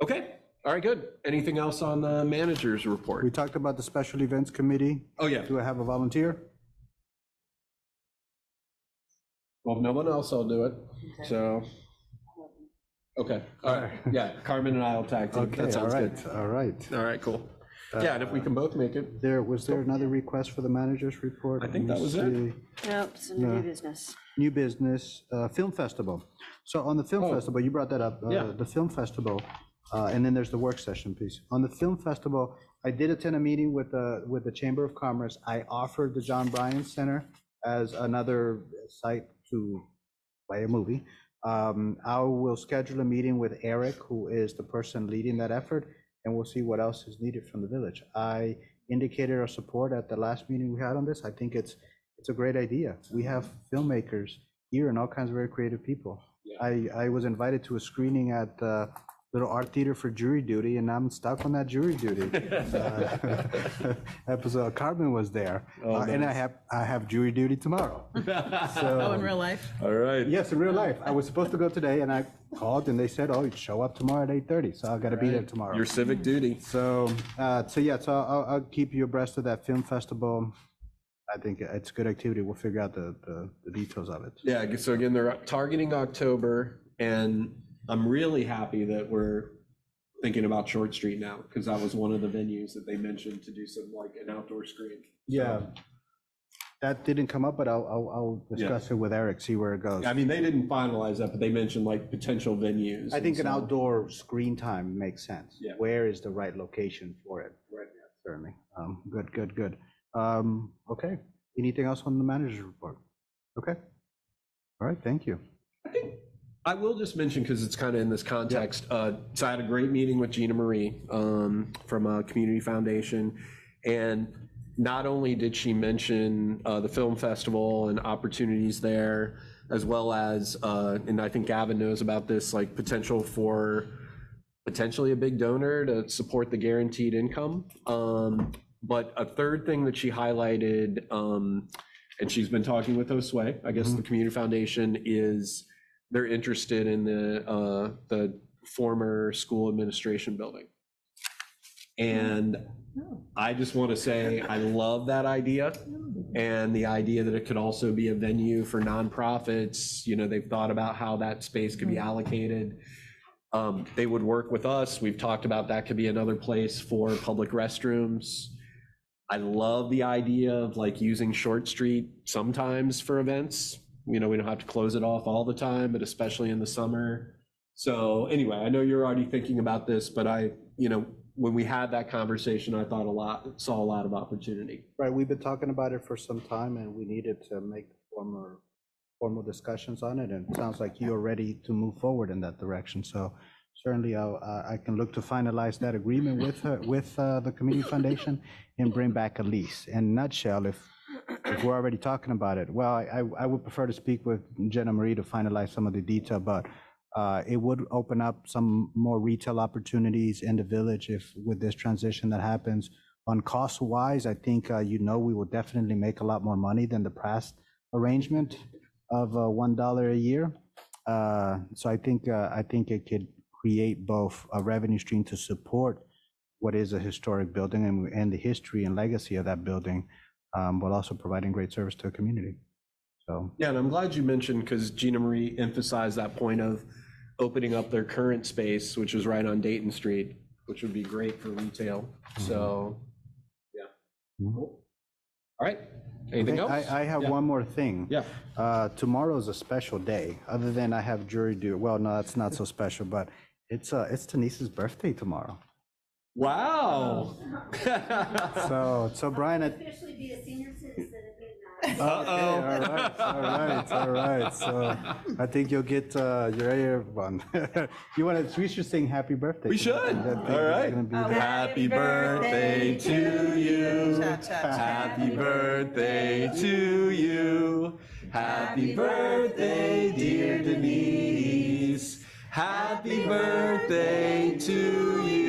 Okay, all right, good. Anything else on the manager's report? We talked about the special events committee. Oh, yeah. Do I have a volunteer? Well, if no one else, I'll do it, so. Okay, all right, yeah, Carmen and I will tag team. Okay, That all sounds good. right, all right. All right, cool. Yeah, and if we can both make it. There, was there another request for the manager's report? I think that me was it. see. No, a new business. New business, uh, film festival. So on the film Oh. festival, you brought that up, uh, Yeah. the film festival, uh, and then there's the work session piece. On the film festival, I did attend a meeting with the, with the Chamber of Commerce. I offered the John Bryan Center as another site to play a movie. Um, I will schedule a meeting with Eric, who is the person leading that effort, and we'll see what else is needed from the village. I indicated our support at the last meeting we had on this. I think it's, it's a great idea. We have filmmakers here and all kinds of very creative people. I, I was invited to a screening at uh, Little Art Theater for jury duty, and I'm stuck on that jury duty. Uh, Episode, Carmen was there, Oh, uh, and I nice. have, I have jury duty tomorrow. Oh, in real life? All right. Yes, in real life. I was supposed to go today, and I called, and they said, "Oh, you show up tomorrow at 8:30." So I got to be there tomorrow. Your civic duty. So, uh, so yeah, so I'll, I'll keep you abreast of that film festival. I think it's a good activity. We'll figure out the, the, the details of it. Yeah, so again, they're targeting October, and I'm really happy that we're thinking about Short Street now, because that was one of the venues that they mentioned to do some, like, an outdoor screen. Yeah. That didn't come up, but I'll, I'll, I'll discuss it with Eric, see where it goes. I mean, they didn't finalize that, but they mentioned like potential venues. I think an so- outdoor screen time makes sense. Yeah. Where is the right location for it? Right. Certainly. Um, good, good, good. Um, okay. Anything else on the manager's report? Okay. All right, thank you. I will just mention, because it's kind of in this context, uh, so I had a great meeting with Gina Marie um, from uh, Community Foundation. And not only did she mention uh, the film festival and opportunities there, as well as, uh, and I think Gavin knows about this, like potential for potentially a big donor to support the guaranteed income. Um, But a third thing that she highlighted, um, and she's been talking with Josue, I guess the Community Foundation is, they're interested in the, uh, the former school administration building. And I just want to say, I love that idea. And the idea that it could also be a venue for nonprofits, you know, they've thought about how that space could be allocated. Um, They would work with us. We've talked about that could be another place for public restrooms. I love the idea of like using Short Street sometimes for events. You know, we don't have to close it off all the time, but especially in the summer. So anyway, I know you're already thinking about this, but I, you know, when we had that conversation, I thought a lot, saw a lot of opportunity. Right, we've been talking about it for some time and we needed to make formal, formal discussions on it. And it sounds like you're ready to move forward in that direction. So certainly I'll, I can look to finalize that agreement with, her- with uh, the Community Foundation and bring back a lease. In a nutshell, if, if we're already talking about it, well, I, I would prefer to speak with Jenna Marie to finalize some of the detail, but uh, it would open up some more retail opportunities in the village if, with this transition that happens. On cost wise, I think, uh, you know, we will definitely make a lot more money than the past arrangement of uh, $1 a year. Uh, So I think, uh, I think it could create both a revenue stream to support what is a historic building and, and the history and legacy of that building, um, while also providing great service to a community. So, Yeah, and I'm glad you mentioned, because Gina Marie emphasized that point of opening up their current space, which is right on Dayton Street, which would be great for retail. So, yeah. Cool. All right. Anything else? I, I have Yeah. one more thing. Yeah. Uh, tomorrow's a special day, other than I have jury duty. Well, no, that's not so special, but it's, uh, it's Denise's birthday tomorrow. Wow. So, so Brian, I- Officially be a senior citizen Okay, all right, all right, all right. So I think you'll get uh, your air one. You want to, we should sing happy birthday. We to should. I think All it's gonna be the- Happy birthday to you. Happy birthday to you. Happy birthday, dear Denise. Happy birthday to you.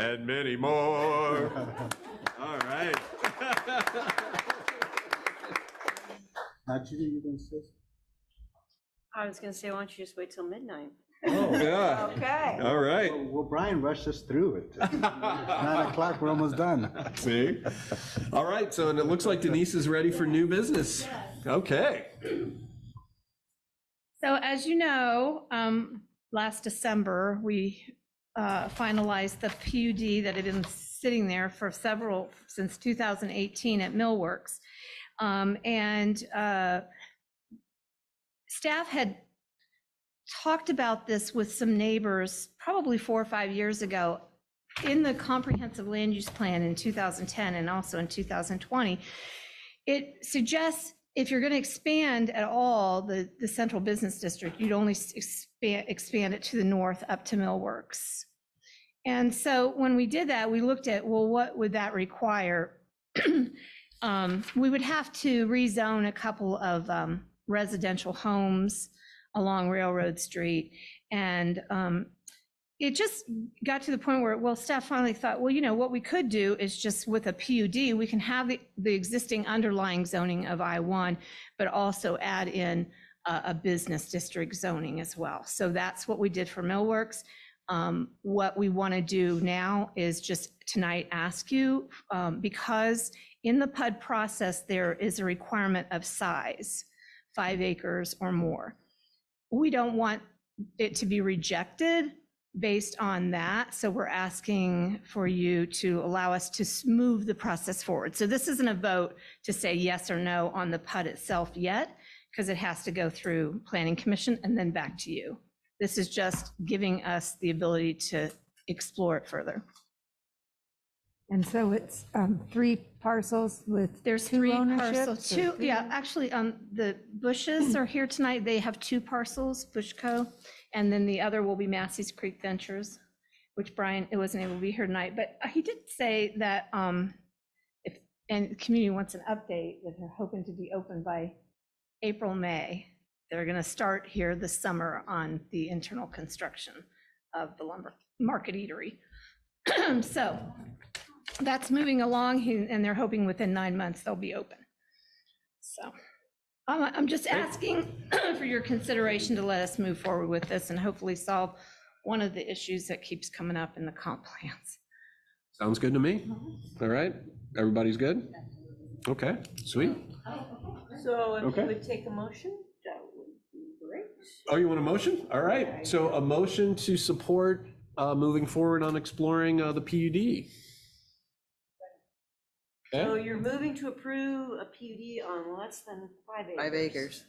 And many more. All right. Now, Judy, you gonna say? I was gonna say, why don't you just wait till midnight? Oh, yeah. Okay. All right. Well, Brian rushed us through it. Nine o'clock, we're almost done. See? All right, so and it looks like Denise is ready for new business. Okay. So as you know, um, last December, we uh, finalized the PUD that had been sitting there for several, since 2018 at Millworks. Um, And uh, staff had talked about this with some neighbors probably four or five years ago in the comprehensive land use plan in 2010 and also in 2020. It suggests if you're going to expand at all the, the central business district, you'd only expand, it to the north up to Millworks. And so when we did that, we looked at, well, what would that require? Um, We would have to rezone a couple of um, residential homes along Railroad Street. And um, it just got to the point where, well, staff finally thought, well, you know, what we could do is just with a PUD, we can have the, the existing underlying zoning of I-1, but also add in a, a business district zoning as well. So that's what we did for Millworks. Um, What we want to do now is just tonight ask you, um, because in the PUD process, there is a requirement of size, five acres or more. We don't want it to be rejected based on that. So we're asking for you to allow us to move the process forward. So this isn't a vote to say yes or no on the PUD itself yet, because it has to go through Planning Commission and then back to you. This is just giving us the ability to explore it further. And so it's um, three parcels with There's two three ownerships? parcels, or two, three yeah, actually, um, the Bushes are here tonight. They have two parcels, Bushco. And then the other will be Massey's Creek Ventures, which Brian, it wasn't able to be here tonight, but he did say that, um, if, and the community wants an update, that they're hoping to be open by April, May. They're gonna start here this summer on the internal construction of the lumber market eatery. So that's moving along, he- and they're hoping within nine months they'll be open. So I'm, I'm just asking for your consideration to let us move forward with this and hopefully solve one of the issues that keeps coming up in the comp plans. Sounds good to me. Mm-hmm. All right, everybody's good? Okay, sweet. Oh, So if Okay. you would take a motion, that would be great. Oh, you want a motion? All right, so a motion to support uh, moving forward on exploring uh, the PUD. So Okay. you're moving to approve a PUD on less than five acres. Five acres.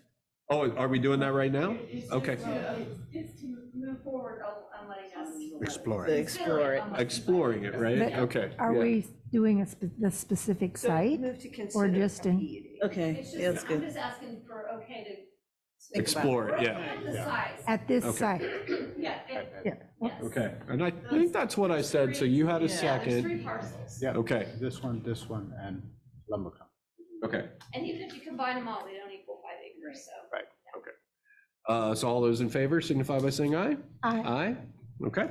Oh, are we doing that right now? Okay. It's to move forward on letting us. Explore it. explore it. Exploring it, right? But Okay. Are yeah. we doing a, spe- the specific So site? move to Or consider just a in, PUD. Okay, It's yeah, that's just, I'm good. just asking for okay to. Think about. Explore it, yeah. At the size. at this Okay. site? Yeah. it- Yeah. yes. Okay, and I think that's what I said, so you had a Yeah, there's second. three parcels. Yeah. Okay, This one, this one, and lumber company. okay. And even if you combine them all, they don't equal five acres, so. Right, okay. Uh, So all those in favor signify by saying aye. Aye. Aye, okay.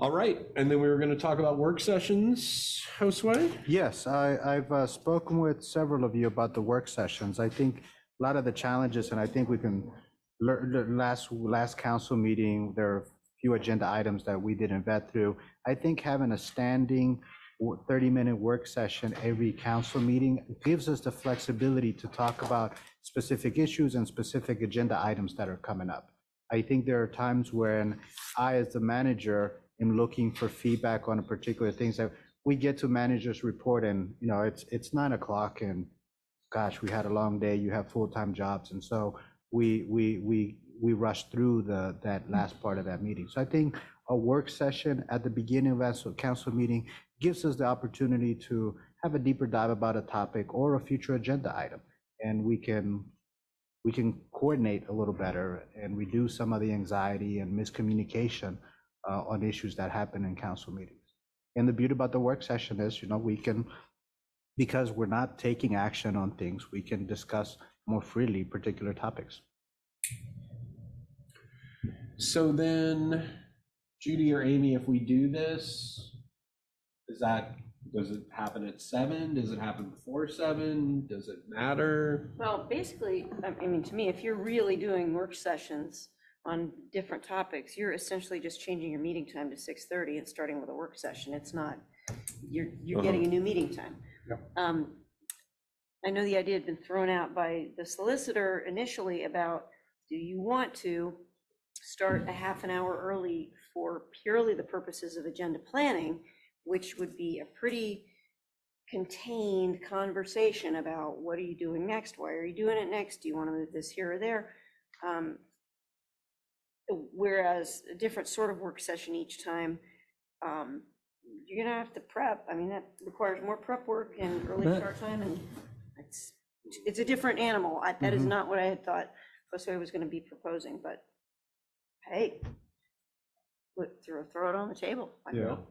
All right, and then we were going to talk about work sessions, Josue? Yes, I, I've uh, spoken with several of you about the work sessions. I think a lot of the challenges, and I think we can, lear- the last, last council meeting, there are a few agenda items that we didn't vet through. I think having a standing 30-minute work session every council meeting gives us the flexibility to talk about specific issues and specific agenda items that are coming up. I think there are times when I, as the manager, am looking for feedback on a particular things that we get to managers report and, you know, it's, it's nine o'clock and gosh, we had a long day, you have full-time jobs. And so we, we, we, we rush through the, that last part of that meeting. So I think a work session at the beginning of a council meeting gives us the opportunity to have a deeper dive about a topic or a future agenda item. And we can, we can coordinate a little better and reduce some of the anxiety and miscommunication uh, on issues that happen in council meetings. And the beauty about the work session is, you know, we can, because we're not taking action on things, we can discuss more freely particular topics. So then, Judy or Amy, if we do this, is that, does it happen at seven? Does it happen before seven? Does it matter? Well, basically, I I mean, to me, if you're really doing work sessions on different topics, you're essentially just changing your meeting time to 6:30 and starting with a work session. It's not, you're, you're getting a new meeting time. Um, I know the idea had been thrown out by the solicitor initially about, do you want to start a half an hour early for purely the purposes of agenda planning, which would be a pretty contained conversation about what are you doing next? Why are you doing it next? Do you want to move this here or there? Um, Whereas a different sort of work session each time, um, you're gonna have to prep. I mean, that requires more prep work and early But- start time and it's, it's a different animal. I- That is Mhm. not what I had thought Josue was gonna be proposing, but hey, put, throw, throw it on the table. I Yeah. know.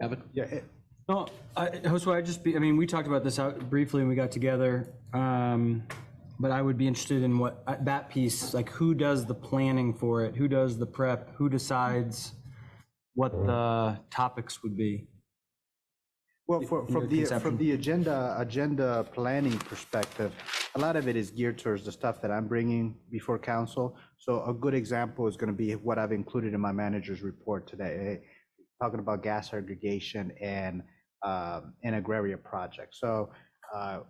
Evan? Yeah, it- No, I, Josue, I just be, I mean, we talked about this out briefly when we got together. Um, but I would be interested in what, uh, that piece, like who does the planning for it? Who does the prep? Who decides what the topics would be? Well, for, from the, conception. from the agenda, agenda planning perspective, a lot of it is geared towards the stuff that I'm bringing before council. So a good example is going to be what I've included in my manager's report today, eh, talking about gas aggregation and, um, and agraria project. So uh,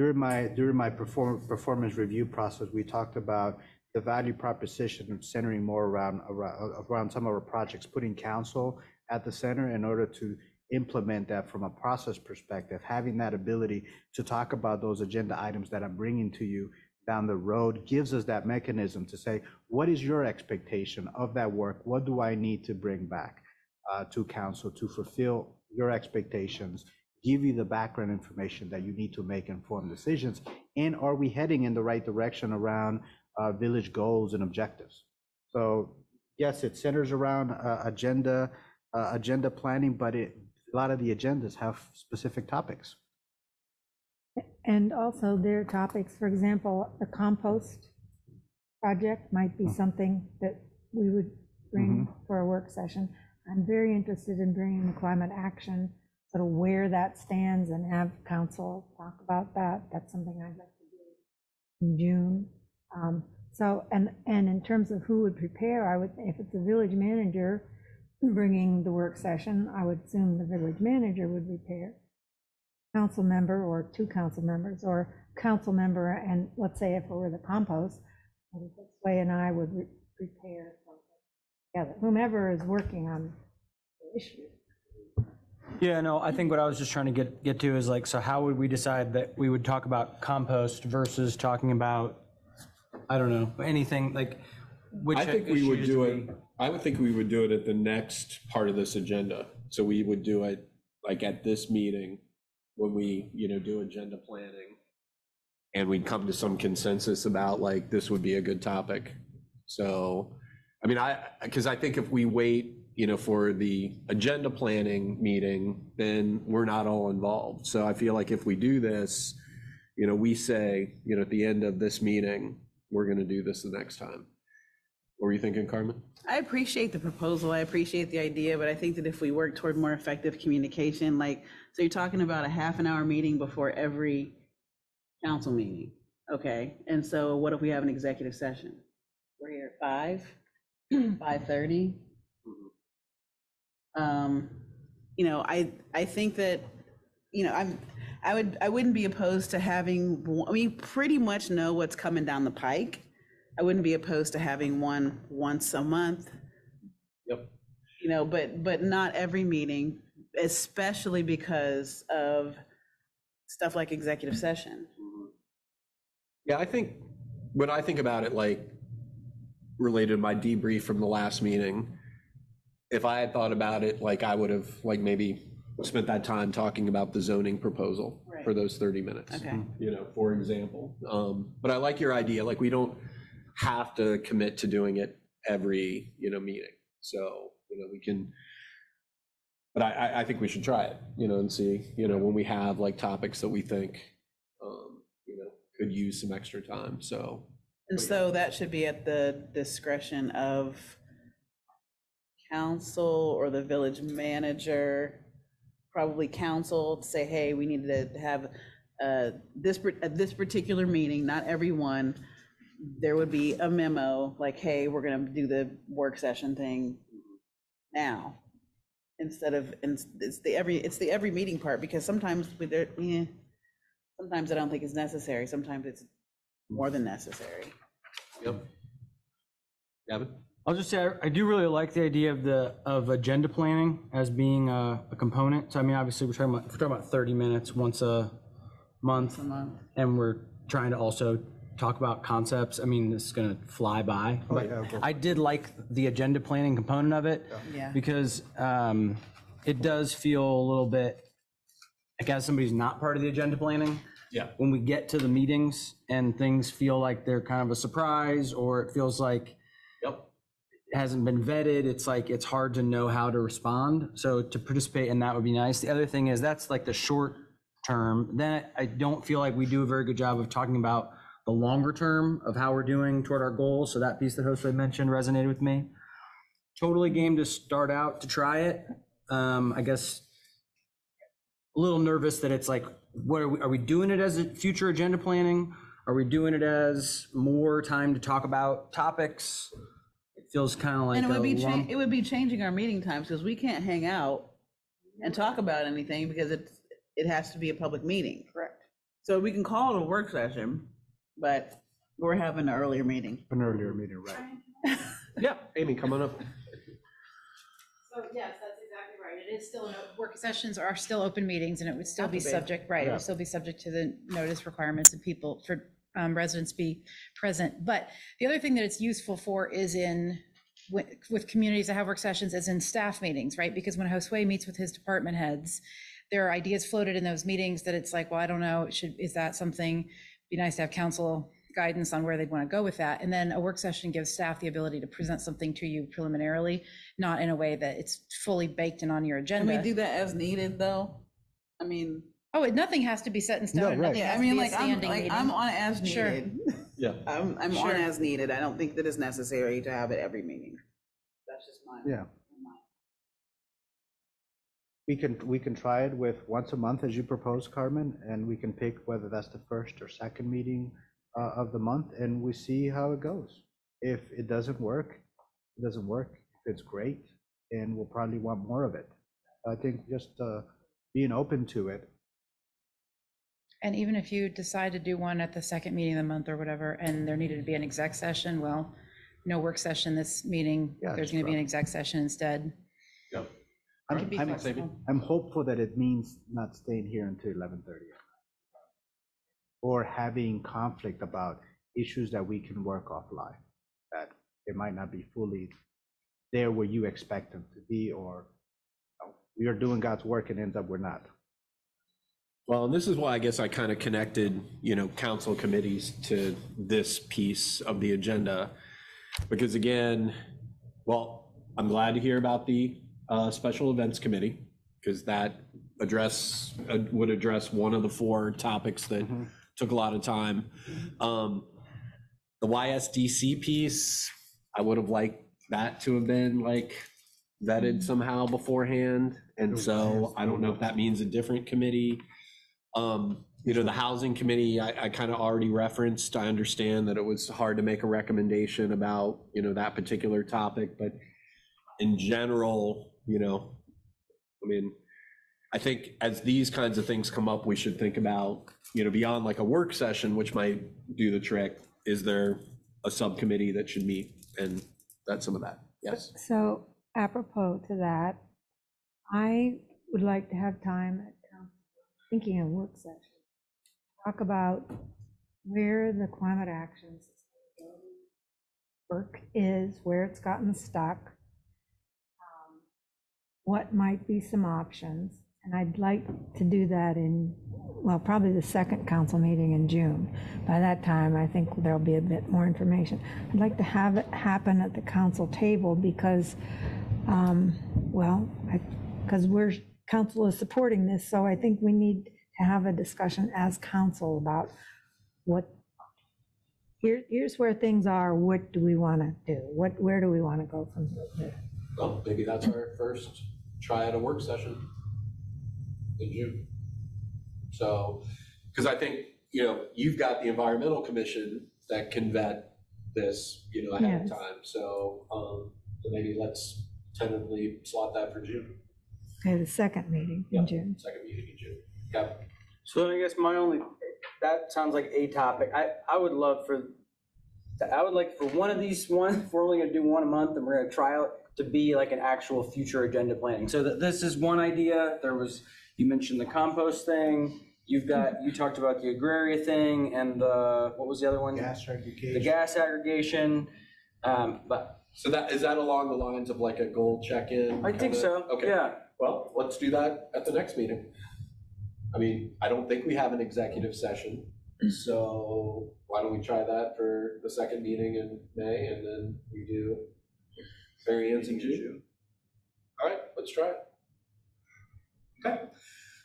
during my, during my perform, performance review process, we talked about the value proposition of centering more around, around, around some of our projects, putting council at the center in order to implement that from a process perspective, having that ability to talk about those agenda items that I'm bringing to you down the road gives us that mechanism to say, what is your expectation of that work? What do I need to bring back uh, to council to fulfill your expectations? Give you the background information that you need to make informed decisions? And are we heading in the right direction around uh, village goals and objectives? So yes, it centers around uh, agenda, uh, agenda planning, but it, a lot of the agendas have specific topics. And also their topics, for example, the compost project might be something that we would bring for a work session. I'm very interested in bringing the climate action, sort of where that stands and have council talk about that. That's something I'd like to do in June. Um, So, and, and in terms of who would prepare, I would, if it's a village manager bringing the work session, I would assume the village manager would prepare council member or two council members, or council member, and let's say if it were the compost, Sway and I would re- prepare something together, whomever is working on the issue. Yeah, no, I think what I was just trying to get, get to is like, so how would we decide that we would talk about compost versus talking about, I don't know, anything like, which I think we would issues do it, I would think we would do it at the next part of this agenda. So we would do it like at this meeting when we, you know, do agenda planning. And we'd come to some consensus about like, this would be a good topic. So, I mean, I, because I think if we wait, you know, for the agenda planning meeting, then we're not all involved. So I feel like if we do this, you know, we say, you know, at the end of this meeting, we're going to do this the next time. What were you thinking, Carmen? I appreciate the proposal. I appreciate the idea, but I think that if we work toward more effective communication, like, so you're talking about a half an hour meeting before every council meeting, okay? And so what if we have an executive session? We're here at five, five thirty? Um, you know, I, I think that, you know, I'm, I would, I wouldn't be opposed to having, one- we pretty much know what's coming down the pike. I wouldn't be opposed to having one once a month. Yep. You know, but, but not every meeting, especially because of stuff like executive session. Yeah, I think, when I think about it, like, related to my debrief from the last meeting, if I had thought about it, like, I would have, like, maybe spent that time talking about the zoning proposal for those 30 minutes. Okay. You know, for example. Um, But I like your idea, like, we don't have to commit to doing it every, you know, meeting. So, you know, we can, but I, I, I think we should try it, you know, and see, you know, when we have like topics that we think, um, you know, could use some extra time, so. And so that should be at the discretion of council or the village manager, probably council, to say, hey, we need to have uh, this, at this particular meeting, not everyone, there would be a memo, like, hey, we're gonna do the work session thing now. Instead of, and it's the every, it's the every meeting part, because sometimes we, there, yeah, sometimes I don't think it's necessary, sometimes it's more than necessary. Yep. Gavin? I'll just say, I- I do really like the idea of the, of agenda planning as being a, a component. So I mean, obviously, we're talking about, we're talking about 30 minutes once a month. a month. And we're trying to also talk about concepts. I mean, this is gonna fly by. Oh, But yeah, go for I did like the agenda planning component of it. Yeah. Because um, it does feel a little bit, like as somebody's not part of the agenda planning, Yeah. when we get to the meetings and things feel like they're kind of a surprise, or it feels like Yep. it hasn't been vetted, it's like, it's hard to know how to respond. So to participate in that would be nice. The other thing is, that's like the short term. Then I don't feel like we do a very good job of talking about the longer term of how we're doing toward our goals. So that piece that Josue mentioned resonated with me. Totally game to start out to try it. Um, I guess a little nervous that it's like, what are we, are we doing it as a future agenda planning? Are we doing it as more time to talk about topics? It feels kind of like And it would be, cha- it would be changing our meeting times, because we can't hang out and talk about anything, because it's, it has to be a public meeting. Correct. So we can call it a work session, but we're having an earlier meeting. An earlier meeting, right? Yeah, Amy, come on up. So yes, that's exactly right. It is still, work sessions are still open meetings and it would still Have be to be. subject, right, it Yeah. would still be subject to the notice requirements of people for um, residents be present. But the other thing that it's useful for is in, with, with communities that have work sessions is in staff meetings, right? Because when Josue meets with his department heads, there are ideas floated in those meetings that it's like, well, I don't know, should, is that something? Be nice to have council guidance on where they'd want to go with that. And then a work session gives staff the ability to present something to you preliminarily, not in a way that it's fully baked and on your agenda. Can we do that as needed, though? I mean, Oh, it- nothing has to be set in stone. and right. nothing yeah, I has to mean, be a like, I'm, standing like, meeting. I'm on as Sure. needed. Yeah. I'm, I'm on Sure. as needed. I don't think that it's necessary to have it every meeting. That's just mine. Yeah. We can, we can try it with once a month as you propose, Carmen, and we can pick whether that's the first or second meeting uh, of the month, and we see how it goes. If it doesn't work, it doesn't work. If it's great, and we'll probably want more of it. I think just uh, being open to it. And even if you decide to do one at the second meeting of the month or whatever, and there needed to be an exec session, well, no work session this meeting, Yeah, there's going to be an drop exec session instead. Yep. I'm- be I'm- flexible. I'm hopeful that it means not staying here until eleven thirty. Or having conflict about issues that we can work offline, that it might not be fully there where you expect them to be, or you know, we are doing God's work and ends up we're not. Well, and this is why I guess I kind of connected, you know, council committees to this piece of the agenda. Because again, well, I'm glad to hear about the uh, special events committee, because that address, uh, would address one of the four topics that took a lot of time. Um, The YSDC piece, I would have liked that to have been like vetted somehow beforehand. And so I don't know if that means a different committee. Um, you know, the housing committee, I, I kind of already referenced, I understand that it was hard to make a recommendation about, you know, that particular topic, but in general, you know, I mean, I think as these kinds of things come up, we should think about, you know, beyond like a work session, which might do the trick, is there a subcommittee that should meet? And that's some of that. Yes. So apropos to that, I would like to have time at thinking of work session, talk about where the climate action work is, where it's gotten stuck, um, what might be some options. And I'd like to do that in, well, probably the second council meeting in June. By that time, I think there'll be a bit more information. I'd like to have it happen at the council table because, um, well, because we're, council is supporting this, so I think we need to have a discussion as council about what, here, here's where things are, what do we want to do? What, where do we want to go from here? Well, maybe that's our first try at a work session in June. So, because I think, you know, you've got the environmental commission that can vet this, you know, ahead of Yes. time. So, um, so maybe let's tentatively slot that for June, Okay, the second meeting in June. second meeting in June. Yep. So then I guess my only, that sounds like a topic. I, I would love for, I would like for one of these, one, if we're only gonna do one a month and we're gonna try out to be like an actual future agenda planning. So that this is one idea. There was, you mentioned the compost thing. You've got, you talked about the agraria thing and the, what was the other one? Gas aggregation. The gas aggregation. Um, but So that, is that along the lines of like a goal check-in? I think kinda? so, Okay. yeah. Well, let's do that at the next meeting. I mean, I don't think we have an executive session, so why don't we try that for the second meeting in May and then we do variance in June? All right, let's try it. Okay.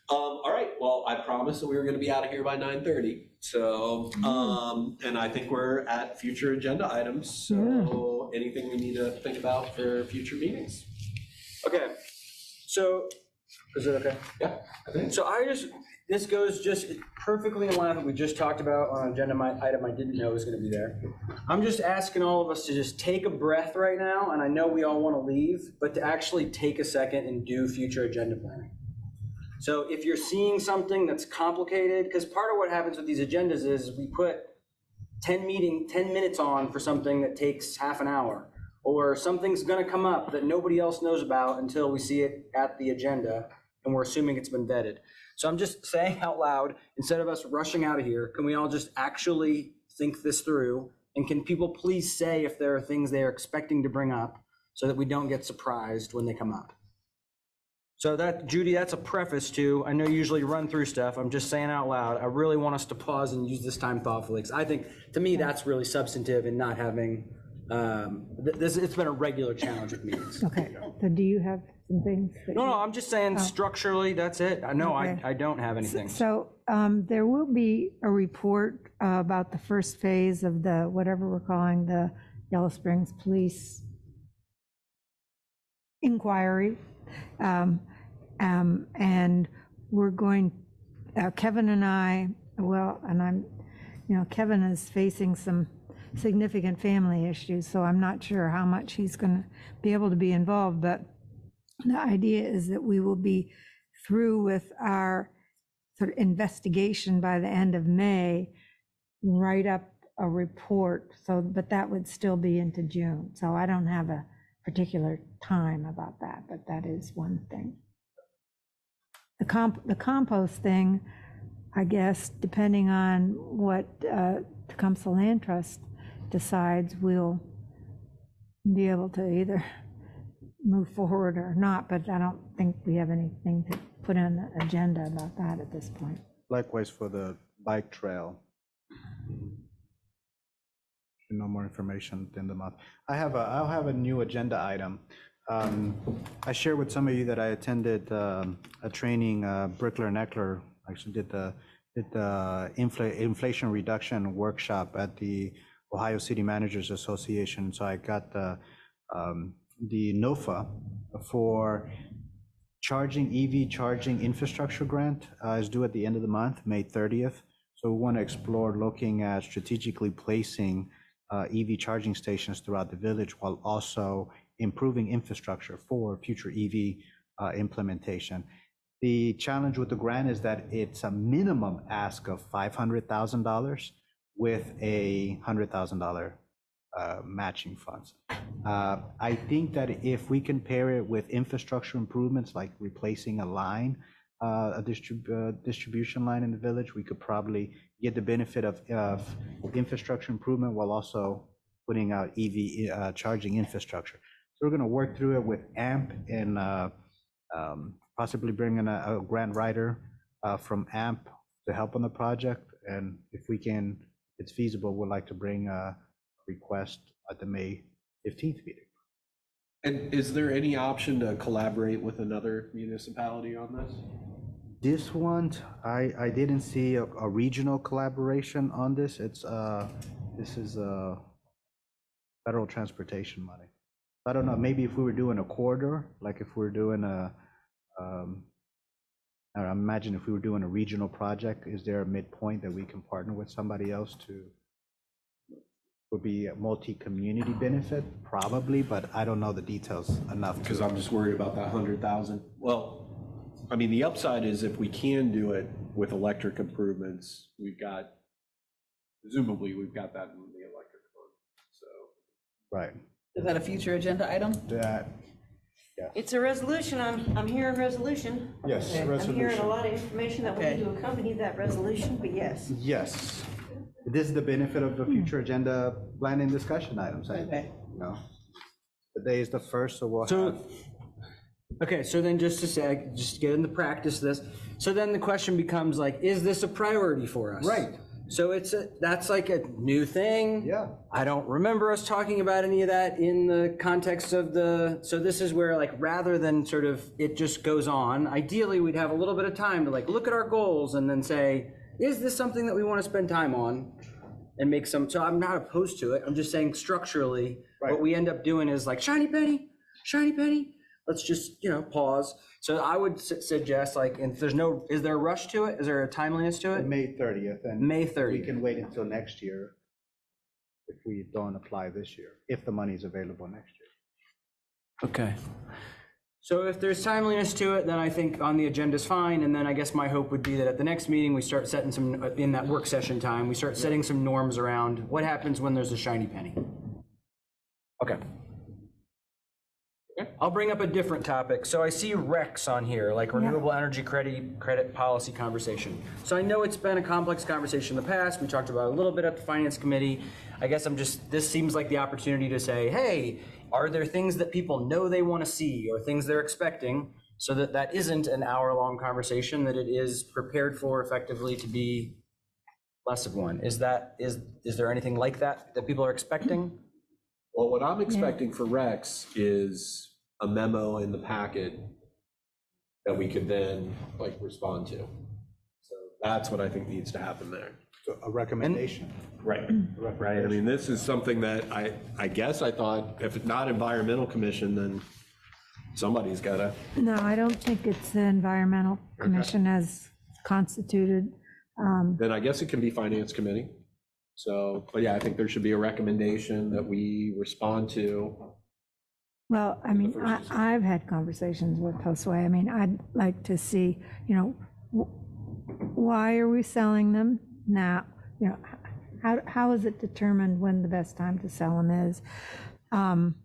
Um, all right, well, I promised that we were gonna be out of here by nine thirty, so, um, and I think we're at future agenda items, so anything we need to think about for future meetings? Okay, so, is it okay? Yeah, I think. So I just, this goes just perfectly in line with what we just talked about on agenda mi- item I didn't know was gonna be there. I'm just asking all of us to just take a breath right now, and I know we all wanna leave, but to actually take a second and do future agenda planning. So if you're seeing something that's complicated, because part of what happens with these agendas is we put 10 meeting, 10 minutes on for something that takes half an hour. Or something's gonna come up that nobody else knows about until we see it at the agenda, and we're assuming it's been vetted. So I'm just saying out loud, instead of us rushing out of here, can we all just actually think this through? And can people please say if there are things they are expecting to bring up, so that we don't get surprised when they come up? So that, Judy, that's a preface to, I know you usually run through stuff, I'm just saying out loud, I really want us to pause and use this time thoughtfully, because I think, to me, that's really substantive and not having, um, th- this, it's been a regular challenge with meetings. Okay, so do you have some things? that No, you- no, I'm just saying Oh. structurally, that's it. I know, I, Okay. I don't have anything. So um, there will be a report uh, about the first phase of the, whatever we're calling the Yellow Springs Police inquiry. Um, um, And we're going, uh, Kevin and I, well, and I'm, you know, Kevin is facing some significant family issues, so I'm not sure how much he's going to be able to be involved, but the idea is that we will be through with our sort of investigation by the end of May, write up a report, so, but that would still be into June. So I don't have a particular time about that, but that is one thing. The comp, the compost thing, I guess, depending on what uh, Tecumseh Land Trust decides, we'll be able to either move forward or not, but I don't think we have anything to put on the agenda about that at this point. Likewise for the bike trail. No more information in the month. I have a, I'll have a new agenda item. Um, I shared with some of you that I attended um, a training, uh, Bricker and Eckler actually did the, did the infl- inflation reduction workshop at the Ohio City Managers Association. So I got the, um, the NOFA for charging, EV charging infrastructure grant uh, is due at the end of the month, May 30th. So we want to explore looking at strategically placing uh, EV charging stations throughout the village while also improving infrastructure for future EV uh, implementation. The challenge with the grant is that it's a minimum ask of $500,000 with a $100,000 uh, matching funds. Uh, I think that if we can pair it with infrastructure improvements, like replacing a line, uh, a distrib- uh, distribution line in the village, we could probably get the benefit of, of infrastructure improvement while also putting out EV uh, charging infrastructure. So we're going to work through it with AMP and um, possibly bring in a, a grant writer from AMP to help on the project. And if we can, it's feasible, we'd like to bring a request at the May 15th meeting. And is there any option to collaborate with another municipality on this? This one, I, I didn't see a, a regional collaboration on this. It's, uh, this is, uh, federal transportation money. I don't know, maybe if we were doing a corridor, like if we we're doing a, um, I imagine if we were doing a regional project, is there a midpoint that we can partner with somebody else to? Would be a multi-community benefit, probably, but I don't know the details enough. Because I'm just worried about that hundred thousand. Well, I mean, the upside is if we can do it with electric improvements, we've got, presumably, we've got that in the electric fund, so. Right. Is that a future agenda item? That, It's a resolution, I'm, I'm hearing resolution. Yes, resolution. I'm hearing a resolution. lot of information that will need to accompany that resolution, but yes. Yes. This is the benefit of the hmm. future agenda planning discussion items, I, Okay. you know. Today is the first, so we'll So- have, Okay, so then just to say, just get into practice this. So then the question becomes like, is this a priority for us? Right. So it's a, that's like a new thing. Yeah. I don't remember us talking about any of that in the context of the, so this is where like, rather than sort of, it just goes on, ideally, we'd have a little bit of time to like, look at our goals and then say, is this something that we want to spend time on? And make some, so I'm not opposed to it. I'm just saying structurally, what we end up doing is like, shiny penny, shiny penny. Let's just, you know, pause. So I would su- suggest like, if there's no, is there a rush to it? Is there a timeliness to it? May 30th, and May we 30th. can wait until next year if we don't apply this year, if the money is available next year. Okay. So if there's timeliness to it, then I think on the agenda is fine. And then I guess my hope would be that at the next meeting, we start setting some, uh, in that work session time, we start setting some norms around what happens when there's a shiny penny. Okay. I'll bring up a different topic. So I see RECs on here, like renewable energy credit, credit policy conversation. So I know it's been a complex conversation in the past. We talked about it a little bit at the finance committee. I guess I'm just, this seems like the opportunity to say, hey, are there things that people know they want to see or things they're expecting? So that that isn't an hour-long conversation, that it is prepared for effectively to be less of one. Is that, is, is there anything like that that people are expecting? Well, what I'm expecting for RECs is a memo in the packet that we could then like respond to. So that's what I think needs to happen there. So A recommendation. Right, right. I mean, this is something that I, I guess I thought, if it's not environmental commission, then somebody's gotta. No, I don't think it's the environmental commission as constituted. Um, Then I guess it can be finance committee. So, but yeah, I think there should be a recommendation that we respond to. Well, I mean, I, I've had conversations with Josue. I mean, I'd like to see, you know, wh- why are we selling them now? You know, h- how, how is it determined when the best time to sell them is? Um,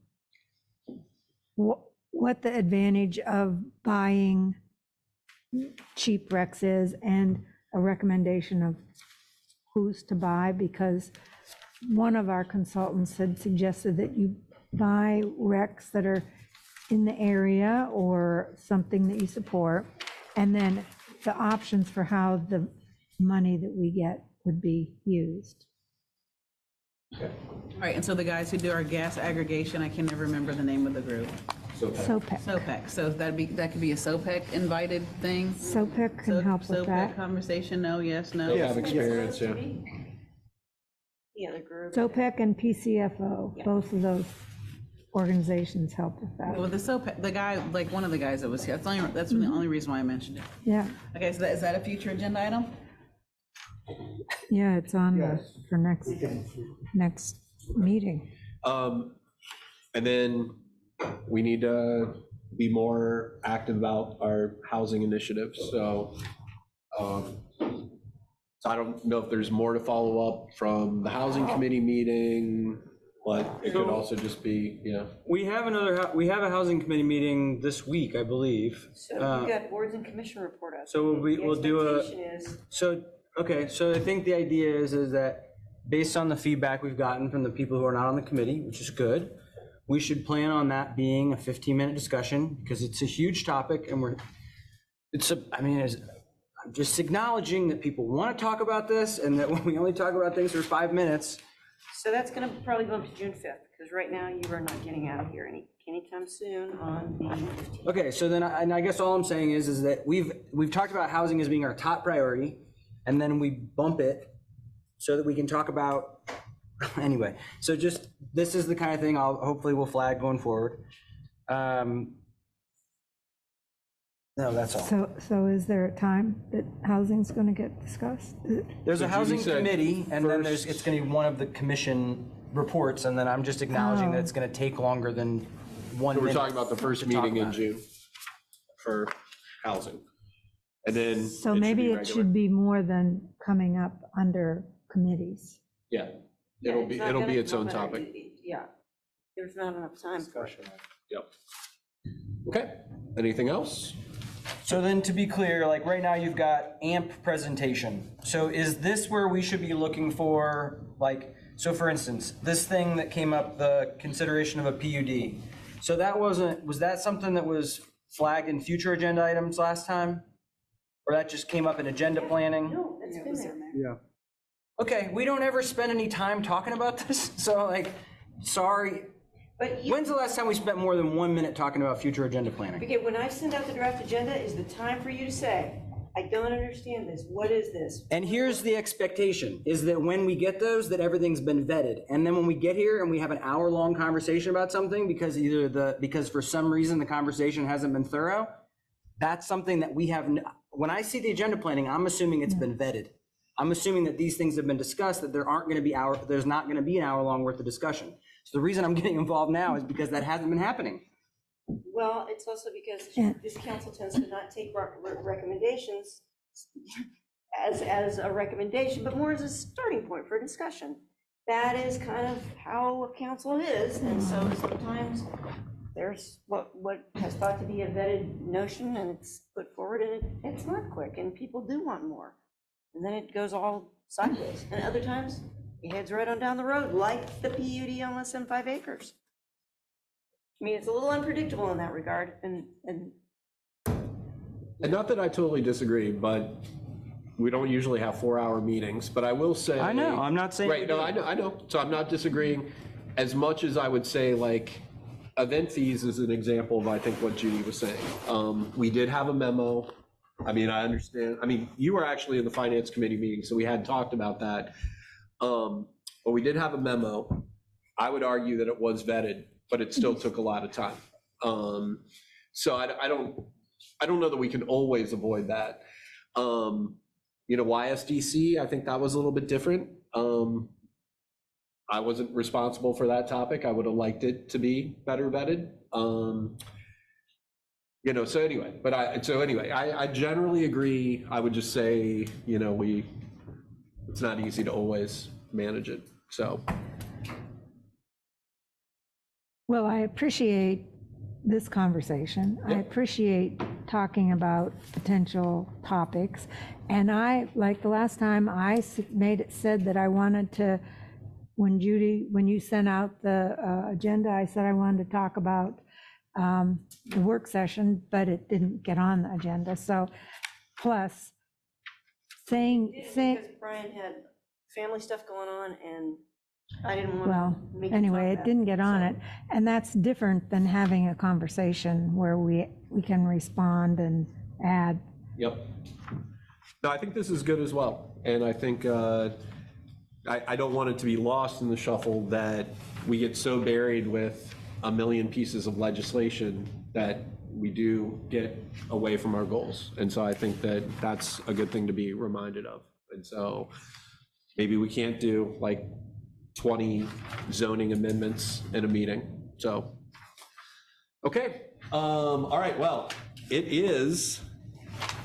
wh- What the advantage of buying cheap RECs is and a recommendation of who's to buy, because one of our consultants had suggested that you buy recs that are in the area or something that you support, and then the options for how the money that we get would be used. All right, and so the guys who do our gas aggregation, I can never remember the name of the group. SOPEC. SOPEC, so that'd be, that could be a SOPEC invited thing? SOPEC can help with SOPEC that. conversation, no, yes, no? They have experience, yeah. The other group. SOPEC and PCFO, both of those organizations help with that. Well, the SOPEC, the guy, like, one of the guys that was here, that's the only, that's the only reason why I mentioned it. Yeah, Okay, so that, is that a future agenda item? yeah, it's on the, for next, next meeting. Um, and then we need to be more active about our housing initiatives, so. um, So I don't know if there's more to follow up from the housing committee meeting, but it could also just be, you know. We have another, hou- we have a housing committee meeting this week, I believe. So Uh, you got boards and commission report out. So we, The we'll do a, expectation is- so, okay, so I think the idea is, is that based on the feedback we've gotten from the people who are not on the committee, which is good, we should plan on that being a 15-minute discussion, because it's a huge topic, and we're, it's a, I mean, it's, I'm just acknowledging that people want to talk about this, and that when we only talk about things for five minutes, So that's gonna probably go up to June fifth, because right now you are not getting out of here any, anytime soon on the fifteenth. Okay, so then, I- and I guess all I'm saying is, is that we've, we've talked about housing as being our top priority, and then we bump it so that we can talk about, anyway, so just, this is the kind of thing I'll, hopefully we'll flag going forward. Um, No, that's all. So, so is there a time that housing's going to get discussed? There's So a Judy housing said committee, and then there's, first- it's gonna be one of the commission reports, and then I'm just acknowledging that it's gonna take longer than one So we're minute talking about the first to talk meeting in about it. June for housing. And then. So it should maybe be it regular. should be more than coming up under committees. Yeah, it'll be, it'll be its own topic. Yeah, there's not enough time for it. Yep. Okay, anything else? So then to be clear, like right now you've got AMP presentation. So is this where we should be looking for, like, so for instance, this thing that came up, the consideration of a PUD. So that wasn't, was that something that was flagged in future agenda items last time? Or that just came up in agenda planning? No, that's been there. Yeah. Okay, we don't ever spend any time talking about this, so like, sorry. But you, When's the last time we spent more than one minute talking about future agenda planning? okay, when I send out the draft agenda, is the time for you to say, I don't understand this, what is this? And here's the expectation, is that when we get those, that everything's been vetted. And then when we get here and we have an hour-long conversation about something, because either the, because for some reason the conversation hasn't been thorough, that's something that we have, n- when I see the agenda planning, I'm assuming it's been vetted. I'm assuming that these things have been discussed, that there aren't gonna be hour, there's not gonna be an hour-long worth of discussion. So the reason I'm getting involved now is because that hasn't been happening. Well, it's also because Yeah. this council tends to not take rec- rec- recommendations as, as a recommendation, but more as a starting point for discussion. That is kind of how a council is, and so sometimes there's what, what has thought to be a vetted notion, and it's put forward, and it, it's not quick, and people do want more. And then it goes all sideways, and other times, it heads right on down the road, like the PUD on less than five acres. I mean, it's a little unpredictable in that regard, and, and And not that I totally disagree, but we don't usually have four-hour meetings, but I will say. I know, I'm not saying we Right, no, do. I know, I know, so I'm not disagreeing. As much as I would say, like, event fees is an example of, I think, what Judy was saying. Um, we did have a memo. I mean, I understand, I mean, you were actually in the finance committee meeting, so we had talked about that. Um, but we did have a memo. I would argue that it was vetted, but it still took a lot of time. Um, so I, I don't, I don't know that we can always avoid that. Um, you know, YSDC, I think that was a little bit different. Um, I wasn't responsible for that topic. I would have liked it to be better vetted. Um, you know, so anyway, but I, so anyway, I, I generally agree. I would just say, you know, we, it's not easy to always manage it, so. Well, I appreciate this conversation. I appreciate talking about potential topics. And I, like the last time, i made it, said that I wanted to, when Judy, when you sent out the uh, agenda, I said I wanted to talk about um, the work session, but it didn't get on the agenda. So plus, saying, saying, because Brian had family stuff going on, and I didn't want Well, to make. anyway, talk it didn't get on it, and that's different than having a conversation where we, we can respond and add. Yep. No, I think this is good as well. And I think, uh, I, I don't want it to be lost in the shuffle that we get so buried with a million pieces of legislation that we do get away from our goals. And so I think that that's a good thing to be reminded of. And so maybe we can't do like 20 zoning amendments in a meeting. So, okay, Um, all right, well, it is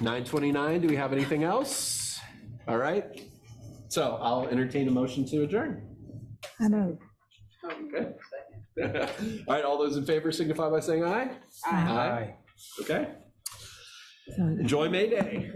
9:29. Do we have anything else? All right. So I'll entertain a motion to adjourn. I know. Okay. All right, all those in favor signify by saying aye. Aye. Okay. Enjoy May Day.